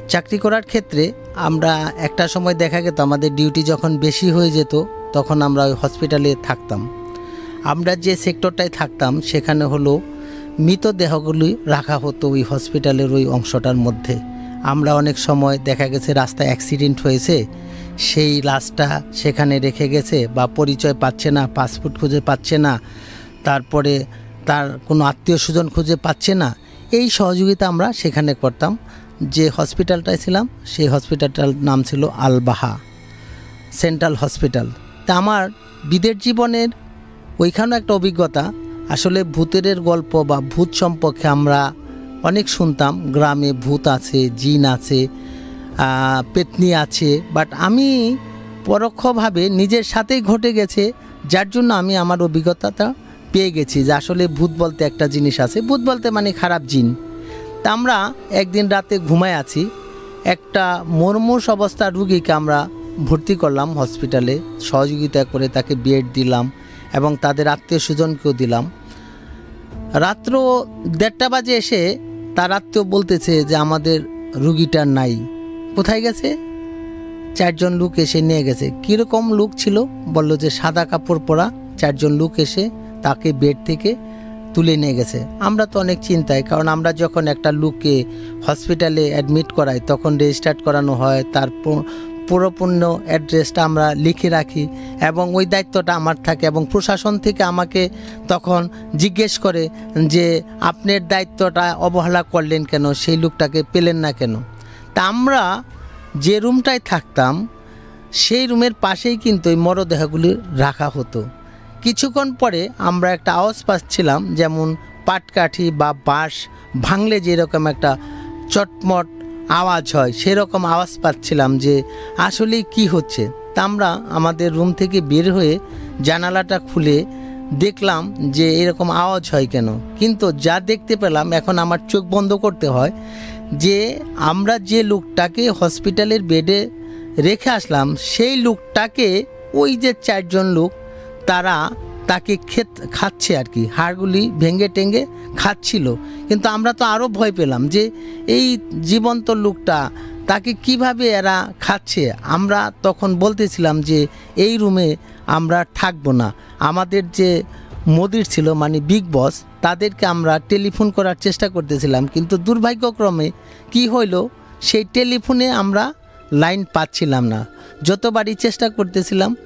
চাকরি করার ক্ষেত্রে আমরা একটা সময় দেখা যেত আমাদের ডিউটি যখন বেশি হয়ে যেত, তখন আমরা ওই হসপিটালে থাকতাম। আমরা যে সেক্টরটায় থাকতাম, সেখানে হলো মৃতদেহগুলি রাখা হতো ওই হসপিটালের ওই অংশটার মধ্যে। আমরা অনেক সময় দেখা গেছে রাস্তায় অ্যাক্সিডেন্ট হয়েছে, সেই লাশটা সেখানে রেখে গেছে বা পরিচয় পাচ্ছে না পাসপোর্ট খুঁজে পাচ্ছে না, তারপরে তার কোনো আত্মীয় স্বজন খুঁজে পাচ্ছে না। এই সহযোগিতা আমরা সেখানে করতাম। যে হসপিটালটায় ছিলাম, সেই হসপিটালটার নাম ছিল আলবাহা, সেন্ট্রাল হসপিটাল। তা আমার বিদের জীবনের ওইখানেও একটা অভিজ্ঞতা। আসলে ভূতের গল্প বা ভূত সম্পর্কে আমরা অনেক শুনতাম, গ্রামে ভূত আছে, জিন আছে পেতনি আছে বাট আমি পরোক্ষভাবে নিজের সাথেই ঘটে গেছে, যার জন্য আমি আমার অভিজ্ঞতাটা পেয়ে গেছি যে আসলে ভূত বলতে একটা জিনিস আছে। ভূত বলতে মানে খারাপ জিন। তা আমরা একদিন রাতে ঘুমায় আছি, একটা মর্মস অবস্থা রুগীকে আমরা ভর্তি করলাম হসপিটালে, সহযোগিতা করে তাকে বেড দিলাম এবং তাদের আত্মীয় স্বজনকেও দিলাম। রাত্র দেড়টা বাজে এসে তার আত্মীয় বলতেছে যে আমাদের রুগীটা নাই। কোথায় গেছে? চারজন লোক এসে নিয়ে গেছে। কীরকম লোক ছিল? বলল যে সাদা কাপড় পরা চারজন লোক এসে তাকে বেড থেকে তুলে নিয়ে গেছে। আমরা তো অনেক চিন্তায়, কারণ আমরা যখন একটা লোককে হসপিটালে অ্যাডমিট করাই, তখন রেজিস্টার্ট করানো হয় তার প- পুরোপূর্ণ অ্যাড্রেসটা আমরা লিখে রাখি এবং ওই দায়িত্বটা আমার থাকে এবং প্রশাসন থেকে আমাকে তখন জিজ্ঞেস করে যে আপনার দায়িত্বটা অবহেলা করলেন কেন? সেই লোকটাকে পেলেন না কেন? তা আমরা যে রুমটায় থাকতাম, সেই রুমের পাশেই কিন্তু ওই মরদেহগুলি রাখা হতো। কিছুক্ষণ পরে আমরা একটা আওয়াজ পাচ্ছিলাম, যেমন পাটকাঠি বা বাঁশ ভাঙলে যেরকম একটা চটমট আওয়াজ হয়, সেরকম আওয়াজ পাচ্ছিলাম যে আসলে কি হচ্ছে। তা আমরা আমাদের রুম থেকে বের হয়ে জানালাটা খুলে দেখলাম যে এরকম আওয়াজ হয় কেন। কিন্তু যা দেখতে পেলাম, এখন আমার চোখ বন্ধ করতে হয় যে আমরা যে লোকটাকে হসপিটালের বেডে রেখে আসলাম, সেই লোকটাকে ওই যে চারজন লোক, তারা তাকে খেত, খাচ্ছে আর কি। হাড়গুলি ভেঙে টেঙ্গে খাচ্ছিল। কিন্তু আমরা তো আরও ভয় পেলাম যে এই জীবন্ত লোকটা তাকে কীভাবে এরা খাচ্ছে? আমরা তখন বলতেছিলাম যে এই রুমে আমরা থাকব না। আমাদের যে মোদির ছিল মানে বিগ বস, তাদেরকে আমরা টেলিফোন করার চেষ্টা করতেছিলাম। কিন্তু দুর্ভাগ্যক্রমে কি হইল? সেই টেলিফোনে আমরা লাইন পাচ্ছিলাম না। যতবারই চেষ্টা করতেছিলাম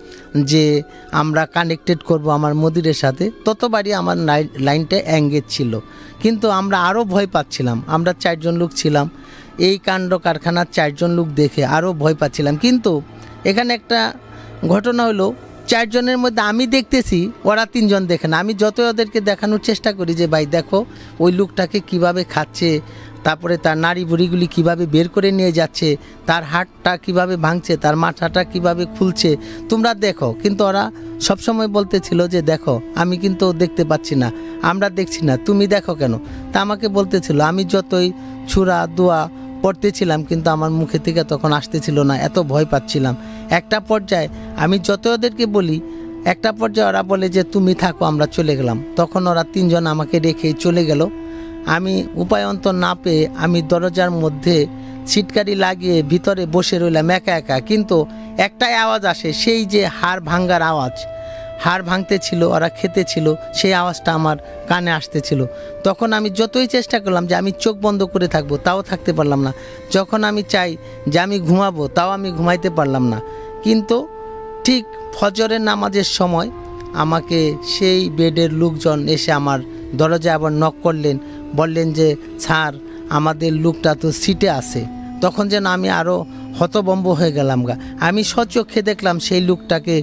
যে আমরা কানেক্টেড করব আমার মদিরের সাথে, ততবারই আমার লাই- লাইনটা অ্যাঙ্গেজ ছিল। কিন্তু আমরা আরও ভয় পাচ্ছিলাম, আমরা চারজন লোক ছিলাম। এই কাণ্ড কারখানার চারজন লোক দেখে আরও ভয় পাচ্ছিলাম। কিন্তু এখানে একটা ঘটনা হলো, চারজনের মধ্যে আমি দেখতেছি, ওরা তিনজন দেখে না। আমি যত ওদেরকে দেখানোর চেষ্টা করি যে, ভাই দেখো, ওই লোকটাকে কীভাবে খাচ্ছে তারপরে তার নাড়ি বুড়িগুলি কীভাবে বের করে নিয়ে যাচ্ছে, তার হাটটা কীভাবে ভাঙছে, তার মাথাটা কীভাবে খুলছে, তোমরা দেখো। কিন্তু ওরা সবসময় বলতেছিল যে, দেখো, আমি কিন্তু দেখতে পাচ্ছি না, আমরা দেখছি না, তুমি দেখো কেন? তা আমাকে বলতেছিল, আমি যতই ছুরা, দোয়া পড়তেছিলাম, কিন্তু আমার মুখে থেকে তখন আসতেছিল না, এত ভয় পাচ্ছিলাম। একটা পর্যায়ে আমি যত ওদেরকে বলি, একটা পর্যায়ে ওরা বলে যে, তুমি থাকো, আমরা চলে গেলাম। তখন ওরা তিনজন আমাকে রেখেই চলে গেল। আমি উপায়ন্তর না পেয়ে আমি দরজার মধ্যে ছিটকারি লাগিয়ে ভিতরে বসে রইলাম একা একা। কিন্তু একটাই আওয়াজ আসে, সেই যে হাড় ভাঙ্গার আওয়াজ। হাড় ভাঙতে ছিল ওরা খেতে ছিল সেই আওয়াজটা আমার কানে আসতেছিল। তখন আমি যতই চেষ্টা করলাম যে আমি চোখ বন্ধ করে থাকব, তাও থাকতে পারলাম না। যখন আমি চাই যে আমি ঘুমাবো, তাও আমি ঘুমাইতে পারলাম না। কিন্তু ঠিক ফজরের নামাজের সময় আমাকে সেই বেডের লোকজন এসে আমার দরজায় আবার নক করলেন। বললেন যে, স্যার, আমাদের লোকটা তো সিটে আছে। তখন যেন আমি আরও হতবম্ব হয়ে গেলাম গা। আমি সচক্ষে দেখলাম সেই লোকটাকে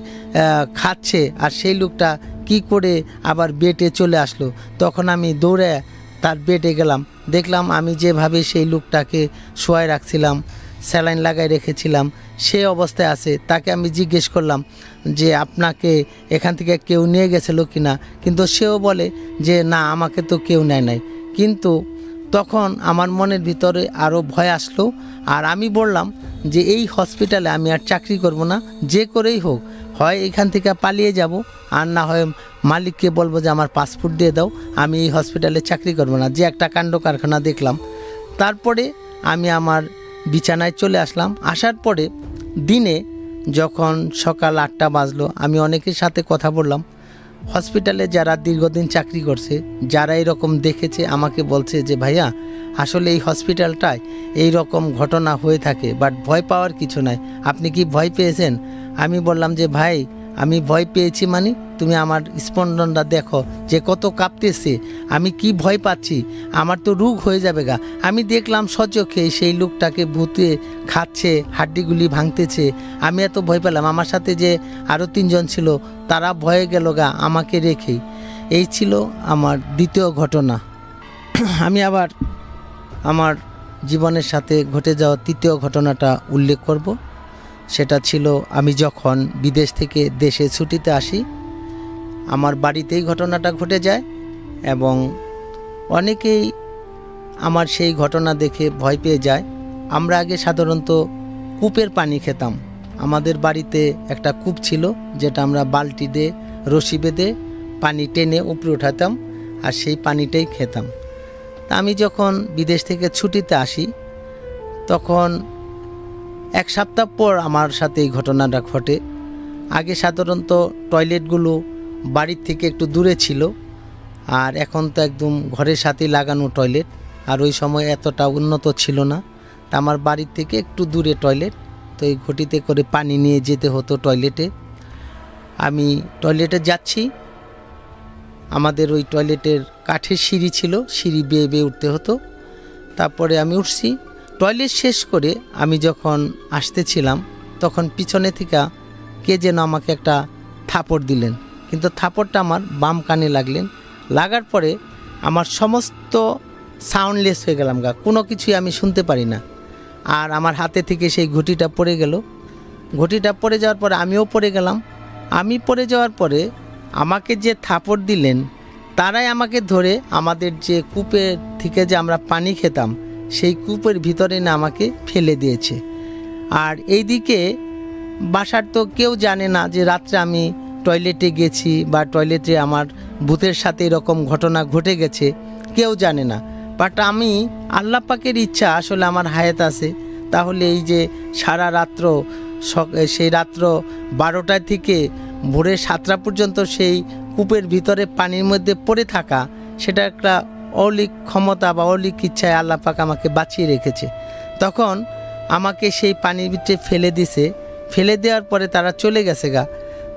খাচ্ছে আর সেই লোকটা কি করে আবার বেটে চলে আসলো। তখন আমি দৌড়ে তার বেটে গেলাম। দেখলাম আমি যেভাবে সেই লোকটাকে শোয়াই রাখছিলাম, স্যালাইন লাগাই রেখেছিলাম, সে অবস্থায় আছে। তাকে আমি জিজ্ঞেস করলাম যে, আপনাকে এখান থেকে কেউ নিয়ে গেছিল কি না কিন্তু সেও বলে যে, না, আমাকে তো কেউ নেয় নাই। কিন্তু তখন আমার মনের ভিতরে আরও ভয় আসলো। আর আমি বললাম যে, এই হসপিটালে আমি আর চাকরি করব না, যে করেই হোক, হয় এখান থেকে পালিয়ে যাব, আর না হয় মালিককে বলব যে, আমার পাসপোর্ট দিয়ে দাও, আমি এই হসপিটালে চাকরি করব না। যে একটা কাণ্ড কারখানা দেখলাম। তারপরে আমি আমার বিছানায় চলে আসলাম। আসার পরে দিনে যখন সকাল আটটা বাজলো, আমি অনেকের সাথে কথা বললাম। হসপিটালে যারা দীর্ঘদিন চাকরি করছে, যারা এরকম দেখেছে, আমাকে বলছে যে, ভাইয়া, আসলে এই হসপিটালটায় এই রকম ঘটনা হয়ে থাকে বাট ভয় পাওয়ার কিছু নাই। আপনি কি ভয় পেয়েছেন? আমি বললাম যে, ভাই আমি ভয় পেয়েছি মানে তুমি আমার স্পন্দনটা দেখো, যে কত কাঁপতেছে। আমি কি ভয় পাচ্ছি? আমার তো রোগ হয়ে যাবে গা। আমি দেখলাম সচক্ষে সেই লোকটাকে ভূতে খাচ্ছে, হাড্ডিগুলি ভাঙতেছে। আমি এত ভয় পেলাম। আমার সাথে যে আরও তিনজন ছিল, তারা ভয়ে গেল গা আমাকে রেখেই এই ছিল আমার দ্বিতীয় ঘটনা। আমি আবার আমার জীবনের সাথে ঘটে যাওয়া তৃতীয় ঘটনাটা উল্লেখ করব। সেটা ছিল আমি যখন বিদেশ থেকে দেশে ছুটিতে আসি, আমার বাড়িতেই ঘটনাটা ঘটে যায় এবং অনেকেই আমার সেই ঘটনা দেখে ভয় পেয়ে যায়। আমরা আগে সাধারণত কূপের পানি খেতাম। আমাদের বাড়িতে একটা কূপ ছিল যেটা আমরা বালতি দিয়ে, রশি বেঁধে পানি টেনে উপরে উঠাতাম আর সেই পানিটাই খেতাম। তা আমি যখন বিদেশ থেকে ছুটিতে আসি, তখন এক সপ্তাহ পর আমার সাথে এই ঘটনাটা ঘটে। আগে সাধারণত টয়লেটগুলো বাড়ির থেকে একটু দূরে ছিল, আর এখন তো একদম ঘরের সাথেই লাগানো টয়লেট, আর ওই সময় এতটা উন্নত ছিল না। তা আমার বাড়ির থেকে একটু দূরে টয়লেট, তো এই ঘটিতে করে পানি নিয়ে যেতে হতো টয়লেটে। আমি টয়লেটে যাচ্ছি। আমাদের ওই টয়লেটের কাঠের সিঁড়ি ছিল, সিঁড়ি বেয়ে বেয়ে উঠতে হতো। তারপরে আমি উঠছি। টয়লেট শেষ করে আমি যখন আসতেছিলাম, তখন পিছনে থেকে কে যেন আমাকে একটা থাপড় দিলেন। কিন্তু থাপড়টা আমার বাম কানে লাগলেন। লাগার পরে আমার সমস্ত সাউন্ডলেস হয়ে গেলাম গা, কোনো কিছুই আমি শুনতে পারি না। আর আমার হাতে থেকে সেই ঘটিটা পড়ে গেল। ঘটিটা পড়ে যাওয়ার পরে আমিও পড়ে গেলাম। আমি পড়ে যাওয়ার পরে আমাকে যে থাপড় দিলেন, তারাই আমাকে ধরে আমাদের যে কূপের থেকে যে আমরা পানি খেতাম সেই কূপের ভিতরে না আমাকে ফেলে দিয়েছে। আর এইদিকে বাসার তো কেউ জানে না যে রাত্রে আমি টয়লেটে গেছি বা টয়লেটে আমার ভূতের সাথে এরকম ঘটনা ঘটে গেছে, কেউ জানে না। বাট আমি আল্লাহ পাকের ইচ্ছা, আসলে আমার হায়াত আছে। তাহলে এই যে সারা রাত্র সেই রাত্র বারোটা থেকে ভোরের সাতটা পর্যন্ত সেই কূপের ভিতরে পানির মধ্যে পড়ে থাকা, সেটা একটা অলিক ক্ষমতা বা অলিক ইচ্ছায় আল্লাহ পাক আমাকে বাঁচিয়ে রেখেছে। তখন আমাকে সেই পানির ভিতরে ফেলে দিছে। ফেলে দেওয়ার পরে তারা চলে গেছে গা।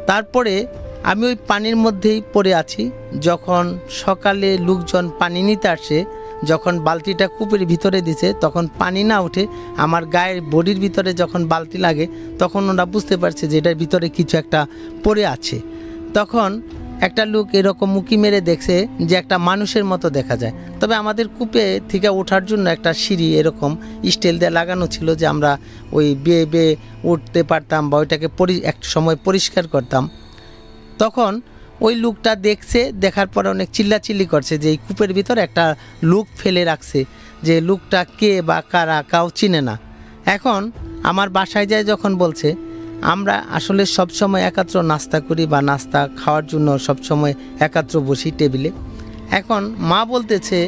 তারপরে আমি ওই পানির মধ্যেই পড়ে আছি। যখন সকালে লোকজন পানি নিতে আসে, যখন বালতিটা কূপের ভিতরে দিছে, তখন পানি না উঠে আমার গায়ের বডির ভিতরে যখন বালতি লাগে, তখন ওরা বুঝতে পারছে যে এটার ভিতরে কিছু একটা পড়ে আছে। তখন একটা লোক এরকম মুখি মেরে দেখছে যে একটা মানুষের মতো দেখা যায়। তবে আমাদের কূপে থেকে ওঠার জন্য একটা সিঁড়ি এরকম স্টিল দিয়ে লাগানো ছিল যে আমরা ওই বেয়ে বেয়ে উঠতে পারতাম বা ওইটাকে পরি এক সময় পরিষ্কার করতাম। তখন ওই লুকটা দেখছে, দেখার পরে অনেক চিল্লাচিল্লি করছে যে এই কূপের ভিতর একটা লুক ফেলে রাখছে যে লুকটা কে বা কারা, কাউ চিনে না। এখন আমার বাসায় যায় যখন বলছে আমরা আসলে সব সময় একাত্র নাস্তা করি বা নাস্তা খাওয়ার জন্য সব সময় একাত্র বসি টেবিলে। এখন মা বলতেছে,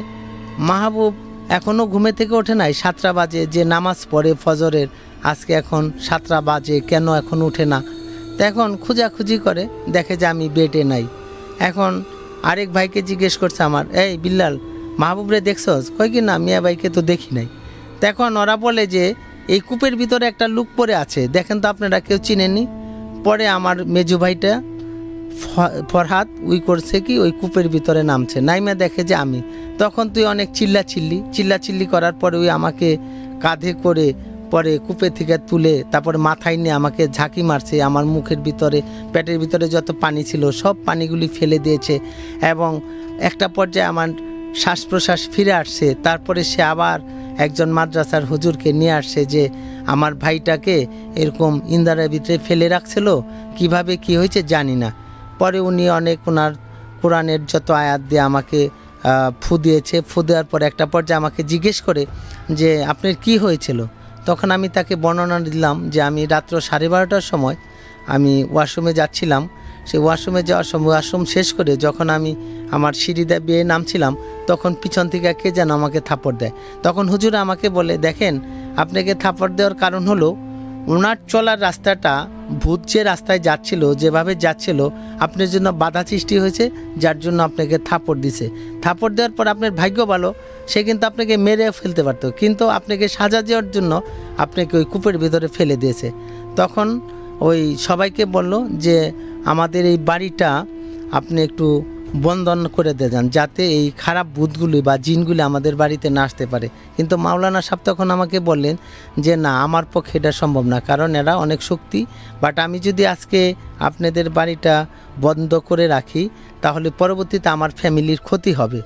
মাহবুব এখনও ঘুমে থেকে ওঠে নাই? সাতটা বাজে, যে নামাজ পড়ে ফজরের, আজকে এখন সাতটা বাজে, কেন এখন উঠে না? তো এখন খুঁজাখুঁজি করে, দেখে যে আমি বেটে নাই। এখন আরেক ভাইকে জিজ্ঞেস করছে আমার, এই বিল্লাল মাহবুবরে দেখছস? কয় কি না, মিয়া ভাইকে তো দেখি নাই। তো এখন ওরা বলে যে এই কূপের ভিতরে একটা লুক পরে আছে। দেখেন তো আপনারা, কেউ চিনেনি পরে আমার মেজু ভাইটা ফ- ফরহাদ, উই করছে কি, ওই কূপের ভিতরে নামছে। নাইমা দেখে যে আমি। তখন তুই অনেক চিল্লা চিল্লি চিল্লা চিল্লি করার পরে ওই আমাকে কাঁধে করে পরে কূপে থেকে তুলে তারপরে মাথায় নিয়ে আমাকে ঝাঁকি মারছে। আমার মুখের ভিতরে, পেটের ভিতরে যত পানি ছিল, সব পানিগুলি ফেলে দিয়েছে এবং একটা পর্যায়ে আমার শ্বাস প্রশ্বাস ফিরে আসছে। তারপরে সে আবার একজন মাদ্রাসার হুজুরকে নিয়ে আসছে যে, আমার ভাইটাকে এরকম ইন্দারের ভিতরে ফেলে রাখছিল, কীভাবে কি হয়েছে জানি না। পরে উনি অনেক ওনার কোরআনের যত আয়াত দিয়ে আমাকে ফু দিয়েছে, ফু দেওয়ার পর একটা পর্যায়ে আমাকে জিজ্ঞেস করে যে, আপনার কি হয়েছিল? তখন আমি তাকে বর্ণনা দিলাম যে, আমি রাত্র সাড়ে বারোটার সময় আমি ওয়াশরুমে যাচ্ছিলাম। সেই ওয়াশরুমে যাওয়ার সময় ওয়াশরুম শেষ করে যখন আমি আমার সিঁড়িতে বিয়ে নামছিলাম তখন পিছন থেকে কে যেন আমাকে থাপড় দেয়। তখন হুজুর আমাকে বলে, দেখেন, আপনাকে থাপড় দেওয়ার কারণ হলো ওনার চলার রাস্তাটা ভূত যে রাস্তায় যাচ্ছিল, যেভাবে যাচ্ছিল, আপনার জন্য বাধা সৃষ্টি হয়েছে, যার জন্য আপনাকে থাপড় দিছে। থাপড় দেওয়ার পর আপনার ভাগ্য ভালো, সে কিন্তু আপনাকে মেরে ফেলতে পারতো, কিন্তু আপনাকে সাজা দেওয়ার জন্য আপনাকে ওই কূপের ভিতরে ফেলে দিয়েছে। তখন ওই সবাইকে বলল যে, আমাদের এই বাড়িটা আপনি একটু বন্ধন করে দিয়ে যান, যাতে এই খারাপ ভূতগুলি বা জিনগুলি আমাদের বাড়িতে না আসতে পারে। কিন্তু মাওলানা সাহেব তখন আমাকে বললেন যে, না, আমার পক্ষে এটা সম্ভব না, কারণ এরা অনেক শক্তি। বাট আমি যদি আজকে আপনাদের বাড়িটা বন্ধ করে রাখি, তাহলে পরবর্তীতে আমার ফ্যামিলির ক্ষতি হবে।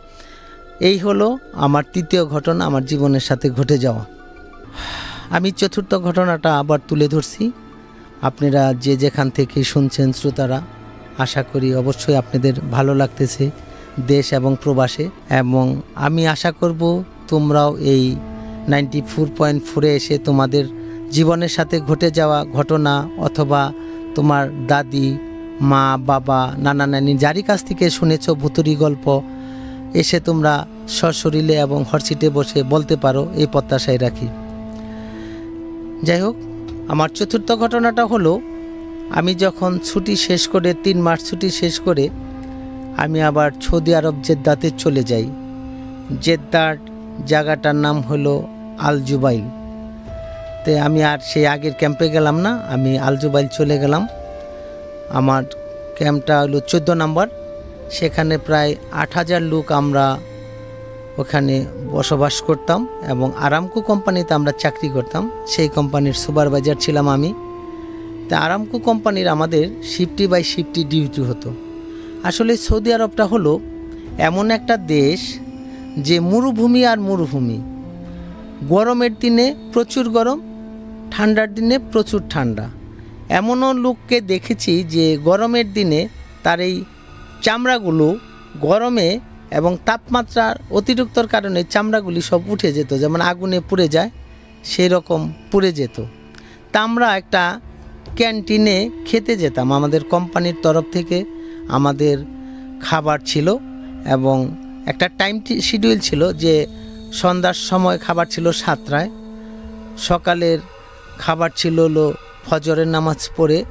এই হলো আমার তৃতীয় ঘটনা আমার জীবনের সাথে ঘটে যাওয়া। আমি চতুর্থ ঘটনাটা আবার তুলে ধরছি। আপনারা যে যেখান থেকে শুনছেন শ্রোতারা আশা করি অবশ্যই আপনাদের ভালো লাগতেছে দেশ এবং প্রবাসে। এবং আমি আশা করব তোমরাও এই নাইনটি ফোর পয়েন্ট ফোরে এসে তোমাদের জীবনের সাথে ঘটে যাওয়া ঘটনা অথবা তোমার দাদি, মা, বাবা, নানা নানি যারই কাছ থেকে শুনেছ ভুতুরি গল্প, এসে তোমরা সশরীরে এবং হরসিটে বসে বলতে পারো, এই প্রত্যাশায় রাখি। যাই হোক, আমার চতুর্থ ঘটনাটা হলো আমি যখন ছুটি শেষ করে, তিন মাস ছুটি শেষ করে, আমি আবার সৌদি আরব জেদ্দাতে চলে যাই। জেদ্দার জায়গাটার নাম হলো আল জুবাইল। তে আমি আর সেই আগের ক্যাম্পে গেলাম না, আমি আল জুবাইল চলে গেলাম। আমার ক্যাম্পটা হলো চোদ্দ নাম্বার। সেখানে প্রায় আট হাজার লোক আমরা ওখানে বসবাস করতাম এবং আরামকো কোম্পানিতে আমরা চাকরি করতাম। সেই কোম্পানির সুপারভাইজার ছিলাম আমি। তা আরামকো কোম্পানির আমাদের শিফটি বাই শিফটি ডিউটি হতো। আসলে সৌদি আরবটা হলো এমন একটা দেশ যে মরুভূমি আর মরুভূমি। গরমের দিনে প্রচুর গরম, ঠান্ডার দিনে প্রচুর ঠান্ডা। এমনও লোককে দেখেছি যে গরমের দিনে তার এই চামড়াগুলো গরমে এবং তাপমাত্রার অতিরিক্তর কারণে চামড়াগুলি সব উঠে যেত, যেমন আগুনে পুড়ে যায় সেই রকম পুড়ে যেত। তা আমরা একটা ক্যান্টিনে খেতে যেতাম। আমাদের কোম্পানির তরফ থেকে আমাদের খাবার ছিল এবং একটা টাইম শিডিউল ছিল যে সন্ধ্যার সময় খাবার ছিল সাতটায়। সকালের খাবার ছিল হলো ফজরের নামাজ পড়ে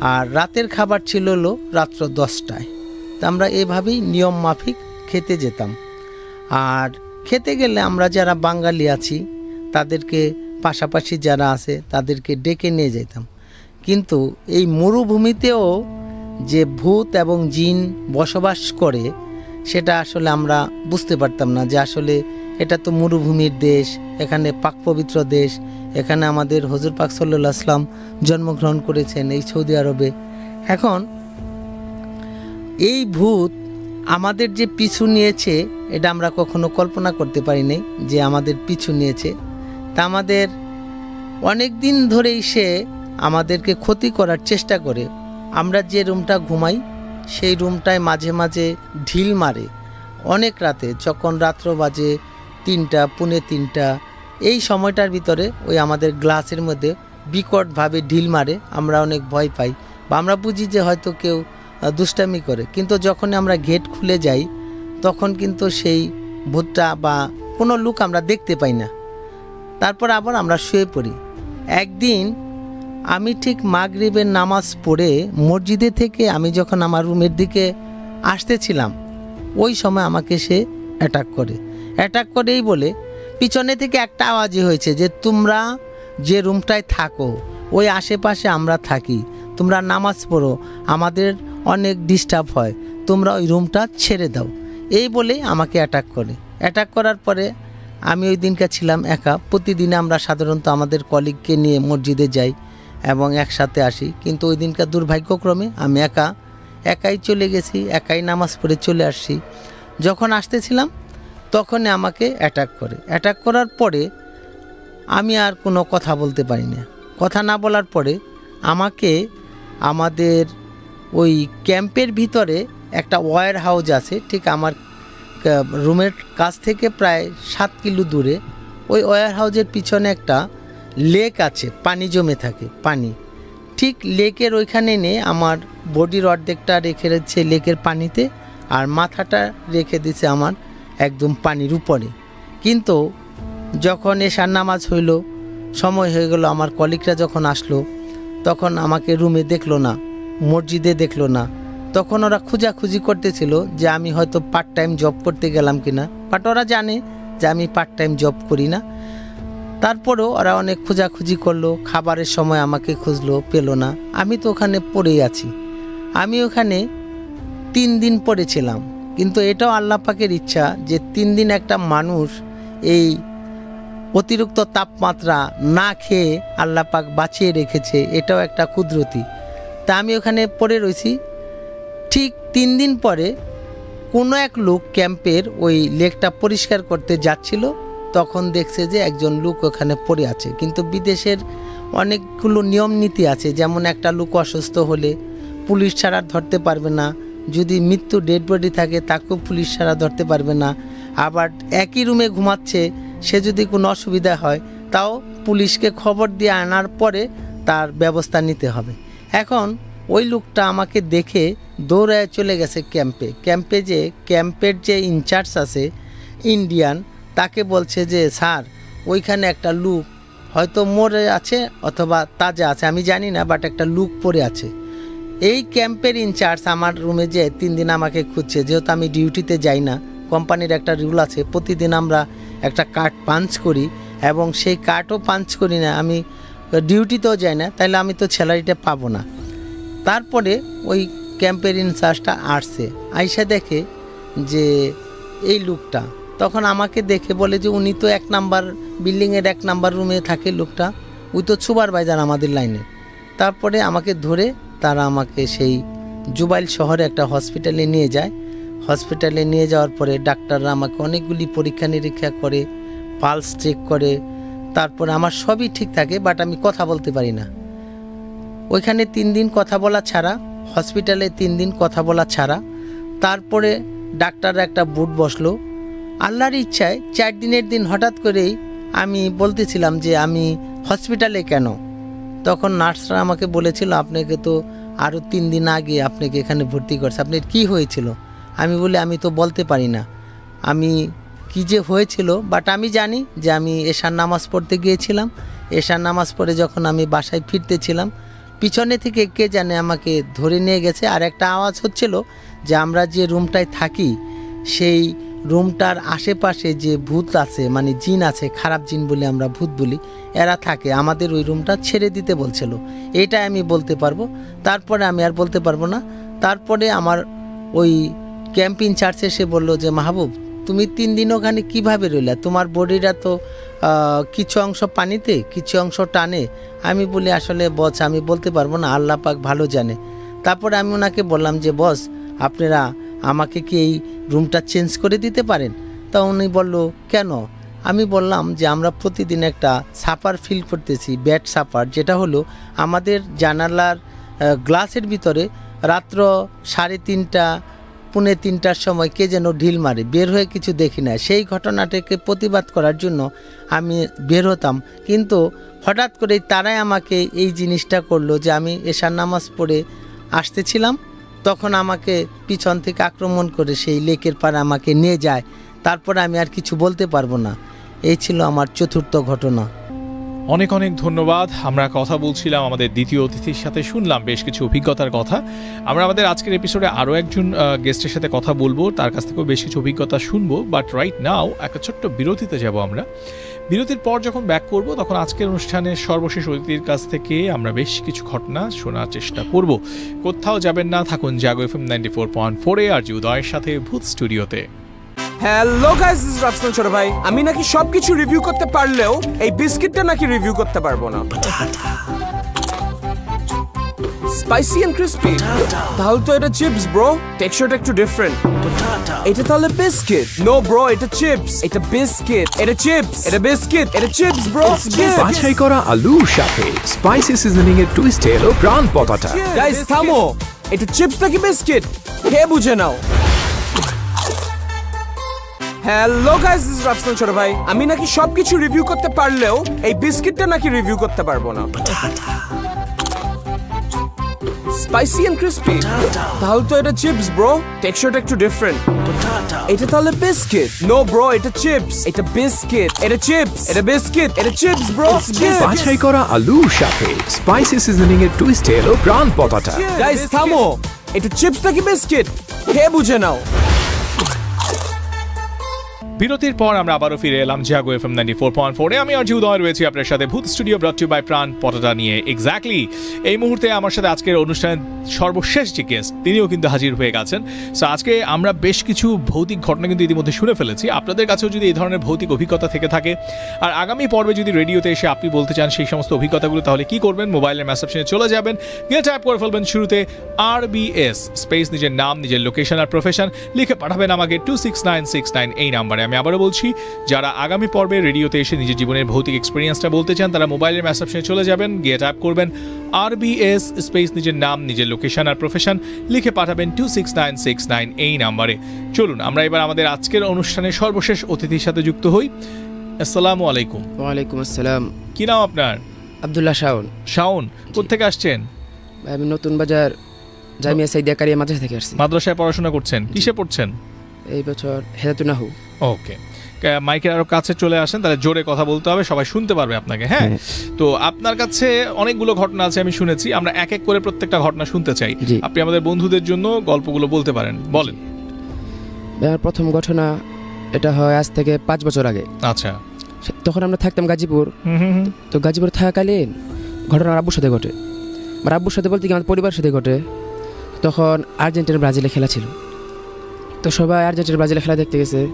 আর রাতের খাবার ছিল হলো রাত্র দশটায়। তা আমরা এভাবেই নিয়ম মাফিক খেতে যেতাম। আর খেতে গেলে আমরা যারা বাঙালি আছি, তাদেরকে পাশাপাশি যারা আছে, তাদেরকে ডেকে নিয়ে যেতাম। কিন্তু এই মরুভূমিতেও যে ভূত এবং জিন বসবাস করে, সেটা আসলে আমরা বুঝতে পারতাম না যে আসলে এটা তো মরুভূমির দেশ, এখানে পাক পবিত্র দেশ, এখানে আমাদের হজুর পাক সাল্লাহ আসলাম জন্মগ্রহণ করেছেন এই সৌদি আরবে। এখন এই ভূত আমাদের যে পিছু নিয়েছে, এটা আমরা কখনো কল্পনা করতে পারিনি যে আমাদের পিছু নিয়েছে। তা আমাদের অনেক দিন ধরেই সে আমাদেরকে ক্ষতি করার চেষ্টা করে। আমরা যে রুমটা ঘুমাই, সেই রুমটায় মাঝে মাঝে ঢিল মারে। অনেক রাতে, যখন রাত্র বাজে তিনটা, পুনে তিনটা, এই সময়টার ভিতরে ওই আমাদের গ্লাসের মধ্যে বিকটভাবে ঢিল মারে, আমরা অনেক ভয় পাই বা আমরা বুঝি যে হয়তো কেউ দুষ্টামি করে। কিন্তু যখন আমরা গেট খুলে যাই, তখন কিন্তু সেই ভূতটা বা কোনো লুক আমরা দেখতে পাই না। তারপর আবার আমরা শুয়ে পড়ি। একদিন আমি ঠিক মাগরিবের নামাজ পড়ে মসজিদে থেকে আমি যখন আমার রুমের দিকে আসতেছিলাম, ওই সময় আমাকে সে অ্যাটাক করে। অ্যাটাক করেই বলে, পিছনে থেকে একটা আওয়াজই হয়েছে যে তোমরা যে রুমটায় থাকো, ওই আশেপাশে আমরা থাকি, তোমরা নামাজ পড়ো, আমাদের অনেক ডিস্টার্ব হয়, তোমরা ওই রুমটা ছেড়ে দাও। এই বলেই আমাকে অ্যাটাক করে। অ্যাটাক করার পরে আমি ওই দিনকে ছিলাম একা। প্রতিদিন আমরা সাধারণত আমাদের কলিগকে নিয়ে মসজিদে যাই। এবং একসাথে আসি। কিন্তু ওই দিনকার দুর্ভাগ্যক্রমে আমি একা, একাই চলে গেছি, একাই নামাজ পড়ে চলে আসছি। যখন আসতেছিলাম, তখনই আমাকে অ্যাটাক করে। অ্যাটাক করার পরে আমি আর কোনো কথা বলতে পারি না। কথা না বলার পরে আমাকে আমাদের ওই ক্যাম্পের ভিতরে একটা ওয়্যার হাউস আছে, ঠিক আমার রুমের কাছ থেকে প্রায় সাত কিলো দূরে। ওই ওয়্যার হাউসের পিছনে একটা লেক আছে, পানি জমে থাকে, পানি। ঠিক লেকের ওইখানে নিয়ে আমার বডির অর্ধেকটা রেখে রেখেছে লেকের পানিতে আর মাথাটা রেখে দিছে আমার একদম পানির উপরে। কিন্তু যখন এশার নামাজ হইল, সময় হয়ে গেল, আমার কলিকরা যখন আসলো, তখন আমাকে রুমে দেখল না, মসজিদে দেখল না। তখন ওরা খুঁজাখুঁজি করতেছিল যে আমি হয়তো পার্ট টাইম জব করতে গেলাম কিনা। বাট ওরা জানে যে আমি পার্ট টাইম জব করি না। তারপরেও ওরা অনেক খোঁজাখুঁজি করল, খাবারের সময় আমাকে খুঁজলো, পেল না। আমি তো ওখানে পড়েই আছি। আমি ওখানে তিন দিন পড়েছিলাম কিন্তু এটাও আল্লাহ পাকের ইচ্ছা যে তিন দিন একটা মানুষ এই অতিরিক্ত তাপমাত্রা না খেয়ে আল্লাহ পাক বাঁচিয়ে রেখেছে, এটাও একটা কুদরতি। তা আমি ওখানে পড়ে রয়েছি ঠিক তিন দিন পরে কোনো এক লোক ক্যাম্পের ওই লেকটা পরিষ্কার করতে যাচ্ছিল। তখন দেখছে যে একজন লোক ওখানে পড়ে আছে। কিন্তু বিদেশের অনেকগুলো নিয়ম নীতি আছে। যেমন একটা লোক অসুস্থ হলে পুলিশ ছাড়া ধরতে পারবে না। যদি মৃত্যু ডেড বডি থাকে, তাকেও পুলিশ ছাড়া ধরতে পারবে না। আবার একই রুমে ঘুমাচ্ছে, সে যদি কোনো অসুবিধা হয়, তাও পুলিশকে খবর দিয়ে আনার পরে তার ব্যবস্থা নিতে হবে। এখন ওই লোকটা আমাকে দেখে দৌড়ায় চলে গেছে ক্যাম্পে। ক্যাম্পে যে, ক্যাম্পের যে ইনচার্জ আছে, ইন্ডিয়ান তাকে বলছে যে, স্যার, ওইখানে একটা লুক হয়তো মরে আছে অথবা তাজা আছে, আমি জানি না বাট একটা লুক পড়ে আছে। এই ক্যাম্পের ইনচার্জ আমার রুমে যে তিন দিন আমাকে খুঁজছে, যেহেতু আমি ডিউটিতে যাই না, কোম্পানির একটা রুল আছে, প্রতিদিন আমরা একটা কার্ড পাঞ্চ করি এবং সেই কার্ডও পাঞ্চ করি না, আমি ডিউটিতেও যাই না তাহলে আমি তো স্যালারিটা পাবো না। তারপরে ওই ক্যাম্পের ইনচার্জটা আসছে, আইসা দেখে যে, এই লোকটা তখন আমাকে দেখে বলে যে উনি তো এক নাম্বার বিল্ডিংয়ের এক নাম্বার রুমে থাকে লোকটা। ওই তো সুপারভাইজার আমাদের লাইনে। তারপরে আমাকে ধরে তারা আমাকে সেই জুবাইল শহরে একটা হসপিটালে নিয়ে যায়। হসপিটালে নিয়ে যাওয়ার পরে ডাক্তাররা আমাকে অনেকগুলি পরীক্ষা নিরীক্ষা করে, পালস চেক করে, তারপরে আমার সবই ঠিক থাকে, বাট আমি কথা বলতে পারি না। ওইখানে তিন দিন কথা বলা ছাড়া, হসপিটালে তিন দিন কথা বলা ছাড়া, তারপরে ডাক্তাররা একটা বুট বসল আল্লাহর ইচ্ছায় চার দিনের দিন হঠাৎ করেই আমি বলতেছিলাম যে আমি হসপিটালে কেন? তখন নার্সরা আমাকে বলেছিল, আপনাকে তো আরও তিন দিন আগে আপনাকে এখানে ভর্তি করছে। আপনার কি হয়েছিল? আমি বলি, আমি তো বলতে পারি না। আমি কি যে হয়েছিল বাট আমি জানি যে আমি এশার নামাজ পড়তে গিয়েছিলাম। এশার নামাজ পড়ে যখন আমি বাসায় ফিরতেছিলাম, পিছনে থেকে কে জানে আমাকে ধরে নিয়ে গেছে। আর একটা আওয়াজ হচ্ছিল যে আমরা যে রুমটায় থাকি, সেই রুমটার আশেপাশে যে ভূত আছে মানে জিন আছে, খারাপ জিন বলে আমরা ভূত বলি, এরা থাকে। আমাদের ওই রুমটা ছেড়ে দিতে বলছিল। এইটাই আমি বলতে পারব। তারপরে আমি আর বলতে পারব না। তারপরে আমার ওই ক্যাম্পিং চার্চ এসে বলল যে, মাহবুব, তুমি তিন দিন ওখানে কীভাবে রইলা? তোমার বডিটা তো কিছু অংশ পানিতে, কিছু অংশ টানে। আমি বলি, আসলে বস, আমি বলতে পারব না। আল্লাহ পাক ভালো জানে। তারপরে আমি ওনাকে বললাম যে, বস, আপনারা আমাকে কি এই রুমটা চেঞ্জ করে দিতে পারেন? তা উনি বলল, কেন? আমি বললাম যে, আমরা প্রতিদিন একটা সাপার ফিল করতেছি ব্যাড সাপার, যেটা হলো আমাদের জানালার গ্লাসের ভিতরে রাত্র সাড়ে তিনটা, পুনে তিনটার সময় কে যেন ঢিল মারে, বের হয়ে কিছু দেখি না। সেই ঘটনাটাকে প্রতিবাদ করার জন্য আমি বের হতাম। কিন্তু হঠাৎ করেই তারাই আমাকে এই জিনিসটা করল যে, আমি এশার নামাজ পড়ে আসতেছিলাম। তখন আমাকে পিছন থেকে আক্রমণ করে সেই লেকের পাড়ে আমাকে নিয়ে যায়। তারপরে আমি আর কিছু বলতে পারব না। এই ছিল আমার চতুর্থ ঘটনা। অনেক অনেক ধন্যবাদ। আমরা কথা বলছিলাম আমাদের দ্বিতীয় অতিথির সাথে, শুনলাম বেশ কিছু অভিজ্ঞতার কথা। আমরা আমাদের আজকের এপিসোডে আরও একজন গেস্টের সাথে কথা বলব। তার কাছ থেকেও বেশ কিছু অভিজ্ঞতা শুনব। বাট রাইট নাও একটা ছোট্ট বিরতিতে যাব আমরা। বিরতির পর যখন ব্যাক করব তখন আজকের অনুষ্ঠানের সর্বশেষ অতিথির কাছ থেকে আমরা বেশ কিছু ঘটনা শোনার চেষ্টা করব। কোথাও যাবেন না থাকুন Jago F M ninety four point ফোরে আর জি উদয়ের সাথে ভূত স্টুডিওতে। হ্যালো গাইস দিস রাফসান ছোট ভাই। আমি নাকি সবকিছু রিভিউ করতে পারলেও এই বিস্কিটটা নাকি রিভিউ করতে পারব না। স্পাইসি এন্ড ক্রিস্পি তাহলে তো এটা চিপস ব্রো টেক্সচারটা একটু ডিফারেন্ট এটা তাহলে বিস্কিট নো ব্রো এটা চিপস এটা বিস্কিট এটা চিপস এটা বিস্কিট এটা চিপস ব্রো বাছাই করা আলুর সাথে স্পাইসি সিজনিং এর টুইস্টে এলো প্রাণ পতাটা। গাইস থামো। এটা চিপস নাকি বিস্কিট কে বুঝে নাও। হ্যালো গাইস দিস রাফসান ছোট ভাই। আমি নাকি সবকিছু রিভিউ করতে পারলেও এই বিস্কিটটা নাকি রিভিউ করতে পারব না। স্পাইসি এন্ড ক্রিস্পি তাহলে তো এটা চিপস ব্রো টেক্সচারটা একটু ডিফারেন্ট এটা তাহলে বিস্কিট নো ব্রো এটা চিপস এটা বিস্কিট এটা চিপস এটা বিস্কিট এটা চিপস ব্রো বাছাই করা আলু সাথে স্পাইসি সিজনিং এর টুইস্ট এলো প্রাণ পতাটা গাইস থামো। এটা চিপস নাকি বিস্কিট কে বুঝে নাও। বিরতির পর আমরা আবারও ফিরে এলাম Jago F M ninety four point ফোরে আমি আর উদয় রয়েছি আপনার সাথে। ভূত স্টুডিও ব্রট বাই প্রাণ পটাটা নিয়ে। এক্স্যাক্টলি এই মুহূর্তে আমার সাথে আজকের অনুষ্ঠানের সর্বশেষ যে গেস্ট তিনিও কিন্তু হাজির হয়ে গেছেন। সো আজকে আমরা বেশ কিছু ভৌতিক ঘটনা কিন্তু ইতিমধ্যে শুনে ফেলেছি। আপনাদের কাছেও যদি এই ধরনের ভৌতিক অভিজ্ঞতা থেকে থাকে, আর আগামী পর্বে যদি রেডিওতে এসে আপনি বলতে চান সেই সমস্ত অভিজ্ঞতাগুলো, তাহলে কি করবেন? মোবাইলের ম্যাসেপশনে চলে যাবেন। গিয়ে ট্যাপ করে ফেলবেন শুরুতে আর বিএস স্পেস নিজের নাম, নিজের লোকেশন আর প্রফেশন লিখে পাঠাবেন আমাকে two six nine six nine এই নাম্বারে আমি আবারও বলছি যারা আগামী পর্বে রেডিওতে এসে নিজের জীবনের ভৌতিক এক্সপিরিয়েন্সটা বলতে চান তারা মোবাইলের ম্যাসেপশনে চলে যাবেন গিয়ে ট্যাপ করবেন আর বিএস স্পেস নিজের নাম নিজের লোকেশন আর প্রফেশন লিখে পাঠাবেন two six nine six nine এই নাম্বারে। চলুন আমরা এবার আমাদের আজকের অনুষ্ঠানে সর্বশেষ অতিথির সাথে যুক্ত হই। আসসালামু আলাইকুম। ওয়ালাইকুম আসসালাম। কি নাম আপনার? আবদুল্লাহ শাওন। শাওন কোথেকে আসছেন? আমি নতুন বাজার জামিয়া সাইদিয়া কারিয়া মাদ্রাসা থেকে আসছি। মাদ্রাসায় পড়াশোনা করছেন কিসে পড়ছেন? এই বছর হেদাতুনাহু ওকে মাইকের আরও কাছে চলে আসেন তাহলে জোরে কথা বলতে হবে সবাই শুনতে পারবে আপনাকে হ্যাঁ? তো আপনার কাছে অনেকগুলো ঘটনা আছে আমি শুনেছি আমরা এক এক করে প্রত্যেকটা ঘটনা শুনতে চাই। আপনি আমাদের বন্ধুদের জন্য গল্পগুলো বলতে পারেন বলেন। প্রথম ঘটনা এটা হয় আজ থেকে পাঁচ বছর আগে। আচ্ছা। তখন আমরা থাকতাম গাজীপুর। তো গাজীপুর থাকাকালীন ঘটনা আব্বুর সাথে ঘটে। আমার আব্বুর সাথে বলতে কি আমার পরিবারের সাথে ঘটে। তখন আর্জেন্টিনা ব্রাজিলে খেলা ছিল। তো সবাই আর্জেন্টিনা ব্রাজিলে খেলা দেখতে গেছে।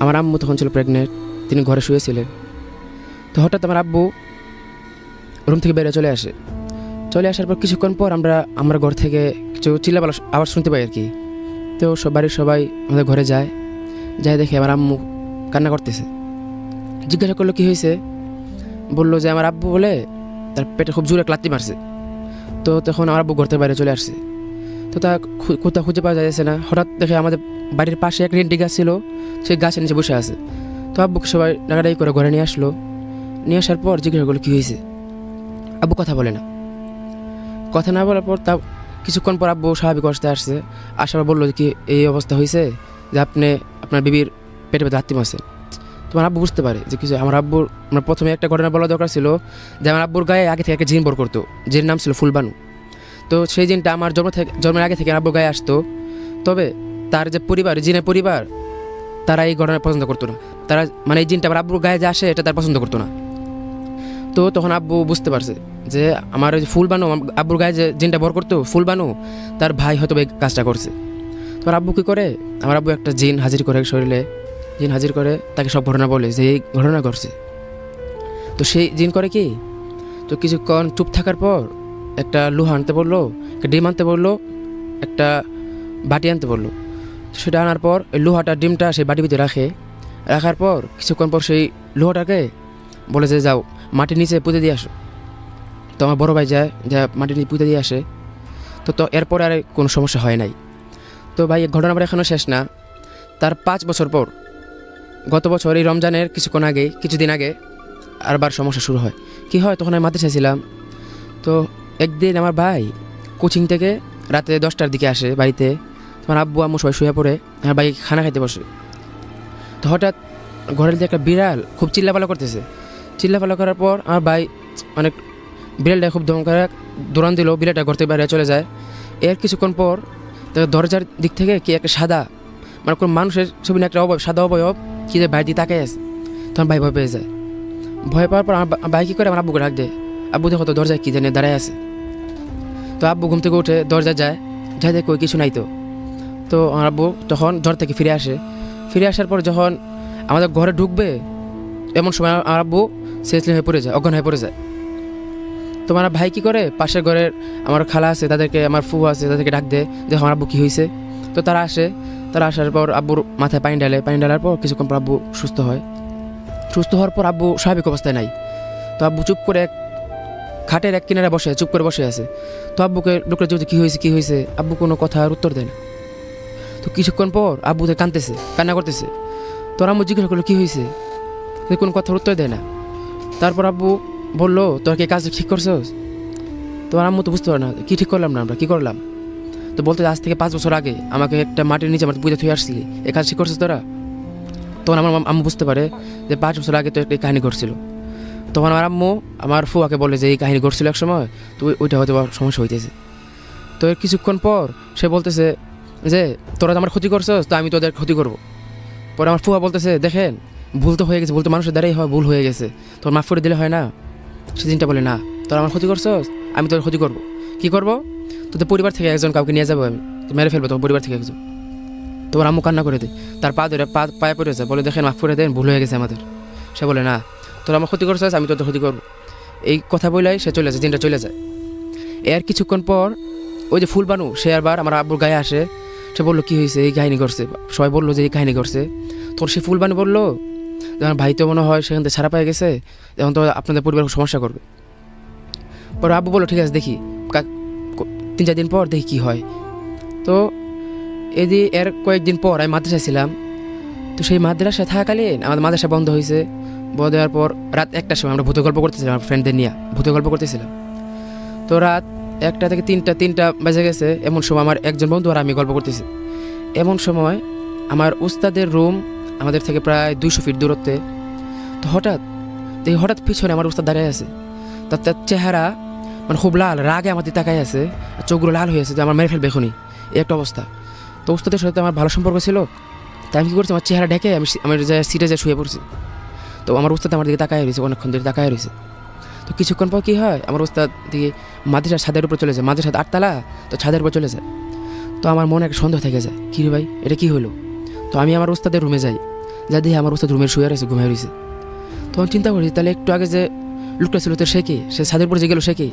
আমার আম্মু তখন ছিল প্রেগনেন্ট তিনি ঘরে শুয়েছিলেন। তো হঠাৎ আমার আব্বু রুম থেকে বেরিয়ে চলে আসে। চলে আসার পর কিছুক্ষণ পর আমরা, আমার ঘর থেকে কিছু চিল্লাপালা আবার শুনতে পাই আর কি। তো সব বাড়ির সবাই আমাদের ঘরে যায়। যাই দেখে আমার আম্মু কান্না করতেছে। জিজ্ঞাসা করল, কি হয়েছে? বলল যে, আমার আব্বু বলে তার পেটে খুব জোরে ক্লাত্তি মারছে। তো তখন আমার আব্বু ঘর থেকে বাইরে চলে আসছে। তো তা কোথাও খুঁজে পাওয়া যাচ্ছে না। হঠাৎ দেখে আমাদের বাড়ির পাশে এক রেন্টি গাছ ছিল সেই গাছের নিচে বসে আছে। তো আব্বুকে সবাই ডাকাডাকি করে ঘরে নিয়ে আসলো। নিয়ে আসার পর জিজ্ঞাসা করল, কী হয়েছে? আব্বু কথা বলে না। কথা না বলার পর তা কিছুক্ষণ পর আব্বু স্বাভাবিক অবস্থায় আসছে। আসার পর বলল কি এই অবস্থা হয়েছে? যে আপনি, আপনার বিবির পেটে পেটে হাত্তি মারছেন তোমার আব্বু বুঝতে পারে যে কিছু আমার আব্বুর আমার প্রথমে একটা ঘটনা বলা দরকার ছিল যে, আমার আব্বুর গায়ে আগে থেকে একটা জিন বর করতো। জিন নাম ছিল ফুলবানু। তো সেই জিনটা আমার জন্ম থেকে জন্মের আগে থেকে আব্বুর গায়ে আসতো। তবে তার যে পরিবার জিনের পরিবার, তারা এই ঘটনা পছন্দ করতো না। তারা মানে এই জিনটা আমার আব্বুর গায়ে যে আসে, এটা তার পছন্দ করতো না। তো তখন আব্বু বুঝতে পারছে যে আমার ওই ফুল বানু আব্বুর গায়ে যে জিনটা বর করতো ফুল বানু তার ভাই হয়তো এই কাজটা করছে। তো আব্বু কী করে? আমার আব্বু একটা জিন হাজির করে শরীরে, জিন হাজির করে তাকে সব ঘটনা বলে যে এই ঘটনা ঘটছে। তো সেই জিন করে কি? তো কিছুক্ষণ চুপ থাকার পর একটা লোহা আনতে বলল, একটা ডিম আনতে বলল, একটা বাটি আনতে বলল। তো সেটা আনার পর ওই লোহাটা, ডিমটা সেই বাটির ভিতরে রাখে। রাখার পর কিছুক্ষণ পর সেই লোহাটাকে বলে যে, যাও, মাটির নিচে পুঁতে দিয়ে আসো। তো আমার বড় ভাই যায় যা মাটির নিচে পুঁতে দিয়ে আসে। তো তো এরপর আর কোনো সমস্যা হয় নাই। তো ভাই ঘটনা আমার এখনও শেষ না। তার পাঁচ বছর পর, গত বছর এই রমজানের কিছুক্ষণ আগে, কিছুদিন আগে আরবার সমস্যা শুরু হয়। কি হয়? তখন আমি মাদ্রাসায় ছিলাম। তো একদিন আমার ভাই কোচিং থেকে রাতে দশটার দিকে আসে বাড়িতে। তোমার আব্বু আম্মু সবাই শুয়ে পড়ে, আমার ভাই খানা খাইতে বসে। তো হঠাৎ ঘরের যে একটা বিড়াল খুব চিল্লাপালা করতেছে। চিল্লাপালা করার পর আমার ভাই অনেক বিড়ালটা খুব দম করে দৌড়ান দিল, বিড়ালটা ঘর থেকে বাইরে চলে যায়। এর কিছুক্ষণ পর দরজার দিক থেকে কি একটা সাদা মানে কোনো মানুষের ছবি না, একটা অবয়ব সাদা অবয়ব কি যে ভাই দিয়ে তাকাই আছে। তখন ভাই ভয় পেয়ে যায়। ভয় পাওয়ার পর আমার ভাই কী করে? আমার আব্বুকে ডাক দেয়। আব্বু দেখো তো দরজায় কী জানে দাঁড়ায় আছে। তো আব্বু ঘুম থেকে উঠে দরজা যায় যাই দেখো কিছু নাই তো। তো আমার আব্বু তখন জ্বর থেকে ফিরে আসে। ফিরে আসার পর যখন আমাদের ঘরে ঢুকবে, এমন সময় আমার আব্বু সেসলি হয়ে পড়ে যায়, অজ্ঞান হয়ে পড়ে যায়। তো আমার ভাই কী করে? পাশের ঘরের আমার খালা আছে, তাদেরকে আমার ফু আছে, তাদেরকে ডাক দেয় যে আমার আব্বু কী হয়েছে তো তারা আসে, তারা আসার পর আব্বুর মাথায় পানি ঢালে, পানি ঢালার পর কিছুক্ষণ পর আব্বু সুস্থ হয়। সুস্থ হওয়ার পর আব্বু স্বাভাবিক অবস্থায় নাই। তো আব্বু চুপ করে এক খাটের এক কিনারে বসে, চুপ করে বসে আছে। তো আব্বুকে লোকটা যদি কী হয়েছে কী হয়েছে? আব্বু কোনো কথা আর উত্তর দেয় না। তো কিছুক্ষণ পর আব্বু তো কাঁদতেছে, কান্না করতেছে। তোর আম্মু জিজ্ঞাসা করল, কী হয়েছে? কোনো কথার উত্তর দেয় না। তারপর আব্বু বলল, তোর কি কাজ ঠিক করছোস? তোমার আম্মু তো বুঝতে পারে না, কী ঠিক করলাম না আমরা, কী করলাম? তো বলতে আজ থেকে পাঁচ বছর আগে আমাকে একটা মাটির নিচে আমার পুজো থুয়ে আসছিলি এই কাজ ঠিক করছিস তোরা? তখন আমার আম- আম্মু বুঝতে পারে যে পাঁচ বছর আগে তো একটা কাহিনী ঘটছিল। তখন আমার আম্মু আমার ফুয়াকে বলে যে, এই কাহিনী ঘটছিল এক সময়, তো ওইটা হয়তো সমস্যা হইতেছে। তো এর কিছুক্ষণ পর সে বলতেছে যে, তোরা আমার ক্ষতি করছস, তো আমি তোদের ক্ষতি করব। পরে আমার ফুয়া বলতেছে, দেখেন, ভুল তো হয়ে গেছে, ভুল তো মানুষের দ্বারাই হয়, ভুল হয়ে গেছে। তোর মাফ করে দিলে হয় না? সে দিনটা বলে, না, তোরা আমার ক্ষতি করছস, আমি তোর ক্ষতি করব। কি করব? তোদের পরিবার থেকে একজন কাউকে নিয়ে যাব আমি। তো মেরে ফেলব, তোর পরিবার থেকে একজন। তোমার আম্মু কান্না করে দেয় তার পা ধরে পা পায়ে পড়ে যায় বলে, দেখেন, মাফ করে দেন, ভুল হয়ে গেছে আমাদের। সে বলে, না তোর আমার ক্ষতি করছিস, আমি তোদের ক্ষতি করব। এই কথা বলেই সে চলে যায়, দিনটা চলে যায়। এর কিছুক্ষণ পর ওই যে ফুলবানু, সে আবার আমার আব্বুর গায়ে আসে। সে বলল, কী হয়েছে? এই কাহিনী করছে। সবাই বলল যে, এই কাহিনী করছে। তখন সে ফুলবানু বলল যে আমার ভাই তো মনে হয় সেখান থেকে ছাড়া পেয়ে গেছে, এখন তো আপনাদের পরিবার সমস্যা করবে। পরে আব্বু বলল, ঠিক আছে, দেখি। তিন চার দিন পর দেখি কী হয়। তো এদি, এর কয়েকদিন পর আমি মাদ্রাসায় ছিলাম। তো সেই মাদ্রাসায় থাকাকালীন আমাদের মাদ্রাসা বন্ধ হয়েছে। বন্ধ দেওয়ার পর রাত একটার সময় আমরা ভূত গল্প করতেছিলাম, আমার ফ্রেন্ডদের নিয়ে। ভূত গল্প করতেছিলাম। তো রাত একটা থেকে তিনটা তিনটা বেজে গেছে, এমন সময় আমার একজন বন্ধু আর আমি গল্প করতেছি। এমন সময় আমার উস্তাদের রুম আমাদের থেকে প্রায় দুইশো ফিট দূরত্বে। তো হঠাৎ দেখি হঠাৎ পিছনে আমার উস্তাদ দাঁড়িয়ে আছে। তার তার চেহারা মানে খুব লাল, রাগে আমার দিকে তাকাই আছে চোখগুলো লাল হয়ে আছে যে আমার মেরে ফেলবে এখনই। এই একটা অবস্থা। তো উস্তাদের সাথে আমার ভালো সম্পর্ক ছিল। তাই আমি কী করছি? আমার চেহারা ঢেকে আমি আমার সিটে যে শুয়ে পড়ছি। তো আমার উস্তাদ আমার দিকে তাকায় রয়েছে অনেকক্ষণ ধরে তাকায় রয়েছে তো কিছুক্ষণ পর কী হয়, আমার উস্তাদ দিকে মাদ্রাসার ছাদের উপর চলে যায়। মাদ্রাসার আটতলা, তো ছাদের উপর চলে যায়। তো আমার মনে একটা সন্দেহ থেকে যায়, কী রে ভাই, এটা কী হলো? তো আমি আমার উস্তাদের রুমে যাই। যা দিয়ে আমার উস্তাদ রুমে শুয়ে রয়েছে, ঘুমিয়ে রয়েছে। তখন চিন্তা করি, তাহলে একটু আগে যে লোকটা ছিল তো সে কি? সে ছাদের উপরে যে গেলো সে কি?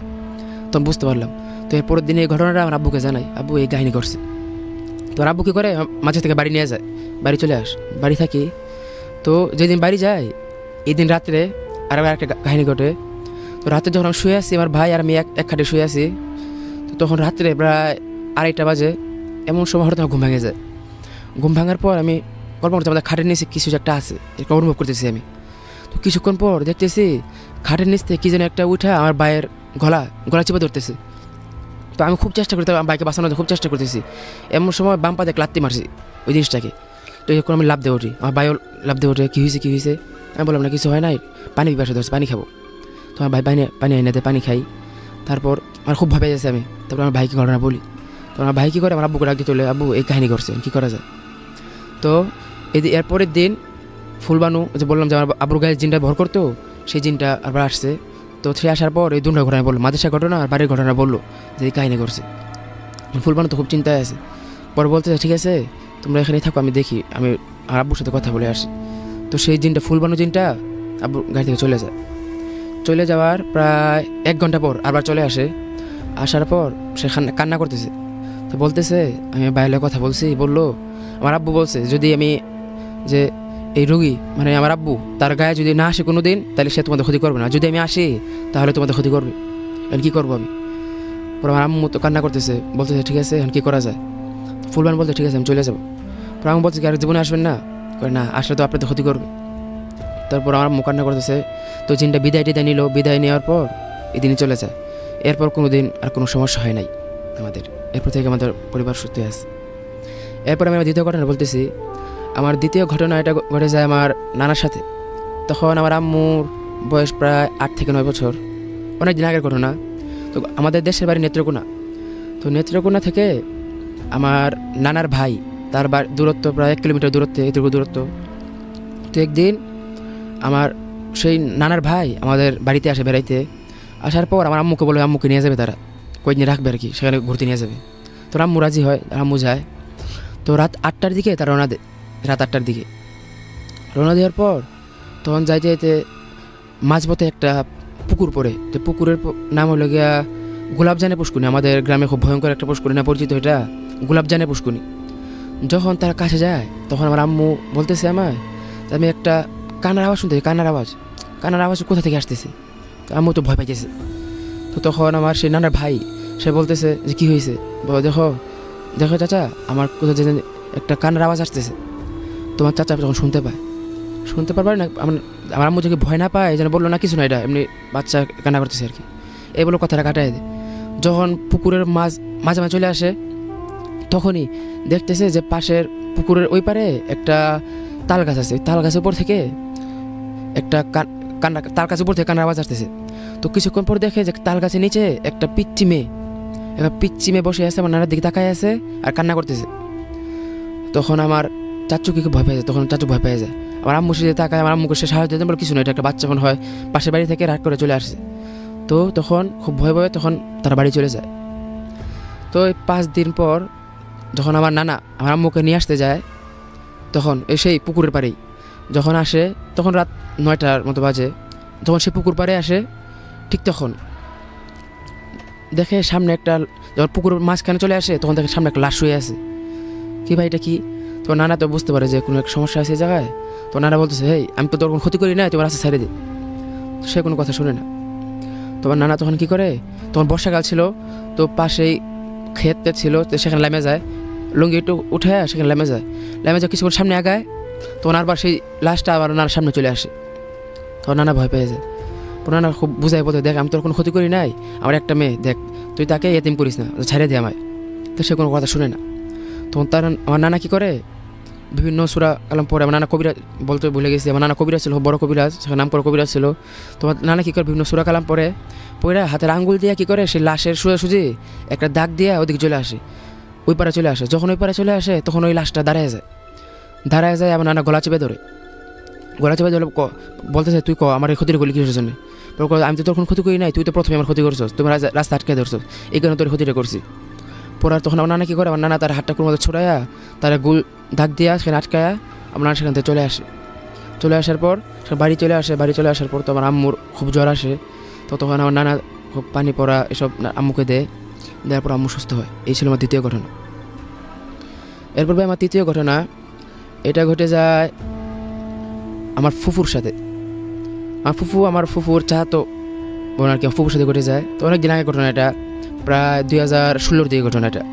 তখন বুঝতে পারলাম। তো এর পরের দিনে এই ঘটনাটা আমার আব্বুকে জানাই। আব্বু এই কাহিনী করছে। তো আব্বু কী করে? মাঝে থেকে বাড়ি নিয়ে যায়। বাড়ি চলে আস। বাড়ি থাকি। তো যেদিন বাড়ি যায় এই দিন রাত্রে আর একটা কা- কাহিনী ঘটে। তো রাতে যখন আমি শুয়ে আছি, আমার ভাই আর আমি এক এক খাটে শুয়ে আছি, তো তখন রাত্রে প্রায় আড়াইটা বাজে, এমন সময় হঠাৎ আমার ঘুম ভেঙে যায়। ঘুম ভাঙার পর আমি কল্পনা করছি আমাদের খাটের নিচে কিছু একটা আছে এটা অনুভব করতেছি আমি। তো কিছুক্ষণ পর দেখতেছি খাটের নিচ থেকে কি যেন একটা উঠা আমার ভাইয়ের গলা গলা চেপে ধরতেছে। তো আমি খুব চেষ্টা করতে বাইকে বাঁচানোর, খুব চেষ্টা করতেছি। এমন সময় বাম পাতে লাত্তি মারছি ওই জিনিসটাকে। তো যখন আমি লাভ দিয়ে উঠি আমার ভাইও লাভ দিয়ে উঠে কী হয়েছে কী হয়েছে আমি বললাম না, কিছু হয় নাই, পানি পিপাসা ধরছে, পানি খাব। তো আমার ভাই পানি পানি এনে দেয় পানি খাই। তারপর আমার খুব ভাবে যাচ্ছে আমি। তারপর আমার ভাইকে ঘটনা বলি। তো আমার ভাই কী করে, আমার আব্বুকে ডাকি তোলে আব্বু, এই কাহিনী করছে, কী করা যায়? তো এই যে এরপরের দিন ফুলবানু যে বললাম যে আমার আব্বুর গায়ে জিনটা ভর করতো, সেই জিনটা আবার আসছে। তো সে আসার পর এই দুটা ঘটনা বলল মাদেশা ঘটনা আর বাড়ির ঘটনা বলল, যে এই কাহিনী করছে। ফুলবানু তো খুব চিন্তায় আছে। পরে বলতে ঠিক আছে তোমরা এখানে থাকো, আমি দেখি। আমি আর আব্বুর সাথে কথা বলে আসি। তো সেই জিনটা, ফুলবানু জিনটা আব্বুর গাড়ি থেকে চলে যায়। চলে যাওয়ার প্রায় এক ঘণ্টা পর আবার চলে আসে। আসার পর সে কান্না করতেছে। তো বলতেছে, আমি বাইরে কথা বলছি, বলল, আমার আব্বু বলছে, যদি আমি যে এই রুগী মানে আমার আব্বু, তার গায়ে যদি না আসে কোনো দিন তাহলে সে তোমাদের ক্ষতি করবে না। যদি আমি আসি, তাহলে তোমাদের ক্ষতি করবে। এখন কী করব আমি? পরে আমার আম্মু তো কান্না করতেছে, বলতেছে, ঠিক আছে, এখন কী করা যায়? ফুলবান বলতে ঠিক আছে, আমি চলে যাব। পরে আমি বলছি আর জীবনে আসবেন না? করে না, আসলে তো আপনাদের ক্ষতি করবে। তারপর আমার মোকান্না করতেছে, তো জিনটা বিদায় টিদায় নিল, বিদায় নেওয়ার পর এদিনই চলে যায়। এরপর কোনো দিন আর কোনো সমস্যা হয় নাই আমাদের। এরপর থেকে আমাদের পরিবার সুস্থ আছে। এরপর আমি দ্বিতীয় ঘটনা বলতেছি, আমার দ্বিতীয় ঘটনা এটা ঘটে যায় আমার নানার সাথে। তখন আমার আম্মুর বয়স প্রায় আট থেকে নয় বছর। অনেক দিন আগের ঘটনা। তো আমাদের দেশের বাড়ি নেত্রকোনা। তো নেত্রকোনা থেকে আমার নানার ভাই, তার দূরত্ব প্রায় এক কিলোমিটার দূরত্বে, এটুকু দূরত্ব। তো একদিন আমার সেই নানার ভাই আমাদের বাড়িতে আসে বেড়াইতে। আসার পর আমার আম্মুকে বলে, আম্মুকে নিয়ে যাবে তারা। কয়েকদিন রাখবে আর কি, সেখানে ঘুরতে নিয়ে যাবে। তো আম্মু রাজি হয় আম্মু যায়। তো রাত আটটার দিকে তারা রওনা দেয় রাত আটটার দিকে। রওনা দেওয়ার পর তখন যাইতে যাইতে মাঝপথে একটা পুকুর পড়ে। তো পুকুরের নাম হলো গিয়া গোলাপজানে পুষ্কুনি আমাদের গ্রামে খুব ভয়ঙ্কর একটা পুষ্কুনি না পরিচিত এটা। গোলাপজানে পুষ্কুনি। যখন তারা কাছে যায়, তখন আমার আম্মু বলতেছে আমায় যে আমি একটা কান্নার আওয়াজ শুনতেছি কান্নার আওয়াজ। কান্নার আওয়াজ কোথা থেকে আসতেছে? তো আম্মু তো ভয় পাইতেছে। তো তখন আমার সেই নানার ভাই, সে বলতেছে যে, কী হয়েছে দেখো দেখো চাচা, আমার কোথাও যে একটা কান্নার আওয়াজ আসতেছে। তোমার চাচা যখন শুনতে পায়। শুনতে পারবে না আমার আমার আম্মু যদি ভয় না পায়, যেন বলল, না, কিছু না, এটা এমনি বাচ্চা কান্না করতেছে আর কি এই বলে কথাটা কাটায় যখন পুকুরের মাঝ মাঝে মাঝে চলে আসে তখনই দেখতেছে যে পাশের পুকুরের ওই পারে একটা তাল গাছ আছে। তাল গাছের উপর থেকে একটা কান্না, তাল গাছের উপর থেকে কান্নার আওয়াজ আসতেছে। তো কিছুক্ষণ পর দেখে যে তাল গাছের নিচে একটা পিচ্চি মেয়ে, একটা পিচ্চি মেয়ে বসে আছে আমার নানার দিকে তাকায় আছে আর কান্না করতেছে। তখন আমার চাচু কি ভয় পেয়ে যায়, তখন চাচু ভয় পেয়ে যায়। আমার আম্মু সে তাকায়, আমার আম্মুকে সে সাহায্য দিতে বলে কিছু না, এটা একটা বাচ্চা মনে হয়, পাশের বাড়ি থেকে রাগ করে চলে আসছে তো তখন খুব ভয় ভয়ে তখন তারা বাড়ি চলে যায়। তো পাঁচ দিন পর যখন আমার নানা আমার আম্মুকে নিয়ে আসতে যায়, তখন সেই পুকুরের পাড়েই। যখন আসে, তখন রাত নয়টার মতো বাজে। যখন সে পুকুর পাড়ে আসে, ঠিক তখন দেখে সামনে একটা যখন পুকুরের মাঝখানে চলে আসে, তখন দেখে সামনে একটা লাশ শুয়ে আছে। কি ভাই, এটা কি? তো নানা তো বুঝতে পারে যে কোনো এক সমস্যা আছে জায়গায়। তো নানা বলতেছে, হেই, আমি তো তোর কোনো ক্ষতি করি না তোমার রাস্তা ছেড়ে দে। তো সে কোনো কথা শুনে না। তোমার নানা তখন কি করে? তখন বর্ষাকাল ছিল, তো পাশেই ক্ষেত ছিল সেখানে লেমে যায়। লুঙ্গি একটু উঠে সেখানে লেমে যায়। লেমে যায় কিছুক্ষণ সামনে আগায়, তখন আবার সেই লাশটা আবার ওনার সামনে চলে আসে। তখন নানা ভয় পেয়ে যায়। ওনারা খুব বুঝাই বলতে, দেখ, আমি তোর কোনো ক্ষতি করি নাই, আমার একটা মেয়ে, দেখ, তুই তাকে এতিম করিস না, ছেড়ে দে আমায়। তো সে কোনো কথা শুনে না। তখন তার, আমার নানা কী করে বিভিন্ন সুরা কালাম পরে আমার নানা কবিরাজ বলতে ভুলে গেছি, আমার নানা কবিরাজ ছিল, বড় কবিরাজ নাম করে কবিরাজ ছিল। তোমার নানা কী করে বিভিন্ন সুরা কালাম পরে পরে হাতের আঙ্গুল দিয়ে কী করে? সেই লাশের সোজাসুজি একটা দাগ দিয়ে ওদিকে চলে আসে, ওই পারে চলে আসে। যখন ওই পারে চলে আসে, তখন ওই লাশটা দাঁড়ায় যায়। দাঁড়ায় যায় আমার নানা গলা চেপে ধরে। গলা চেপে ধরে ক- বলতেছে, তুই ক, আমার এই ক্ষতির করলি কিসের জন্য? আমি তো তখন ক্ষতি করি নাই, তুই তো প্রথমে আমার ক্ষতি করছিস তুমি রাস্তা- আটকে ধরছিস, এই কারণে তোর ক্ষতিটা করছি। পরে তখন আমার নানা কী করে? নানা তার হাতটা কোনো মতো ছড়াইয়া তার গুল দাগ দিয়া সেখানে আটকায়া নানা সেখান থেকে চলে আসে। চলে আসার পর সে বাড়ি চলে আসে। বাড়ি চলে আসার পর তো আমার আম্মুর খুব জ্বর আসে। তো তখন আমার নানা খুব পানি পড়া এসব আম্মুকে দেয়। দেওয়ার পর আম্মু সুস্থ হয়। এই ছিল আমার দ্বিতীয় ঘটনা। এরপর ভাই আমার তৃতীয় ঘটনা। এটা ঘটে যায় আমার ফুফুর সাথে। আমার ফুফু, আমার ফুফুর চাহাতো বোন আর কি ফুফুর সাথে ঘটে যায়। তো অনেক দিন আগে ঘটনা এটা। প্রায় দুই হাজার ষোলোর দিকে ঘটনা এটা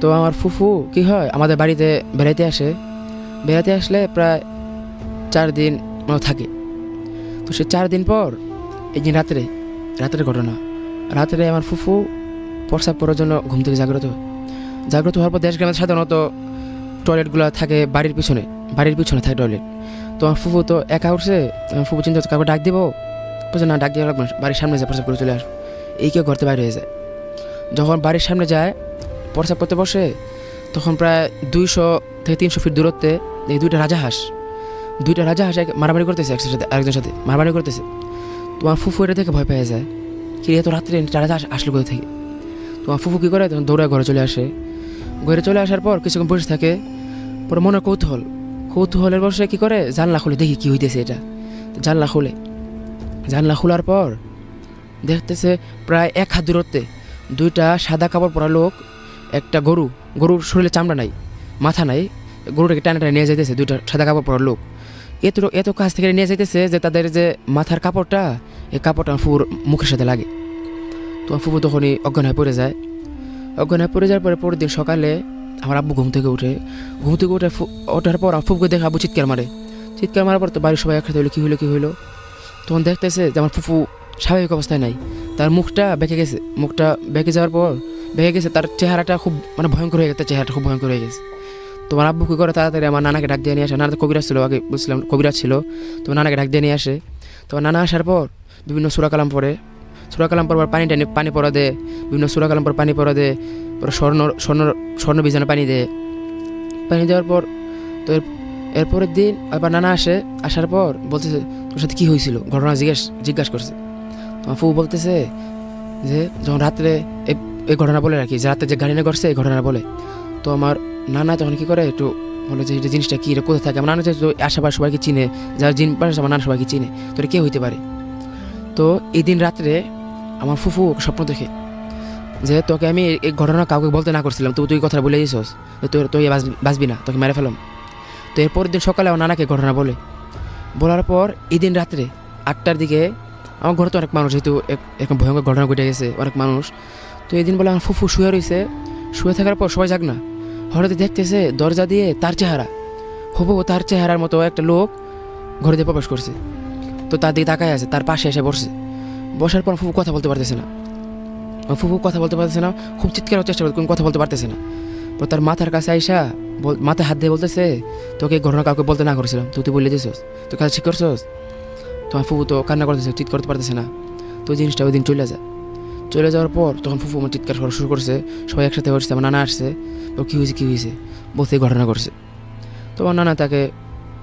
তো আমার ফুফু কি হয়, আমাদের বাড়িতে বেড়াইতে আসে। বেড়াতে আসলে প্রায় চার দিন মতো থাকে। তো সে চার দিন পর, এই দিন রাত্রে, রাতের ঘটনা। রাত্রে আমার ফুফু প্রসাব করার জন্য ঘুম থেকে জাগ্রত। হয় জাগ্রত হওয়ার পর দেশ গ্রামে সাধারণত টয়লেটগুলো থাকে বাড়ির পিছনে বাড়ির পিছনে থাকে টয়লেট। তো আমার ফুফু তো একা উঠছে ফুফু চিন্তা কাউকে ডাক দিব? না, ডাক দিয়ে লাগবে বাড়ির সামনে যায় প্রসাব করে চলে আসব। এই কেউ ঘরতে বাইরে হয়ে যায়। যখন বাড়ির সামনে যায় প্রসাব করতে বসে, তখন প্রায় দুইশো থেকে তিনশো ফিট দূরত্বে এই দুইটা রাজা হাঁস, দুইটা রাজা হাঁস মারামারি করতেছে একসাথে সাথে আরেকজনের সাথে মারামারি করতেছে। তোমার ফুফু এটা দেখে ভয় পেয়ে যায় কি এত রাত্রে রাজা হাঁস আসলো কোথা থেকে? তোমার ফুফু কী করে? তখন দৌড়ায় ঘরে চলে আসে। ঘরে চলে আসার পর কিছুক্ষণ বসে থাকে। পরে মনে কৌতূহল। কৌতূহলের বসে কী করে? জানলা খুলে দেখি কী হইতেছে এটা। জানলা খুলে। জানলা খোলার পর দেখতেছে প্রায় এক হাত দূরত্বে দুইটা সাদা কাপড় পরা লোক, একটা গরু, গরুর শরীরে চামড়া নাই, মাথা নাই, গরুটাকে টানে টানে নিয়ে যাইতেছে দুইটা সাদা কাপড় পরা লোক। এত এত কাছ থেকে নিয়ে যাইতেছে যে তাদের যে মাথার কাপড়টা এই কাপড়টা ফুর মুখের সাথে লাগে। তো ফুফু তখনই অজ্ঞান হয়ে পড়ে যায়। অজ্ঞান হয়ে পড়ে যাওয়ার পরে পরের দিন সকালে আমার আব্বু ঘুম থেকে উঠে। ঘুম থেকে উঠে ওঠার পর ফুফুকে দেখে আব্বু চিৎকার মারে। চিৎকার মারার পর তো বাড়ির সবাই একসাথে হলো কী হলো কী হলো তখন দেখতেছে যে আমার ফুফু স্বাভাবিক অবস্থায় নাই। তার মুখটা বেঁকে গেছে। মুখটা বেঁকে যাওয়ার পর বেঁকে গেছে, তার চেহারাটা খুব মানে ভয়ঙ্কর হয়ে গেছে তার চেহারাটা খুব ভয়ঙ্কর হয়ে গেছে। তোমার আব্বু কী করে তাড়াতাড়ি আমার নানাকে ডাক দিয়ে নিয়ে আসে? নানা তো কবিরাজ ছিল আগে বুঝছিলাম কবিরাজ ছিল। তোমার নানাকে ডাক দিয়ে নিয়ে আসে। তোমার নানা আসার পর বিভিন্ন সুরা কালাম পরে সুরাকালাম পর পানি টানি, পানি পরা দেয় বিভিন্ন সুরাকালাম পর পানি পরা দেয় পরে স্বর্ণ স্বর্ণ স্বর্ণ বীজানে পানি দে। পানি দেওয়ার পর তো এর, এরপরের দিন আবার নানা আসে। আসার পর বলতেছে, তোর সাথে কী হয়েছিল? ঘটনা জিজ্ঞেস, জিজ্ঞাসা করছে। ফুফু বলতেছে যে, যখন রাত্রে এই ঘটনা বলে রাখি যে রাতে যে গাড়ি নিয়ে করছে এই ঘটনা বলে। তো আমার নানা তখন কি করে, একটু বলে যে এটা জিনিসটা কী কোথায় থাকে? আমার নানা যেহেতু আশেপাশে সবাইকে চিনে, যারা জিন পাশে আমার নানা সবাইকে চিনে, তো এটা কে হইতে পারে? তো এই দিন রাত্রে আমার ফুফু স্বপ্ন দেখে, যে, তোকে আমি এই- ঘটনা কাউকে বলতে না করছিলাম তো তুই কথা বলে দিয়েছস তুই তুই বাঁচবি- না, তোকে মেরে ফেলাম তো এর পরের দিন সকালে আমার নানাকে ঘটনা বলে। বলার পর এই দিন রাত্রে আটটার দিকে আমার ঘরে তো অনেক মানুষ যেহেতু এরকম ভয়ঙ্কর ঘটনা ঘটে গেছে অনেক মানুষ তো এই দিন বলে আমার ফুফু শুয়ে রয়েছে শুয়ে থাকার পর সবাই যাক না হঠাৎ দেখতেছে দরজা দিয়ে তার চেহারা হবু তার চেহারার মতো একটা লোক ঘরে দিয়ে প্রবেশ করছে তো তার দিকে তাকায় আছে তার পাশে এসে বসছে বসার পর ফুফু কথা বলতে পারতেছে না। ফুফু কথা বলতে পারতেছে না, খুব চিৎকার চেষ্টা করছে কথা বলতে পারতেছে না। তো তার মাথার কাছে আইসা মাথায় হাত দিয়ে বলতেছে, তোকে ঘটনা কাউকে বলতে না করেছিলাম তুই তুই বলে দিয়েছিস তুই কাজ ঠিক করছস তোমার ফুফু তো কান্না করতেছে চিৎ করতে পারতেছে না। তো জিনিসটা ওই দিন চলে যায়। চলে যাওয়ার পর তখন ফুফু আমার চিৎকার করা শুরু করছে, সবাই একসাথে হচ্ছে আমার নানা আসছে তো কী হয়েছে কী হয়েছে এই ঘটনা করছে তো আমার নানা তাকে,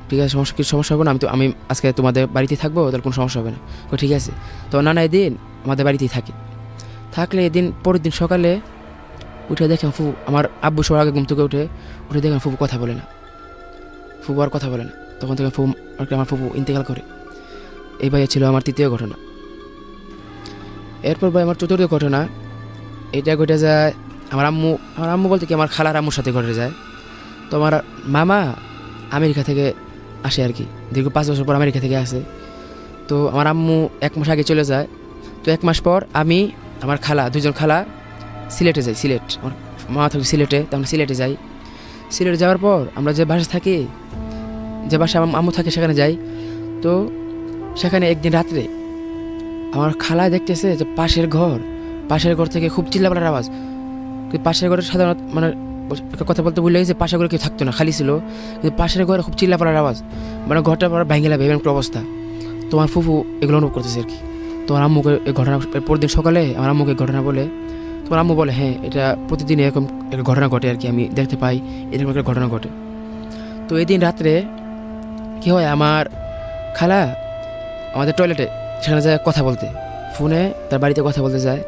ঠিক আছে, সমস্যা, কিছু সমস্যা হবে না, আমি তো, আমি আজকে তোমাদের বাড়িতে থাকব, তাহলে কোনো সমস্যা হবে না। তো ঠিক আছে। তো নানা এদিন আমাদের বাড়িতেই থাকে। থাকলে এদিন, পরের দিন সকালে উঠে দেখেন ফুফু, আমার আব্বু সবার আগে ঘুম থেকে উঠে উঠে দেখেন ফুফু কথা বলে না। ফুফু আর কথা বলে না। তখন থেকে আর আমার ফুফু ইন্তেকাল করে। এই ভাই ছিল আমার তৃতীয় ঘটনা। এরপর ভাই আমার চতুর্থ ঘটনা, এটা ঘটে যায় আমার আম্মু আমার আম্মু বলতে কি আমার খালার আম্মুর সাথে ঘটে যায়। তো আমার মামা আমেরিকা থেকে আসে আর কি, দীর্ঘ পাঁচ বছর পর আমেরিকা থেকে আসে। তো আমার আম্মু এক মাস আগে চলে যায়। তো এক মাস পর আমি, আমার খালা দুজন খালা সিলেটে যাই, সিলেট। আমার মামা থাকে সিলেটে, তো আমরা সিলেটে যাই। সিলেটে যাওয়ার পর আমরা যে বাসা থাকি, যে বাসা আমার আম্মু থাকে সেখানে যাই। তো সেখানে একদিন রাত্রে আমার খালা দেখতেছে যে পাশের ঘর পাশের ঘর থেকে খুব চিল্লাপালার আওয়াজ। পাশের ঘরে সাধারণত মানে কথা বলতে ভুলে গেছে, পাশের ঘরে কেউ থাকতো না, খালি ছিল। কিন্তু পাশের ঘরে খুব চিল্লাপালার আওয়াজ। মানে ঘরটা পর ভেঙে লাগবে একটা অবস্থা। তোমার ফুফু এগুলো অনুভব করতেছে আর কি। তোমার আম্মুকে এই ঘটনা, এর পরের দিন সকালে আমার আম্মুকে ঘটনা বলে, তোমার আম্মু বলে হ্যাঁ এটা প্রতিদিন এরকম একটা ঘটনা ঘটে আর কি, আমি দেখতে পাই, এরকম একটা ঘটনা ঘটে। তো এই দিন রাত্রে কী হয়, আমার খালা আমাদের টয়লেটে সেখানে যায় কথা বলতে। ফোনে তার বাড়িতে কথা বলতে যায়।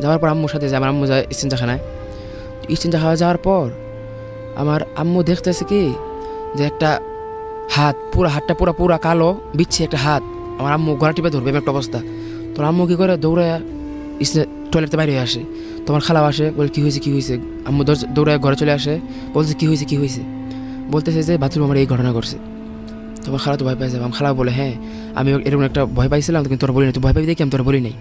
যাওয়ার পর আম্মুর সাথে যায়, আমার আম্মু যায় ইস্তেঞ্জাখানায়। ইস্তেঞ্জাখানা যাওয়ার পর আমার আম্মু দেখতেছে কি, যে একটা হাত, পুরো হাতটা পুরো পুরো কালো বিচ্ছে একটা হাত। আমার আম্মু গলা টিপে ধরবে একটা অবস্থা। তো আম্মু কী করে দৌড়ে টয়লেটে বাইরে আসে। তোমার খালাও আসে, বলে, কী হয়েছে কী হয়েছে? আম্মু দৌড়ায় ঘরে চলে আসে বলছে কী হয়েছে কী হয়েছে? বলতেছে যে, বাথরুম আমার এই ঘটনা করছে তোমার খালা তো ভয় পাইছে আমার খালা বলে হ্যাঁ আমি এরকম একটা ভয় পাইছিলাম, কিন্তু তোরা বলি নাই তুই ভয় পাবি দেখি, আমি তোরা বলি নাই।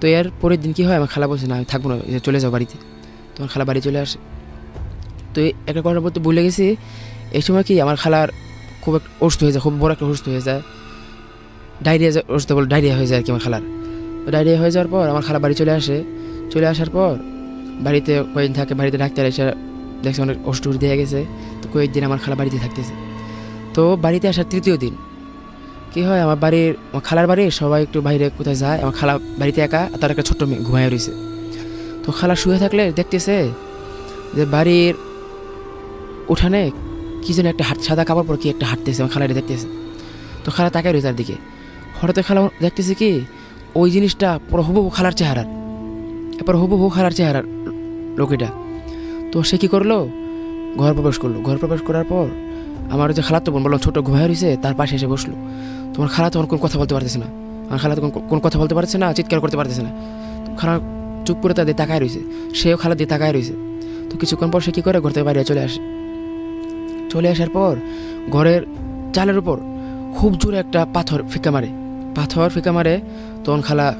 তো এর পরের দিন কি হয়, আমার খালা বলছে, না, আমি থাকব না চলে যাও বাড়িতে। তোমার খালা বাড়ি চলে আসে। তো একটা কথা বলতে ভুলে গেছি, এই সময় কি আমার খালার খুব একটা অসুস্থ হয়ে যায়, খুব বড় একটা অসুস্থ হয়ে যায়। ডায়রিয়া অসুস্থ বলে ডায়রিয়া হয়ে যায় আর কি আমার খালার। ডায়রিয়া হয়ে যাওয়ার পর আমার খালা বাড়ি চলে আসে। চলে আসার পর বাড়িতে কয়েকদিন থাকে, বাড়িতে ডাক্তার এসে দেখছে অনেক টষুধ দিয়ে গেছে। তো কয়েকদিন আমার খালা বাড়িতে থাকতেছে। তো বাড়িতে আসার তৃতীয় দিন। কি হয়, আমার বাড়ির, আমার খালার বাড়ি, সবাই একটু বাইরে কোথায় যায়। আমার খালা বাড়িতে একা তার একটা ছোট্ট মেয়ে ঘুমায় রয়েছে। তো খালা শুয়ে থাকলে দেখতেছে যে বাড়ির উঠানে কি যেন একটা হাট সাদা কাপড় পরে কি একটা হাঁটতেছে, আমার খালাটা দেখতেছে। তো খালা তাকায় রয়েছে তার দিকে। হঠাৎ খালা দেখতেছে কি, ওই জিনিসটা পুরো হুবহু খালার চেহারার। এরপর হুবহু খালার চেহারার লোকেটা তো সে কি করল? ঘর প্রবেশ করল। ঘর প্রবেশ করার পর আমার যে খালাতো বোন বললাম ছোটো ঘুমায় রয়েছে তার পাশে এসে বসল। তোমার খালা তখন কোন কথা বলতে পারতেছে না। আমার খালা তখন কোন কথা বলতে পারছে না, চিৎকার করতে পারতেছে না। খালা চুপ করে তাদের তাকায় রয়েছে সেও খালা দিয়ে তাকায় রয়েছে তো কিছুক্ষণ পর সে কী করে ঘর থেকে বাইরে চলে আসে। চলে আসার পর ঘরের চালের উপর খুব জোরে একটা পাথর ফিকা মারে। পাথর ফিকা মারে, তখন খালা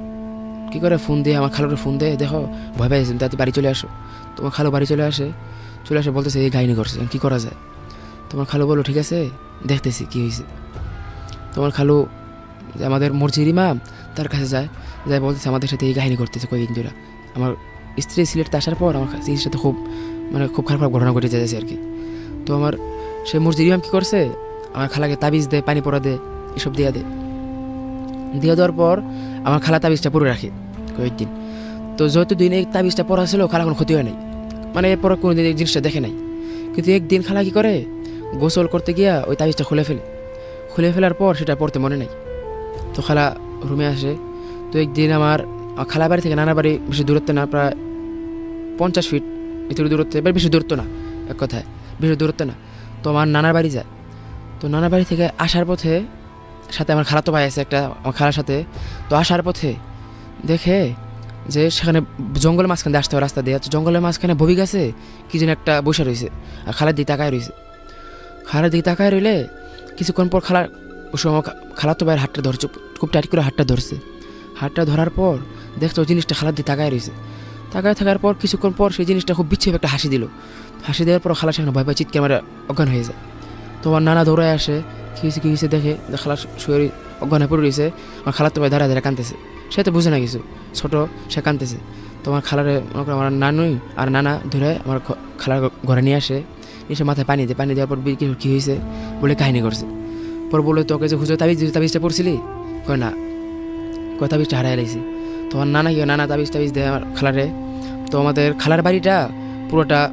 কী করে ফোন দিয়ে, আমার খালোর ফোন দিয়ে, দেখো, ভয় পাইছে তাতে বাড়ি চলে আসো। তোমার খালো বাড়ি চলে আসে। চলে আসে বলতেছে, এই গাইনি করছে, কী করা যায়? তোমার খালু বলো, ঠিক আছে? দেখতেছি, কী হয়েছে তোমার খালু যে আমাদের মসজিদ ইমাম, তার কাছে যায় যায় বলতেছে, আমাদের সাথে এই কাহিনী করতেছে কয়েকদিন ধরে। আমার স্ত্রী সিলেটতে আসার পর আমার স্ত্রীর সাথে খুব মানে খুব খারাপ খারাপ ঘটনা ঘটে যাচ্ছে আর কি। তো আমার, সে মসজিদ ইমাম কী করছে? আমার খালাকে তাবিজ দেয় পানি পড়া দেয় এসব দিয়ে দেয় দিয়ে দেওয়ার পর আমার খালা তাবিজটা পরে রাখে কয়েকদিন। তো যেহেতু দিন এই তাবিজটা পড়া ছিল খালা কোনো ক্ষতি হয় নাই। মানে এরপর কোনো দিন এই জিনিসটা দেখে নাই। কিন্তু একদিন খালা কি করে? গোসল করতে গিয়া ওই তাবিজটা খুলে ফেলে। খুলে ফেলার পর সেটা পড়তে মনে নাই। তো খালা রুমে আসে। তো একদিন আমার খালা বাড়ি থেকে নানা বাড়ি বেশি দূরত্বে না, প্রায় পঞ্চাশ ফিট এত দূরত্বে, এবার বেশি দূরত্ব না, এক কথায়, বেশি দূরত্বে না। তো আমার নানার বাড়ি যায়। তো নানার বাড়ি থেকে আসার পথে সাথে আমার খালাতো ভাই আছে একটা, আমার খালার সাথে। তো আসার পথে দেখে যে সেখানে জঙ্গলের মাঝখানে আসতে হবে রাস্তা দিয়ে। জঙ্গলের মাঝখানে ববি গাছে কী যেন একটা বসে রয়েছে। আর খালার দিকে তাকায় রয়েছে। খালার দিকে তাকায় রইলে, কিছুক্ষণ পর খালার ওই সময় আমার খালাতো ভাইয়ের হাতটা ধরছে, খুব টাইট করে হাতটা ধরছে। হাতটা ধরার পর দেখতো ওই জিনিসটা খালার দিকে তাকায় রয়েছে তাকায় থাকার পর কিছুক্ষণ পর সেই জিনিসটা খুব বিচ্ছিন্ন একটা হাসি দিল। হাসি দেওয়ার পর খালা সেখানে ভয় পায়, চিৎকার মারে অজ্ঞান হয়ে যায়। তো আমার নানা দৌড়ায় আসে কী হয়েছে দেখে খালা শরীর অজ্ঞান হয়ে পড়ে রয়েছে আমার খালাতো ভাই দাঁড়ায় দাঁড়ায় কাঁদতেছে। সে তো বুঝে না কিছু, ছোট, সে কাঁদতেছে। তোমার খালারে মনে করো আমার নানুই আর নানা ধরে আমার খালার ঘরে নিয়ে আসে। এসে মাথায় পানি দেয় পানি দেওয়ার পর কি- হয়েছে বলে কাহিনী করছে। পর বলে তোকে যে হুজুর তাবিজ তাবিজটা পড়ছিলি? কয় না। কয় তাবিজটা হারাই লাইছি। তোমার নানা কি হয়, নানা তাবিজ তাবিজ দেয় আমার খালারে। তো আমাদের খালার বাড়িটা পুরোটা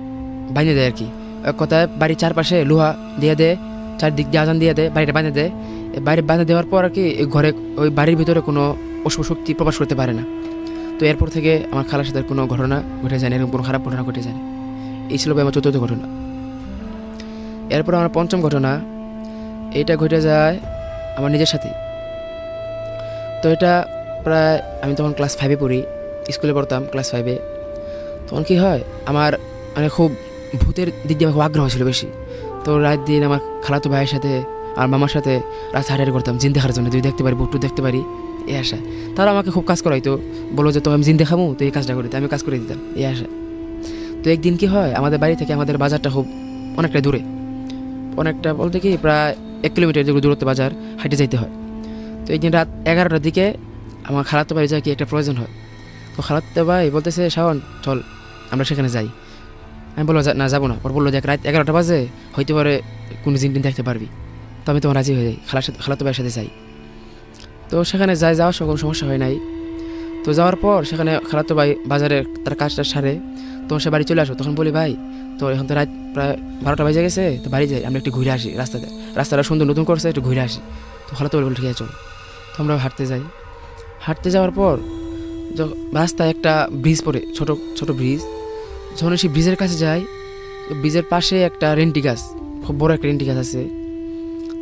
বাইনে দেয় আর কি। এক কথায় বাড়ির চারপাশে লোহা দিয়ে দেয় চারদিক দিয়ে আজান দিয়ে দেয় বাড়িটা বাঁধে দেয়। বাইরে বাঁধে দেওয়ার পর আর কি ঘরে ওই বাড়ির ভিতরে কোনো অশুভ শক্তি প্রকাশ করতে পারে না। তো এরপর থেকে আমার খালার সাথে কোনো ঘটনা ঘটে যায় না এরকম কোনো খারাপ ঘটনা ঘটে যায় এই ছিল আমার চতুর্থ ঘটনা। এরপর আমার পঞ্চম ঘটনা, এটা ঘটে যায় আমার নিজের সাথে। তো এটা প্রায় আমি তখন ক্লাস ফাইভে পড়ি স্কুলে পড়তাম ক্লাস ফাইভে তখন কি হয়, আমার মানে খুব ভূতের দিক দিয়ে আমার খুব আগ্রহ ছিল বেশি। তো রাত দিন আমার খালাতো ভাইয়ের সাথে আর মামার সাথে রাস্তা হাঁটাহাঁটি করতাম জিন দেখার জন্য। যদি দেখতে পারি বুটু দেখতে পারি এই আশা তারা আমাকে খুব কাজ করাইতো বলো যে তো আমি জিন দেখাবো তো এই কাজটা করি আমি কাজ করে দিতাম এই আশা তো একদিন কি হয়, আমাদের বাড়ি থেকে আমাদের বাজারটা খুব অনেকটা দূরে। অনেকটা বলতে কি, প্রায় এক কিলোমিটার দূর দূরত্ব বাজার হাঁটে যাইতে হয়। তো একদিন রাত এগারোটার দিকে আমার খালাতো ভাই যায় কি একটা প্রয়োজন হয়? তো খালাতো ভাই বলতেছে, শাওন, চল, আমরা সেখানে যাই। আমি বলব "যা- না, যাব না। পর বলল, দেখ, রাত এগারোটা বাজে হইতে পারে কোনো জিন টিন দেখতে পারবি। তো আমি তখন রাজি হয়ে যাই, খালার সাথে খালাতো ভাইয়ের সাথে যাই। তো সেখানে যাই, যাওয়ার সময় কোনো সমস্যা হয় নাই। তো যাওয়ার পর সেখানে খালাতো ভাই বাজারে তার কাজটা সারে। তখন সে বাড়ি চলে আসো তখন বলি, ভাই তো এখন তো রাত প্রায় বারোটা বাজে গেছে, তো বাড়ি যাই, আমরা একটু ঘুরে আসি রাস্তাতে। রাস্তাটা সুন্দর নতুন করছে, একটু ঘুরে আসি। তো খালাতো বলে, ঠিক আছে তো আমরা হাঁটতে যাই। হাঁটতে যাওয়ার পর রাস্তায় একটা ব্রিজ পড়ে, ছোট ছোট ব্রিজ যখন সেই ব্রিজের কাছে যাই ব্রিজের পাশে একটা রেন্টি গাছ, খুব বড় একটা রেন্টি গাছ আছে।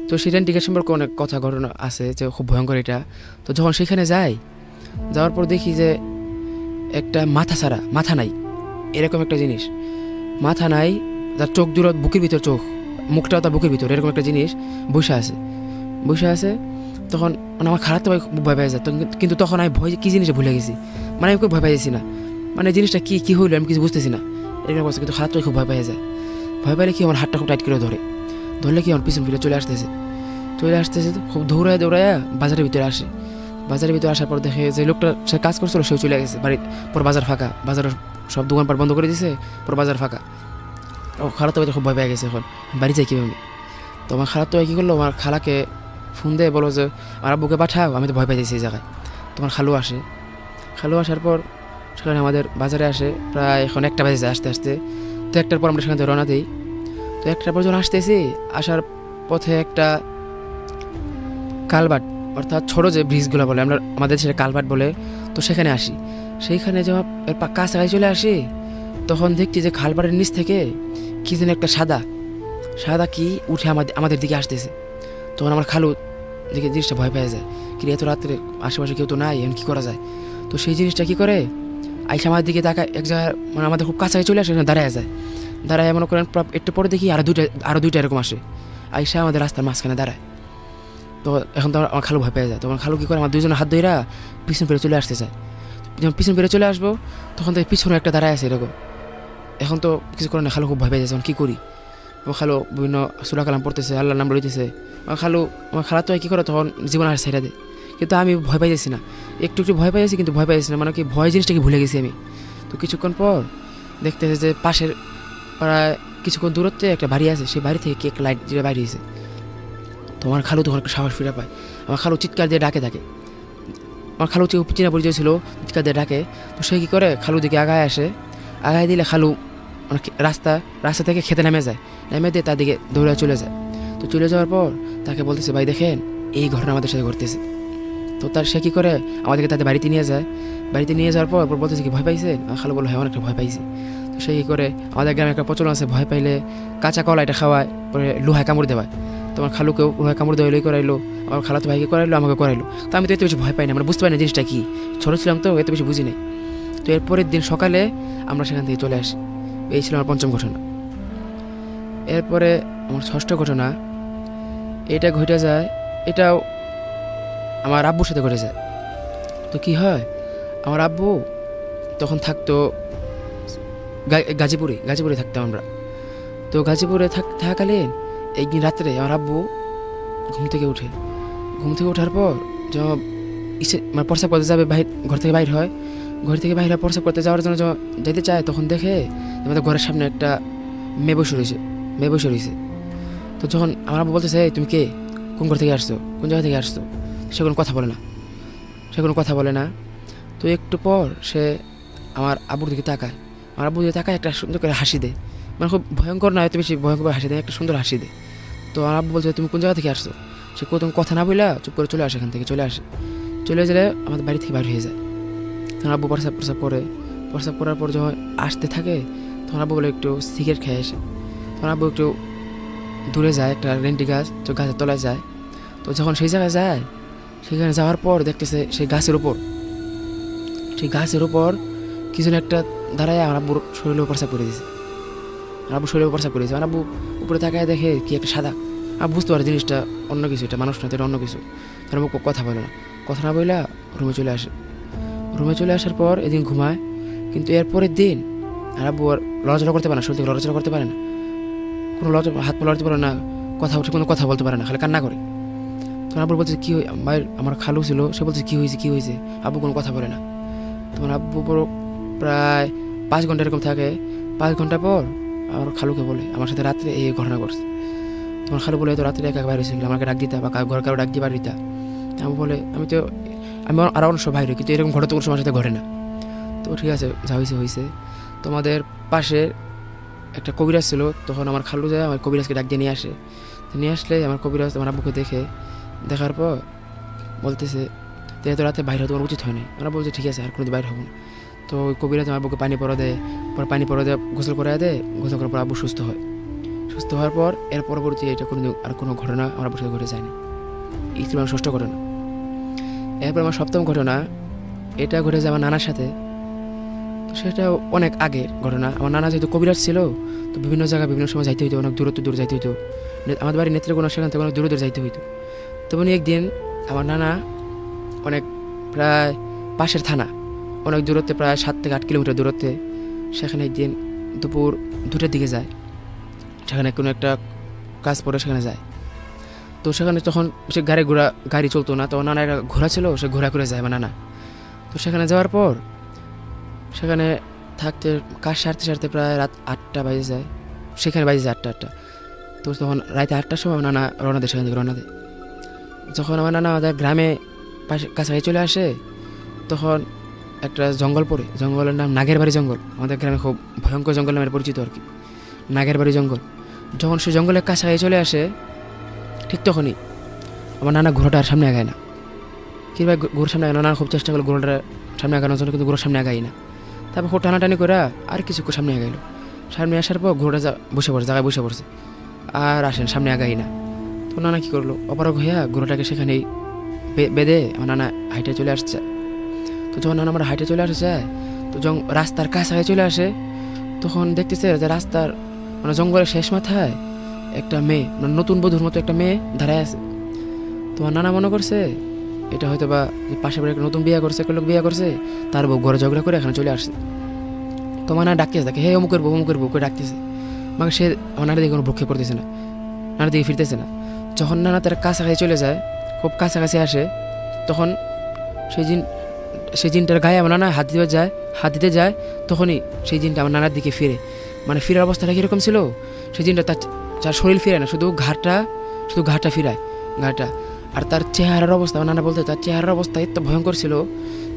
তো সেই রেন্টি গাছ সম্পর্কে অনেক কথা ঘটনা আছে, যে খুব ভয়ঙ্কর এটা। তো যখন সেখানে যাই, যাওয়ার পর দেখি যে একটা মাথা ছাড়া, মাথা নাই। এরকম একটা জিনিস। মাথা নাই, তার চোখ দুটো বুকের ভিতর চোখ, মুখটাও তার বুকের ভিতর, এরকম একটা জিনিস বসে আছে। বসে আছে, তখন মানে আমার খারাপ তো ভয় পেয়ে যায়। কিন্তু- তখন আমি ভয় কী জিনিসে ভুলে গেছি? মানে আমি খুব ভয় পেয়েছি না। মানে জিনিসটা কী কী হইল আমি কিছু বুঝতেছি না। এরকম অবস্থা, কিন্তু খারাপ তো খুব ভয় পেয়ে যায়। ভয় পেলে কি আমার হাতটা খুব টাইট করে ধরে। ধরলে কি আমার পিছন ফিরে চলে আসতেছে। চলে আসতেছে, খুব দৌড়ায় দৌড়ায় বাজারের ভিতরে আসে। বাজারের ভিতরে আসার পর দেখে যে লোকটা সে কাজ করছিল, সেও চলে গেছে বাড়ি পর বাজার ফাঁকা। বাজারের সব দোকানপাট বন্ধ করে দিয়েছে পর বাজার ফাঁকা। ও খালা তো খুব ভয় পেয়ে গেছে এখন, বাড়ি যাই কীভাবে? তো আমার খালা তো কী করল, আমার খালাকে ফোন দিয়ে বলো যে আমার আব্বুকে পাঠাও, আমি তো ভয় পেয়ে যাচ্ছি এই জায়গায়। তোমার খালু আসে। খালু আসার পর সেখানে আমাদের বাজারে আসে, প্রায় এখন একটা বাজে যায় আসতে আসতে। তো একটার পর আমরা সেখান রওনা দিই। তো একটার পর যখন আসতেছি, আসার পথে একটা কালবাট অর্থাৎ ছোটো যে ব্রিজগুলো বলে আমরা আমাদের সেটা কালবাট বলে তো সেখানে আসি। সেইখানে যখন কাছাকাছি চলে আসি তখন দেখছি যে খালবাটের নিচ থেকে কি যেন একটা সাদা সাদা কি উঠে আমাদের আমাদের দিকে আসতেছে। তখন আমার খালু দেখে জিনিসটা ভয় পেয়ে যায় কি রে, এত রাত্রে আশেপাশে কেউ তো নাই এখন কী করা যায়? তো সেই জিনিসটা কী করে আইসা আমার দিকে তাকায় এক জায়গায় মানে আমাদের খুব কাছাকাছি চলে আসে দাঁড়ায় যায়। দাঁড়ায় মনে করেন একটু পরে দেখি আরও দুইটা আরও দুইটা এরকম আসে। আইসা আমাদের রাস্তার মাঝখানে দাঁড়ায়। তো এখন তো আমার- খালু ভয় পেয়ে যায়। তখন খালু কী করে? আমার দুজনের হাত ধইরা পিছন ফিরে চলে আসতে চায় যখন পিছন ফিরে চলে আসব, তখন তো পিছনে একটা দাঁড়ায় আছে এরকম। এখন তো কিছু করে না, খালু খুব ভয় পেয়ে যায় এখন কী করি? খালু বিভিন্ন সুরা কালাম পড়তেছে, আল্লাহর নাম লইতেছে। আমার খালু, আমার খালা তো কী করে, তখন জীবন আর ছেড়ে দেয়। কিন্তু আমি ভয় পাই যাচ্ছি না। একটু একটু ভয় পাই যাচ্ছি কিন্তু ভয় পাইছি না। মানে কি ভয় জিনিসটাকে ভুলে গেছি আমি। তো কিছুক্ষণ পর দেখতেছে যে পাশের প্রায় কিছুক্ষণ দূরত্বে একটা বাড়ি আছে। সেই বাড়ি থেকে কেক লাইট দিয়ে বাইরে হয়েছে তো আমার খালু একটা সাহস ফিরে পায়। আমার খালু চিৎকার দিয়ে ডাকে থাকে আমার খালু চেয়ে চিনা পরিচয় ছিল, চিৎকার দিয়ে ডাকে। তো সে কী করে? খালু দিকে আগায় আসে। আগায় দিলে খালু মানে রাস্তা রাস্তা থেকে খেতে নেমে যায়। নেমে দিয়ে তার দিকে দৌড়ে চলে যায়। তো চলে যাওয়ার পর তাকে বলতেছে, ভাই, দেখেন, এই ঘটনা আমাদের সাথে ঘটতেছে। তো তার সে কী করে? আমাদেরকে তাদের বাড়িতে নিয়ে যায়। বাড়িতে নিয়ে যাওয়ার পর বলতেছে কি, ভয় পাইছে? খালু বলল হ্যাঁ অনেকটা ভয় পাইছি। তো সে কী করে? আমাদের গ্রামে একটা প্রচলন আছে, ভয় পাইলে কাঁচা কলা এটা খাওয়ায়, পরে লোহায় কামড় দেওয়ায়। তোমার খালুকেও কামড় দেওয়া করাইলো, আমার খালাতো ভাইকে করাইলো, আমাকে করাইলো। তো আমি তো এত বেশি ভয় পাই না আমরা বুঝতে পারি না জিনিসটা কি। ছোটো ছিলাম তো, এত বেশি বুঝি নাই। তো এরপরের দিন সকালে আমরা সেখান থেকে চলে আসি। এই ছিল আমার পঞ্চম ঘটনা। এরপরে আমার ষষ্ঠ ঘটনা, এটা ঘটে যায়, এটাও আমার আব্বুর সাথে ঘটে যায়। তো কি হয়, আমার আব্বু তখন থাকতো গাজীপুরে গাজীপুরে থাকতাম আমরা। তো গাজীপুরে থাক, থাকাকালীন একদিন রাত্রে আমার আব্বু ঘুম থেকে উঠে। ঘুম থেকে ওঠার পর যখন ইসে মানে প্রস্রাব করতে যাবে বাহির ঘর থেকে বাইর হয় ঘর থেকে বাইরে প্রস্রাব করতে যাওয়ার জন্য যখন যেতে চায় তখন দেখে আমাদের ঘরের সামনে একটা মেয়ে বসে রয়েছে মেয়ে বসে রয়েছে। তো যখন আমার আব্বু বলতেছে "এই, তুমি কে? কোন ঘর থেকে আসছো? কোন জায়গা থেকে আসছো? সে কোনো কথা বলে না। সে কোনো কথা বলে না। তো একটু পর সে আমার আব্বুর দিকে তাকায়। আমার আব্বুর দিকে তাকায় একটা সুন্দর করে হাসি দেয়। মানে খুব ভয়ঙ্কর না এত বেশি ভয়ঙ্কর হাসি দেয় একটা সুন্দর হাসি দেয়। তো আমার আব্বু বলছে, তুমি কোন জায়গা থেকে আসছো? সে কোথাও কথা না বললা চুপ করে চলে আসে এখান থেকে, চলে আসে। চলে গেলে আমাদের বাড়ি থেকে বাইর হয়ে যায়। তখন আব্বু প্রসাব প্রসাব করে। প্রসাব করার পর যখন আসতে থাকে, তখন আব্বু বলে একটু সিগারেট খেয়ে আসে। তখন আব্বু একটু দূরে যায়, একটা রেন্টি গাছ, তো গাছের তলায় যায়। তো যখন সেই জায়গায় যায়, সেখানে যাওয়ার পর দেখতেছে সেই গাছের উপর। সেই গাছের উপর কিছু একটা দাঁড়ায় আমার আব্বুর শরীরে প্রসাব করে দিয়েছে আমার আব্বু শরীরে প্রসাব করে দিয়েছে আমার আব্বু উপরে তাকায় দেখে কি একটা সাদা। আর বুঝতে পারে জিনিসটা অন্য কিছু, এটা মানুষ না এটা অন্য কিছু। তার আব্বু কথা বলে না। কথা না বইলা রুমে চলে আসে। রুমে চলে আসার পর এদিন ঘুমায়, কিন্তু এর পরের দিন আর আব্বু আর লড়াচড়া করতে পারে না শরীর থেকে লড়াচড়া করতে পারে না। কোনো লড় হাত পা লড়াতে পারে না, কথা উঠে কোনো কথা বলতে পারে না, খালি কান্না করে। তখন আব্বু বলছে কী মায়ের আমার খালু ছিল, সে বলছে কী হয়েছে কী হয়েছে আব্বু কোনো কথা বলে না। তখন আব্বু প্রায় পাঁচ ঘণ্টা এরকম থাকে। পাঁচ ঘণ্টা পর আমার খালুকে বলে, আমার সাথে রাত্রে এই ঘটনা করছে তোমার খালু বলে তো রাত্রে একা বাইরে গেলে আমাকে ডাক দিতা বা ঘর কারও ডাক দিয়ে বাড়ি দিতা। আমি বলে, আমি তো, আমি আরও অনেক সব বাইরে, কিন্তু এরকম ঘটনা তো সময় সাথে ঘটে না। তো ঠিক আছে, যা হয়েছে হয়েছে তোমাদের পাশে একটা কবিরাজ ছিল, তখন আমার খালু যায়, আমার কবিরাজকে ডাক দিয়ে নিয়ে আসে। নিয়ে আসলে আমার কবিরাজ আমার আব্বুকে দেখে, দেখার পর বলতেছে তো এত রাতে বাইরে তোমার উচিত হয়নি। আমরা বলছে, ঠিক আছে, আর কোনো বাইরে হব না। তো ওই কবিরাজ আমার আব্বুকে পানি পরা দেয়, পরে পানি পরা দেয় গোসল করে দেয়, গোসল করার পর আব্বু সুস্থ হয়। সুস্থ হওয়ার পর এর পরবর্তী এটা কোনো আর কোনো ঘটনা আমার আব্বুর ঘটে যায়নি। এই ছিল আমার ষষ্ঠ ঘটনা এরপর আমার সপ্তম ঘটনা, এটা ঘটে যায় আমার নানার সাথে। সেটা অনেক আগের ঘটনা। আমার নানা যেহেতু কবিরাজ ছিল, তো বিভিন্ন জায়গায় বিভিন্ন সময় যাইতে হইতো, অনেক দূরত্ব দূর যাইতে হইতো। আমাদের বাড়ি নেত্রকোনা সেখান থেকে অনেক দূরে দূরে যাইতে হইতো। তেমনি একদিন আমার নানা অনেক প্রায় পাশের থানা অনেক দূরত্বে, প্রায় সাত থেকে আট কিলোমিটার দূরত্বে, সেখানে একদিন দুপুর দুটার দিকে যায়। সেখানে কোনো একটা কাজ পড়ে সেখানে যায়। তো সেখানে তখন সে গাড়ি ঘোড়া, গাড়ি চলতো না, তো নানা একটা ঘোড়া ছিল, সে ঘোড়া করে যায় নানা। তো সেখানে যাওয়ার পর, সেখানে থাকতে, কাজ সারতে সারতে প্রায় রাত আটটা বাজে যায়। সেখানে বাজে যায় আটটা আটটা। তো তখন রাতে আটটার সময় নানা রওনা দেয়, সেখান থেকে রওনা দেয়। যখন আমার নানা আমাদের গ্রামে পাশে, কাছাকাছি চলে আসে, তখন একটা জঙ্গল পড়ে, জঙ্গলের নাম নাগের বাড়ি জঙ্গল। আমাদের গ্রামে খুব ভয়ঙ্কর জঙ্গল নামে পরিচিত আর কি। নাগের বাড়ি জঙ্গল। যখন সে জঙ্গলের কাছাকাছি চলে আসে, ঠিক তখনই আমার নানা ঘোড়াটা সামনে আগায় না। কীভাবে ঘোড়ার সামনে আগায় না, নানা খুব চেষ্টা করল ঘোড়াটা সামনে আগানোর জন্য, কিন্তু ঘোড়ার সামনে আগাই না। তারপর খুব টানাটানি করে আর কিছু সামনে আগাইলো। সামনে আসার পর ঘোড়া বসে পড়ছে, জায়গায় বসে পড়ছে। আর আসেন সামনে আগাই না। তো নানা কী করল? অপারগ হইয়া ঘোড়াটাকে সেখানেই বেঁধে আমার নানা হাইটে চলে আসছে। তো যখন আমার হাইটে চলে আসছে, তো জং রাস্তার কাছাকাছি চলে আসে, তখন দেখতেছে যে রাস্তার মানে জঙ্গলের শেষ মাথায় একটা মেয়ে মানে নতুন বধুর মতো একটা মেয়ে দাঁড়ায় আছে। তো নানা মনে করছে, এটা হয়তো বা পাশে বাড়ি নতুন বিয়ে করছে, একটা লোক বিয়ে করছে, তার বউ ঘরে ঝগড়া করে এখানে চলে আসছে। তো আমার নানা ডাকতেছে তাকে, হে অমুকের বউ অমুকের বউ করে ডাকতেছে। মানে সে আমার নানা দিকে কোনো ভ্রক্ষে পড়তেছে না নানা দিকে ফিরতেছে না। যখন নানা তার কাছাকাছি চলে যায়, খুব কাছাকাছি আসে, তখন সেই জিন সেই জিনটার গায়ে আমার নানা হাত দিতে যায়, হাত দিতে যায়, তখনই সেই জিনটা আমার নানার দিকে ফিরে। মানে ফিরার অবস্থাটা কীরকম ছিল? সেই জিনটা তার তার শরীর ফিরে না, শুধু ঘাটটা শুধু ঘাটা ফিরায়, ঘাটা। আর তার চেহারার অবস্থা নানা বলতে তার চেহারার অবস্থা এত ভয়ঙ্কর ছিল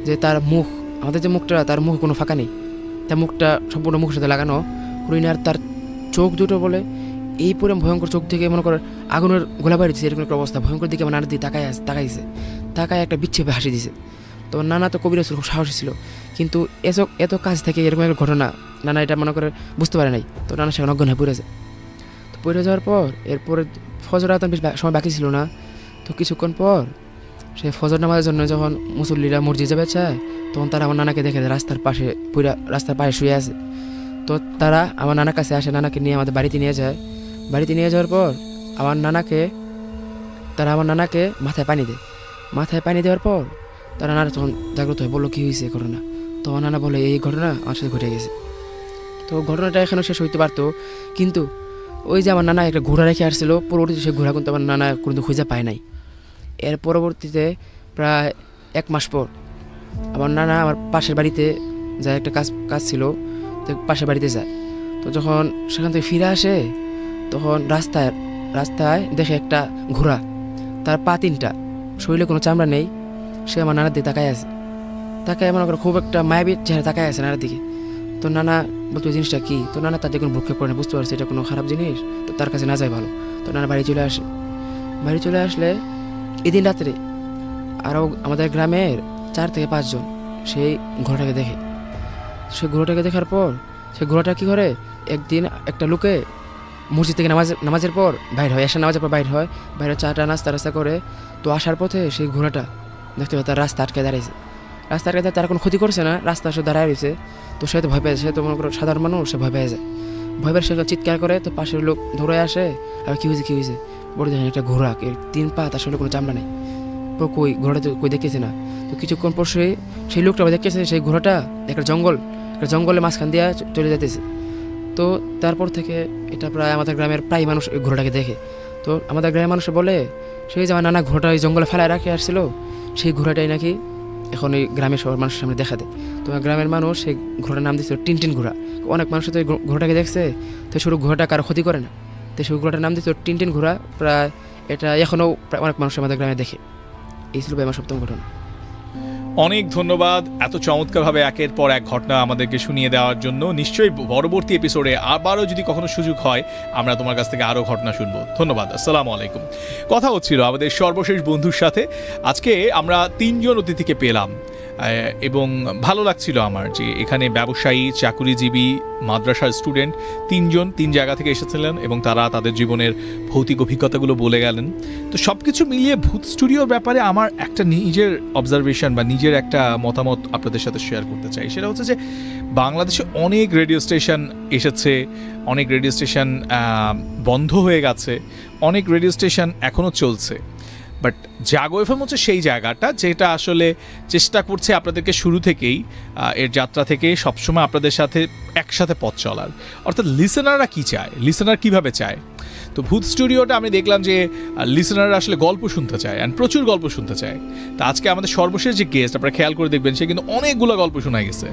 যে তার মুখ, আমাদের যে মুখটা, তার মুখ কোনো ফাঁকা নেই। তার মুখটা সম্পূর্ণ মুখের সাথে লাগানো। আর তার চোখ দুটো বলে, এই পরে ভয়ঙ্কর চোখ থেকে মনে করেন আগুনের গোলা বাড়িছে এরকম একটা অবস্থা। ভয়ঙ্কর দিকে আমার নানা দিয়ে তাকায় তাকাইছে। তাকায় একটা বিচ্ছেপে হাসি দিছে। তো নানা তো কবিরা ছিল, খুব সাহসী ছিল। কিন্তু এসব, এত কাজ থেকে এরকম একটা ঘটনা নানা এটা মনে করে বুঝতে পারে নাই। তো নানা সেখানে অজ্ঞান হয়ে পড়েছে তো পড়ে যাওয়ার পর, এরপরে ফজর আতাম বেশ সময় বাকি ছিল না। তো কিছুক্ষণ পর সে ফজর নামাজের জন্য যখন মুসল্লিরা মসজিদ যাবে চায় তখন তারা আমার নানাকে দেখে রাস্তার পাশে পুরা, রাস্তার পাশে শুয়ে আছে। তো তারা আমার নানার কাছে আসে, নানাকে নিয়ে আমাদের বাড়িতে নিয়ে যায়। বাড়িতে নিয়ে যাওয়ার পর আমার নানাকে, তারা আমার নানাকে মাথায় পানি দেয়। মাথায় পানি দেওয়ার পর তারা নানা তখন জাগ্রত হয়ে বলল, কী হয়েছে এই ঘটনা? তো নানা বলে, এই ঘটনা আমার সাথে ঘটে গেছে। তো ঘটনাটা এখানে শেষ হইতে পারতো, কিন্তু ওই যে আমার নানা একটা ঘোড়া রেখে আসছিল, পরবর্তীতে সেই ঘোড়া কিন্তু আমার নানা কিন্তু খুঁজে পায় নাই। এর পরবর্তীতে প্রায় এক মাস পর আমার নানা আমার পাশের বাড়িতে যায় একটা কাজ কাজ ছিল, তো পাশের বাড়িতে যায়। তো যখন সেখান থেকে ফিরে আসে, তখন রাস্তায় রাস্তায় দেখে একটা ঘোড়া, তার পা তিনটা, শরীরে কোনো চামড়া নেই সে আমার নানার দিকে তাকায় আছে। তাকায় মনে করো খুব একটা মায়াবী চেহারা তাকায় আছে নানার দিকে। তো নানা বলতো জিনিসটা কি? তো নানা তার কোনো ভ্রক্ষেপ করে না, বুঝতে পারছে, এটা কোনো খারাপ জিনিস? তো তার কাছে না যায় ভালো। তো নানা বাড়ি চলে আসে। বাড়ি চলে আসলে এদিন রাত্রে আরও আমাদের গ্রামের চার থেকে পাঁচজন সেই ঘোড়াটাকে দেখে। সেই ঘোড়াটাকে দেখার পর সেই ঘোড়াটা কী করে? একদিন একটা লোকে মসজিদ থেকে নামাজ, নামাজের পর বাইর হয়, এসে নামাজের পর বাইর হয়। বাইরে চাটা নাস্তা রাস্তা করে। তো আসার পথে সেই ঘোড়াটা দেখতে পাই তার রাস্তা আটকে দাঁড়িয়েছে রাস্তা আটকে তার কোনো ক্ষতি করছে না, রাস্তা সে দাঁড়ায় রয়েছে। তো সে তো ভয় পেয়েছে সে তো মনে করো সাধারণ মানুষ, সে ভয় পেয়ে যায়। ভয় পেয়ে সে চিৎকার করে, তো পাশের লোক ধরে আসে আর কি হয়েছে কি হয়েছে? বলে দেখেন একটা ঘোড়া তিন পা, তার শরীরে কোনো চামড়া নেই। তো কই, ঘোড়াটা তো কই দেখতেছে না। তো কিছুক্ষণ পর সে, সেই লোকটা দেখতেছে, সেই ঘোড়াটা একটা জঙ্গল, একটা জঙ্গলে মাঝখান দিয়ে চলে যেতেছে তো তারপর থেকে এটা প্রায় আমাদের গ্রামের প্রায় মানুষ ওই ঘোড়াটাকে দেখে। তো আমাদের গ্রামের মানুষ বলে সেই যে আমার নানা ঘোড়াটা ওই জঙ্গলে ফেলায় রাখে, আসছিল। সেই ঘোড়াটাই নাকি এখন এই গ্রামের সবার মানুষের সামনে দেখা দেয়। তো গ্রামের মানুষ সেই ঘোড়ার নাম দিয়েছিল টিনটিন ঘোড়া। অনেক মানুষ তো এই ঘোড়াটাকে দেখছে, তো শুরু ঘোড়াটা কারও ক্ষতি করে না। তো সেই ঘোড়াটার নাম দিয়েছিল টিনটিন ঘোড়া। প্রায় এটা এখনও অনেক মানুষ আমাদের গ্রামে দেখে। এই ছিল আমার সপ্তম ঘটনা। অনেক ধন্যবাদ। এত চমৎকারভাবে একের পর এক ঘটনা আমাদেরকে শুনিয়ে দেওয়ার জন্য। নিশ্চয়ই পরবর্তী এপিসোডে আবারও যদি কখনো সুযোগ হয়, আমরা তোমার কাছ থেকে আরও ঘটনা শুনব। ধন্যবাদ। আসসালামু আলাইকুম। কথা হচ্ছিল আমাদের সর্বশেষ বন্ধুর সাথে। আজকে আমরা তিনজন অতিথিকে পেলাম। এবং ভালো লাগছিল আমার যে এখানে ব্যবসায়ী, চাকুরিজীবী, মাদ্রাসার স্টুডেন্ট তিনজন তিন জায়গা থেকে এসেছিলেন এবং তারা তাদের জীবনের ভৌতিক অভিজ্ঞতাগুলো বলে গেলেন। তো সব কিছু মিলিয়ে ভূত স্টুডিওর ব্যাপারে আমার একটা নিজের অবজারভেশন বা নিজের একটা মতামত আপনাদের সাথে শেয়ার করতে চাই। সেটা হচ্ছে যে বাংলাদেশে অনেক রেডিও স্টেশন এসেছে, অনেক রেডিও স্টেশন বন্ধ হয়ে গেছে, অনেক রেডিও স্টেশন এখনও চলছে। বাট জাগো এফএম হচ্ছে সেই জায়গাটা যেটা আসলে চেষ্টা করছে আপনাদেরকে শুরু থেকেই এর যাত্রা থেকে সবসময় আপনাদের সাথে একসাথে পথ চলার। অর্থাৎ লিসেনাররা কি চায়? লিসেনার কীভাবে চায়? তো ভূত স্টুডিওটা আমি দেখলাম যে লিসেনাররা আসলে গল্প শুনতে চায় অ্যান্ড প্রচুর গল্প শুনতে চায়। তো আজকে আমাদের সর্বশেষ যে গেস্ট আপনারা খেয়াল করে দেখবেন, সে কিন্তু অনেকগুলো গল্প শোনা গেছে।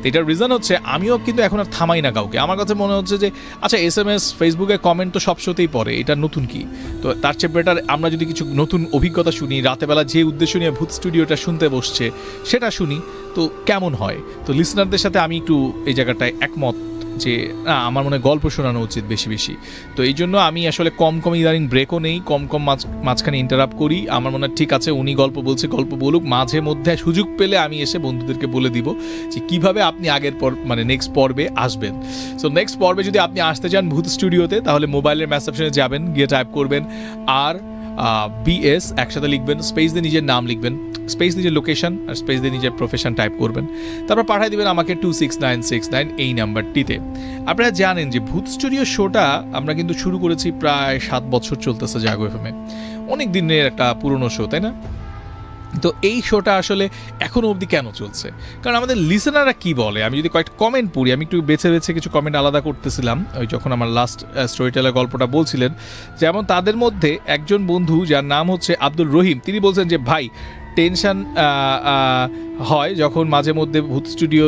তো এটার রিজন হচ্ছে, আমিও কিন্তু এখন আর থামাই না কাউকে। আমার কাছে মনে হচ্ছে যে আচ্ছা এস এম এস ফেসবুকে কমেন্ট তো সব শোতেই পড়ে, এটা নতুন কি? তো তার চেয়ে বেটার আমরা যদি কিছু নতুন অভিজ্ঞতা শুনি, রাতেবেলা যে উদ্দেশ্য নিয়ে ভূত স্টুডিওটা শুনতে বসছে, সেটা শুনি। তো কেমন হয়? তো লিসনারদের সাথে আমি একটু এই জায়গাটায় একমত। যে, না, আমার মনে গল্প শোনানো উচিত বেশি বেশি। তো এই জন্য আমি আসলে কম কম ইদানিং ব্রেকও নেই, কম কম মাঝ, মাঝখানে ইন্টারাপ্ট করি। আমার মনে হয় ঠিক আছে, উনি গল্প বলছে, গল্প বলুক, মাঝে মধ্যে সুযোগ পেলে আমি এসে বন্ধুদেরকে বলে দিব যে, কীভাবে আপনি আগের পর মানে নেক্সট পর্বে আসবেন। সো নেক্সট পর্বে যদি আপনি আসতে চান ভূত স্টুডিওতে তাহলে মোবাইলের ম্যাসেপশনে যাবেন, গিয়ে টাইপ করবেন আর বিএস একসাথে লিখবেন স্পেস দিয়ে নিজের নাম লিখবেন স্পেস নিজের লোকেশন আর স্পেস দিয়ে নিজের প্রফেশন টাইপ করবেন। তারপর পাঠিয়ে দেবেন আমাকে two six nine six nine এই নাম্বারটিতে। আপনারা জানেন যে ভূত স্টুডিও শোটা আমরা কিন্তু শুরু করেছি প্রায় সাত বছর চলতেছে জাগো এফএমে অনেক দিনের একটা পুরনো শো তাই না? তো এই শোটা আসলে এখনও অবধি কেন চলছে? কারণ আমাদের লিসেনাররা কি বলে? আমি যদি কয়েকটা কমেন্ট পড়ি, আমি একটু বেছে বেছে কিছু কমেন্ট আলাদা করতেছিলাম। ওই যখন আমার লাস্ট স্টোরি টেলার গল্পটা বলছিলেন, যেমন তাদের মধ্যে একজন বন্ধু যার নাম হচ্ছে আব্দুল রহিম, তিনি বলছেন যে, ভাই টেনশন হয় যখন মাঝে মধ্যে ভূত স্টুডিও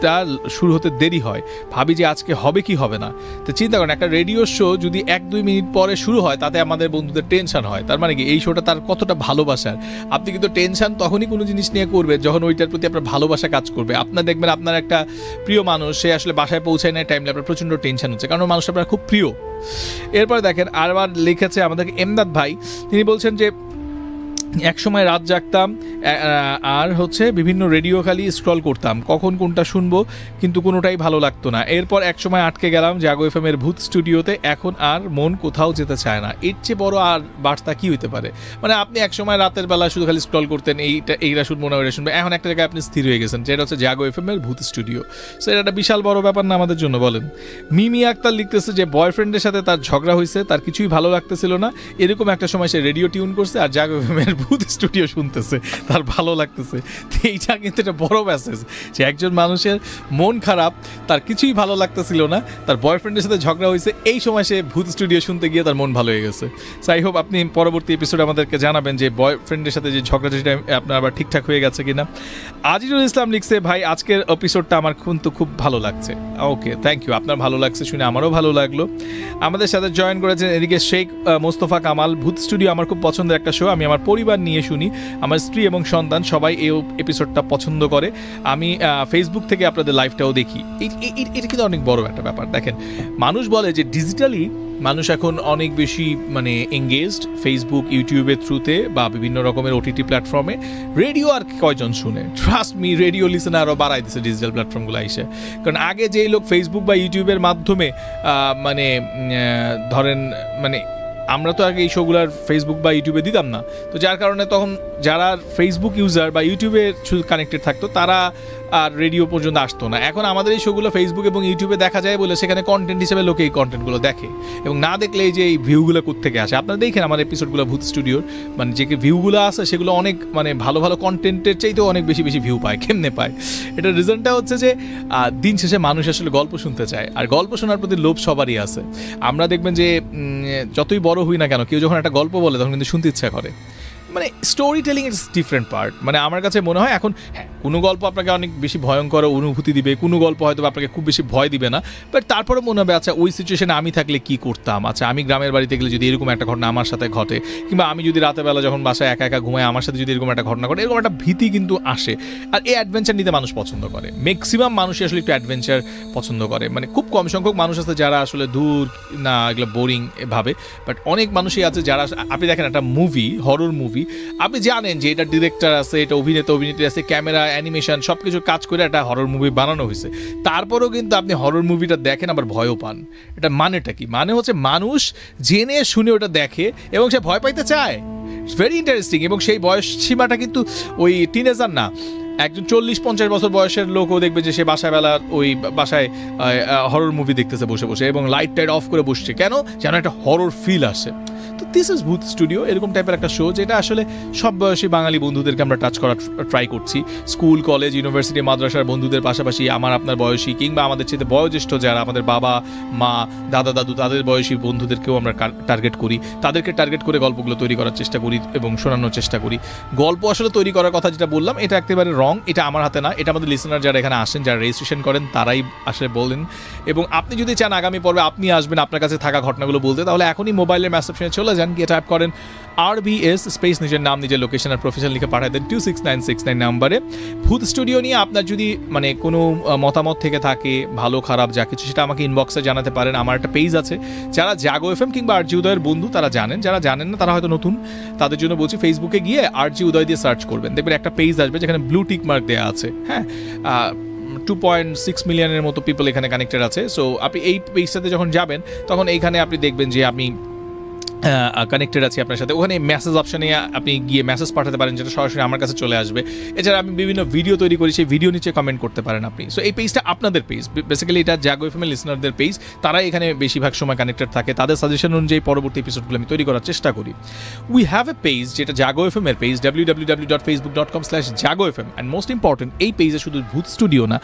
টা শুরু হতে দেরি হয়। ভাবি যে আজকে হবে কি হবে না। তো চিন্তা করেন, একটা রেডিও শো যদি এক দুই মিনিট পরে শুরু হয়, তাতে আমাদের বন্ধুদের টেনশন হয়। তার মানে কি, এই শোটা তার কতটা ভালোবাসার? আপনি কিন্তু টেনশন তখনই কোনো জিনিস নিয়ে করবেন যখন ওইটার প্রতি আপনার ভালোবাসা কাজ করবে। আপনার দেখবেন আপনার একটা প্রিয় মানুষ, সে আসলে বাসায় পৌঁছায় না টাইমলে আপনার প্রচণ্ড টেনশন হচ্ছে। কারণ মানুষ আপনার খুব প্রিয়। এরপরে দেখেন আরবার লিখেছে আমাদেরকে এমদাদ ভাই। তিনি বলছেন যে এক সময় রাত জাগতাম আর হচ্ছে বিভিন্ন রেডিও খালি স্ক্রল করতাম, কখন কোনটা শুনব, কিন্তু কোনোটাই ভালো লাগতো না। এরপর এক সময় আটকে গেলাম জাগো এফ এর ভূত স্টুডিওতে, এখন আর মন কোথাও যেতে চায় না। এর চেয়ে বড় আর বার্তা কি হইতে পারে? মানে আপনি এক সময় রাতের বেলা শুধু খালি স্ক্রল করতেন, এইটা এইটা শুনব না ওইটা শুনব, এখন একটা জায়গায় আপনি স্থির হয়ে গেছেন, যেটা হচ্ছে জাগো এফ এর ভূত স্টুডিও। সো এটা একটা বিশাল বড় ব্যাপার না আমাদের জন্য, বলেন? মিমি আক্তার লিখতেছে যে বয়ফ্রেন্ডের সাথে তার ঝগড়া হয়েছে তার কিছুই ভালো লাগতেছিল না। এরকম একটা সময় সে রেডিও টিউন করছে আর জাগো এফএমের ভূত স্টুডিও শুনতেছে, তার ভালো লাগতেছে। তো এইটা কিন্তু একটা বড় মেসেজ যে একজন মানুষের মন খারাপ, তার কিছুই ভালো লাগতেছিল না, তার বয়ফ্রেন্ডের সাথে ঝগড়া হয়েছে, এই সময় সে ভূত স্টুডিও শুনতে গিয়ে তার মন ভালো হয়ে গেছে। সো আই হোপ আপনি পরবর্তী এপিসোডে আমাদেরকে জানাবেন যে বয়ফ্রেন্ডের সাথে যে ঝগড়া সেটা আপনার আবার ঠিকঠাক হয়ে গেছে কিনা। আজিজুল ইসলাম লিখছে, ভাই, আজকের এপিসোডটা আমার কিন্তু খুব ভালো লাগছে। ওকে থ্যাংক ইউ আপনার ভালো লাগছে শুনে আমারও ভালো লাগল। আমাদের সাথে জয়েন করেছেন এদিকে শেখ মোস্তফা কামাল। ভূত স্টুডিও আমার খুব পছন্দের একটা শো আমি আমার পরিবার নিয়ে শুনি। আমার স্ত্রী এবং সন্তান সবাই এই এপিসোডটা পছন্দ করে। আমি ফেসবুক থেকে আপনাদের লাইভটাও দেখি। এটা কিন্তু অনেক বড় একটা ব্যাপার। দেখেন, মানুষ বলে যে ডিজিটালি মানুষ এখন অনেক বেশি মানে এঙ্গেজড ফেসবুক ইউটিউবের থ্রুতে বা বিভিন্ন রকমের ওটিটি প্ল্যাটফর্মে রেডিও আর কয়জন শুনে? ট্রাস্ট মি রেডিও লিসেন আরও বাড়াই দিছে ডিজিটাল প্ল্যাটফর্মগুলো এসে কারণ আগে যেই লোক ফেসবুক বা ইউটিউবের মাধ্যমে মানে ধরেন মানে আমরা তো আগে এই শোগুলার ফেসবুক বা ইউটিউবে দিতাম না। তো যার কারণে তখন যারা ফেসবুক ইউজার বা ইউটিউবে শুধু কানেক্টেড থাকতো, তারা আর রেডিও পর্যন্ত আসতো না। এখন আমাদের এই শোগুলো ফেসবুক এবং ইউটিউবে দেখা যায় বলে সেখানে কন্টেন্ট হিসেবে লোকে এই কন্টেন্টগুলো দেখে। এবং না দেখলে এই যে এই ভিউগুলো থেকে আসে? আপনারা দেখেন আমার এপিসোডগুলো ভূত স্টুডিওর মানে যে ভিউগুলো আসে সেগুলো অনেক মানে ভালো ভালো কন্টেন্টের চাইতেও অনেক বেশি বেশি ভিউ পায়। কেমনে পায়? এটার রিজনটা হচ্ছে যে দিন শেষে মানুষ আসলে গল্প শুনতে চায়। আর গল্প শোনার প্রতি লোভ সবারই আছে। আমরা দেখবেন যে যতই বড় হই না কেন, কেউ যখন একটা গল্প বলে, তখন কিন্তু শুনতে ইচ্ছা করে। মানে story telling it's different part মানে আমার কাছে মনে হয় এখন হ্যাঁ কোনো গল্প আপনাকে অনেক বেশি ভয়ঙ্কর অনুভূতি দিবে, কোনো গল্প হয়তো আপনাকে খুব বেশি ভয় দিবে না বাট তারপরে মনে হবে আচ্ছা ওই সিচুয়েশনে আমি থাকলে কি করতাম? আচ্ছা আমি গ্রামের বাড়িতে গেলে যদি এরকম একটা ঘটনা আমার সাথে ঘটে, কিংবা আমি যদি রাতের বেলা যখন বাসায় একা একা ঘুমাই, আমার সাথে যদি এরকম একটা ঘটনা ঘটে, এরকম একটা ভীতি কিন্তু আসে। আর এই অ্যাডভেঞ্চার নিতে মানুষ পছন্দ করে। ম্যাক্সিমাম মানুষই আসলে একটু অ্যাডভেঞ্চার পছন্দ করে। মানে খুব কম সংখ্যক মানুষ আছে যারা আসলে দূর, না, এগুলো বোরিং ভাবে বাট অনেক মানুষই আছে যারা, আপনি দেখেন একটা মুভি হরর মুভি মুভি আপনি জানেন যে এটা ডিরেক্টর আছে, এটা অভিনেতা, অভিনেত্রী আছে ক্যামেরা অ্যানিমেশন সব কিছু কাজ করে একটা হরর মুভি বানানো হয়েছে। তারপরেও কিন্তু আপনি হরর মুভিটা দেখেন, আবার ভয়ও পান। এটা মানেটা কি? মানে হচ্ছে মানুষ জেনে শুনে ওটা দেখে এবং সে ভয় পাইতে চায়। ভেরি ইন্টারেস্টিং এবং সেই বয়স সীমাটা কিন্তু ওই টিনেজার না, একজন চল্লিশ, পঞ্চাশ বছর বয়সের লোকও দেখবে যে সে বাসায় বেলা ওই বাসায় হরর মুভি দেখতেছে বসে বসে এবং লাইট টাইট অফ করে বসছে। কেন? যেন একটা হরর ফিল আসে। তো দিস ইজ ভূত স্টুডিও এরকম টাইপের একটা শো যেটা আসলে সব বয়সী বাঙালি বন্ধুদেরকে আমরা টাচ করার ট্রাই করছি। স্কুল কলেজ ইউনিভার্সিটি মাদ্রাসার বন্ধুদের পাশাপাশি আমার, আপনার বয়সী কিংবা আমাদের চেয়ে বয়োজ্যেষ্ঠ যারা, আমাদের বাবা, মা, দাদা, দাদু, তাদের বয়সী বন্ধুদেরকেও আমরা টার্গেট করি। তাদেরকে টার্গেট করে গল্পগুলো তৈরি করার চেষ্টা করি এবং শোনানোর চেষ্টা করি। গল্প আসলে তৈরি করার কথা যেটা বললাম, এটা একেবারে রং এটা আমার হাতে না, এটা আমাদের লিসনার যারা এখানে আসেন, যারা রেজিস্ট্রেশন করেন, তারাই আসলে বলেন। এবং আপনি যদি চান আগামী পর্বে আপনি আসবেন, আপনার কাছে থাকা ঘটনাগুলো বলতে, তাহলে এখনই মোবাইলের ম্যাসেপশনে চলে যান, গিয়ে টাইপ করেন আর বিএস স্পেস নিজের নাম, নিজের লোকেশন আর প্রফেশন লিখে পাঠায় দেন two six nine six nine নাম্বারে। ভূত স্টুডিও নিয়ে আপনার যদি মানে কোনো মতামত থেকে থাকে, ভালো, খারাপ যা কিছু, সেটা আমাকে ইনবক্সে জানাতে পারেন, আমার একটা পেজ আছে। যারা জাগো এফ এম কিংবা আরজি উদয়ের বন্ধু, তারা জানেন, যারা জানেন না, তারা হয়তো নতুন, তাদের জন্য বলছি ফেসবুকে গিয়ে আরজি উদয় দিয়ে সার্চ করবেন। দেখবেন একটা পেজ আসবে, যেখানে ব্লু টিক মার্ক দেওয়া আছে হ্যাঁ? টু পয়েন্ট সিক্স মিলিয়নের মতো পিপল এখানে কানেক্টেড আছে। সো আপনি এই পেজটাতে যখন যাবেন, তখন এইখানে আপনি দেখবেন যে আপনি কানেক্টেড আছি আপনার সাথে। ওখানে মেসেজ অপশানে আপনি গিয়ে মেসেজ পাঠাতে পারেন, যেটা সরাসরি আমার কাছে চলে আসবে। এছাড়া আমি বিভিন্ন ভিডিও তৈরি করি, সেই ভিডিও নিচে কমেন্ট করতে পারেন আপনি। সো এই পেজটা আপনাদের পেজ বেসিক্যালি এটা জাগো এফএমএল লিসনারদের পেজ তারা এখানে বেশিরভাগ সময় কানেক্টেড থাকে। তাদের সাজেশন অনুযায়ী পরবর্তী এপিসোডগুলো আমি তৈরি করার চেষ্টা করি। উই হ্যাভ এ পেজ যেটা জাগো এফ এর page W W W dot Facebook dot com slash Jago F M and most important এই পেজে শুধু ভূত স্টুডিও না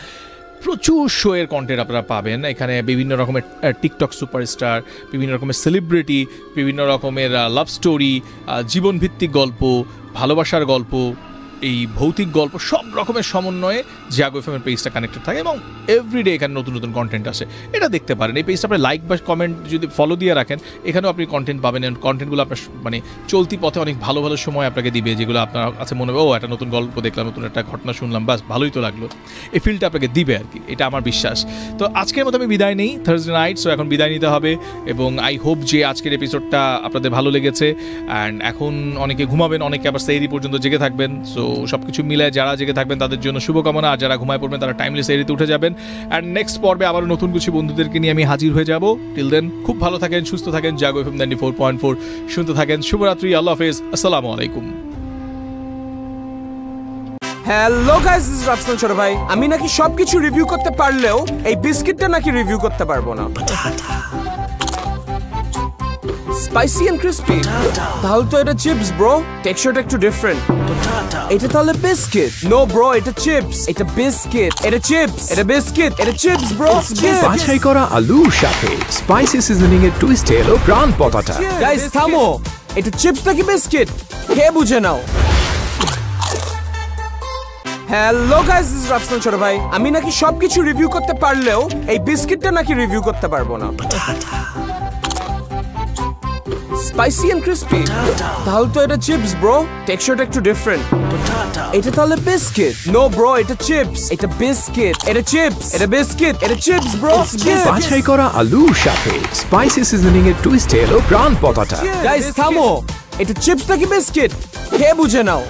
প্রচুর শোয়ের কন্টেন্ট আপনারা পাবেন। এখানে বিভিন্ন রকমের টিকটক সুপারস্টার বিভিন্ন রকমের সেলিব্রিটি বিভিন্ন রকমের লাভ স্টোরি জীবনভিত্তিক গল্প, ভালোবাসার গল্প এই ভৌতিক গল্প সব রকমের সমন্বয়ে জাগো এফ এর পেজটা কানেক্টেড থাকে এবং এভরিডে এখানে নতুন নতুন কন্টেন্ট আসে। এটা দেখতে পারেন। এই পেজটা আপনি লাইক বা কমেন্ট যদি ফলো দিয়ে রাখেন, এখানেও আপনি কন্টেন্ট পাবেন কন্টেন্টগুলো আপনার মানে চলতি পথে অনেক ভালো ভালো সময় আপনাকে দিবে, যেগুলো আপনার কাছে মনে হবে, ও, একটা নতুন গল্প দেখলাম, নতুন একটা ঘটনা শুনলাম, বাস, ভালোই তো লাগল। এই ফিলটা আপনাকে দিবে আর কি। এটা আমার বিশ্বাস। তো আজকের মতো আমি বিদায় নেই। থার্সডে নাইট সো এখন বিদায় নিতে হবে এবং আই হোপ যে আজকের এপিসোডটা আপনাদের ভালো লেগেছে। অ্যান্ড এখন অনেকে ঘুমাবেন, অনেকে আবার সেই পর্যন্ত জেগে থাকবেন সো সব কিছু মিলে যারা জেগে থাকবেন তাদের জন্য শুভকামনা। আর যারা ঘুমায় পড়বেন তারা টাইমলেস এরিতে উঠে যাবেন। অ্যান্ড নেক্সট পর্বে আবার নতুন কিছু বন্ধুদেরকে নিয়ে আমি হাজির হয়ে যাব। টিল দেন খুব ভালো থাকেন সুস্থ থাকেন। Jago F M ninety four point four শুনতে থাকেন। শুভরাত্রি আল্লাহ হাফেজ। আসসালামু আলাইকুম। হ্যালো গাইস দিস রাফসান ছোট ভাই। আমি নাকি সবকিছু রিভিউ করতে পারলেও এই বিস্কিটটা নাকি রিভিউ করতে পারব না। স্পাইসি এন্ড ক্রিস্পি তাহলে তো এটা চিপস ব্রো টেক্সচারটা একটু ডিফারেন্ট এটা তাহলে বিস্কিট নো ব্রো এটা চিপস এটা বিস্কিট এটা চিপস এটা বিস্কিট এটা চিপস ব্রো বাছাই করা আলুর সাথে স্পাইসি সিজনিং এর টুইস্টে এলো প্রাণ পতাটা। গাইস থামো। এটা চিপস নাকি বিস্কিট কে বুঝে নাও। হ্যালো গাইস দিস রাফসান ছোট ভাই। আমি নাকি সবকিছু রিভিউ করতে পারলেও এই বিস্কিটটা নাকি রিভিউ করতে পারব না। স্পাইসি এন্ড ক্রিস্পি তাহলে তো এটা চিপস ব্রো টেক্সচারটা একটু ডিফারেন্ট এটা তাহলে বিস্কিট নো ব্রো এটা চিপস এটা বিস্কিট এটা চিপস এটা বিস্কিট এটা চিপস ব্রো বাছাই করা আলু সাথে স্পাইসি সিজনিং এর টুইস্ট এলো প্রাণ পতাটা। গাইস থামো। এটা চিপস নাকি বিস্কিট কে বুঝে নাও।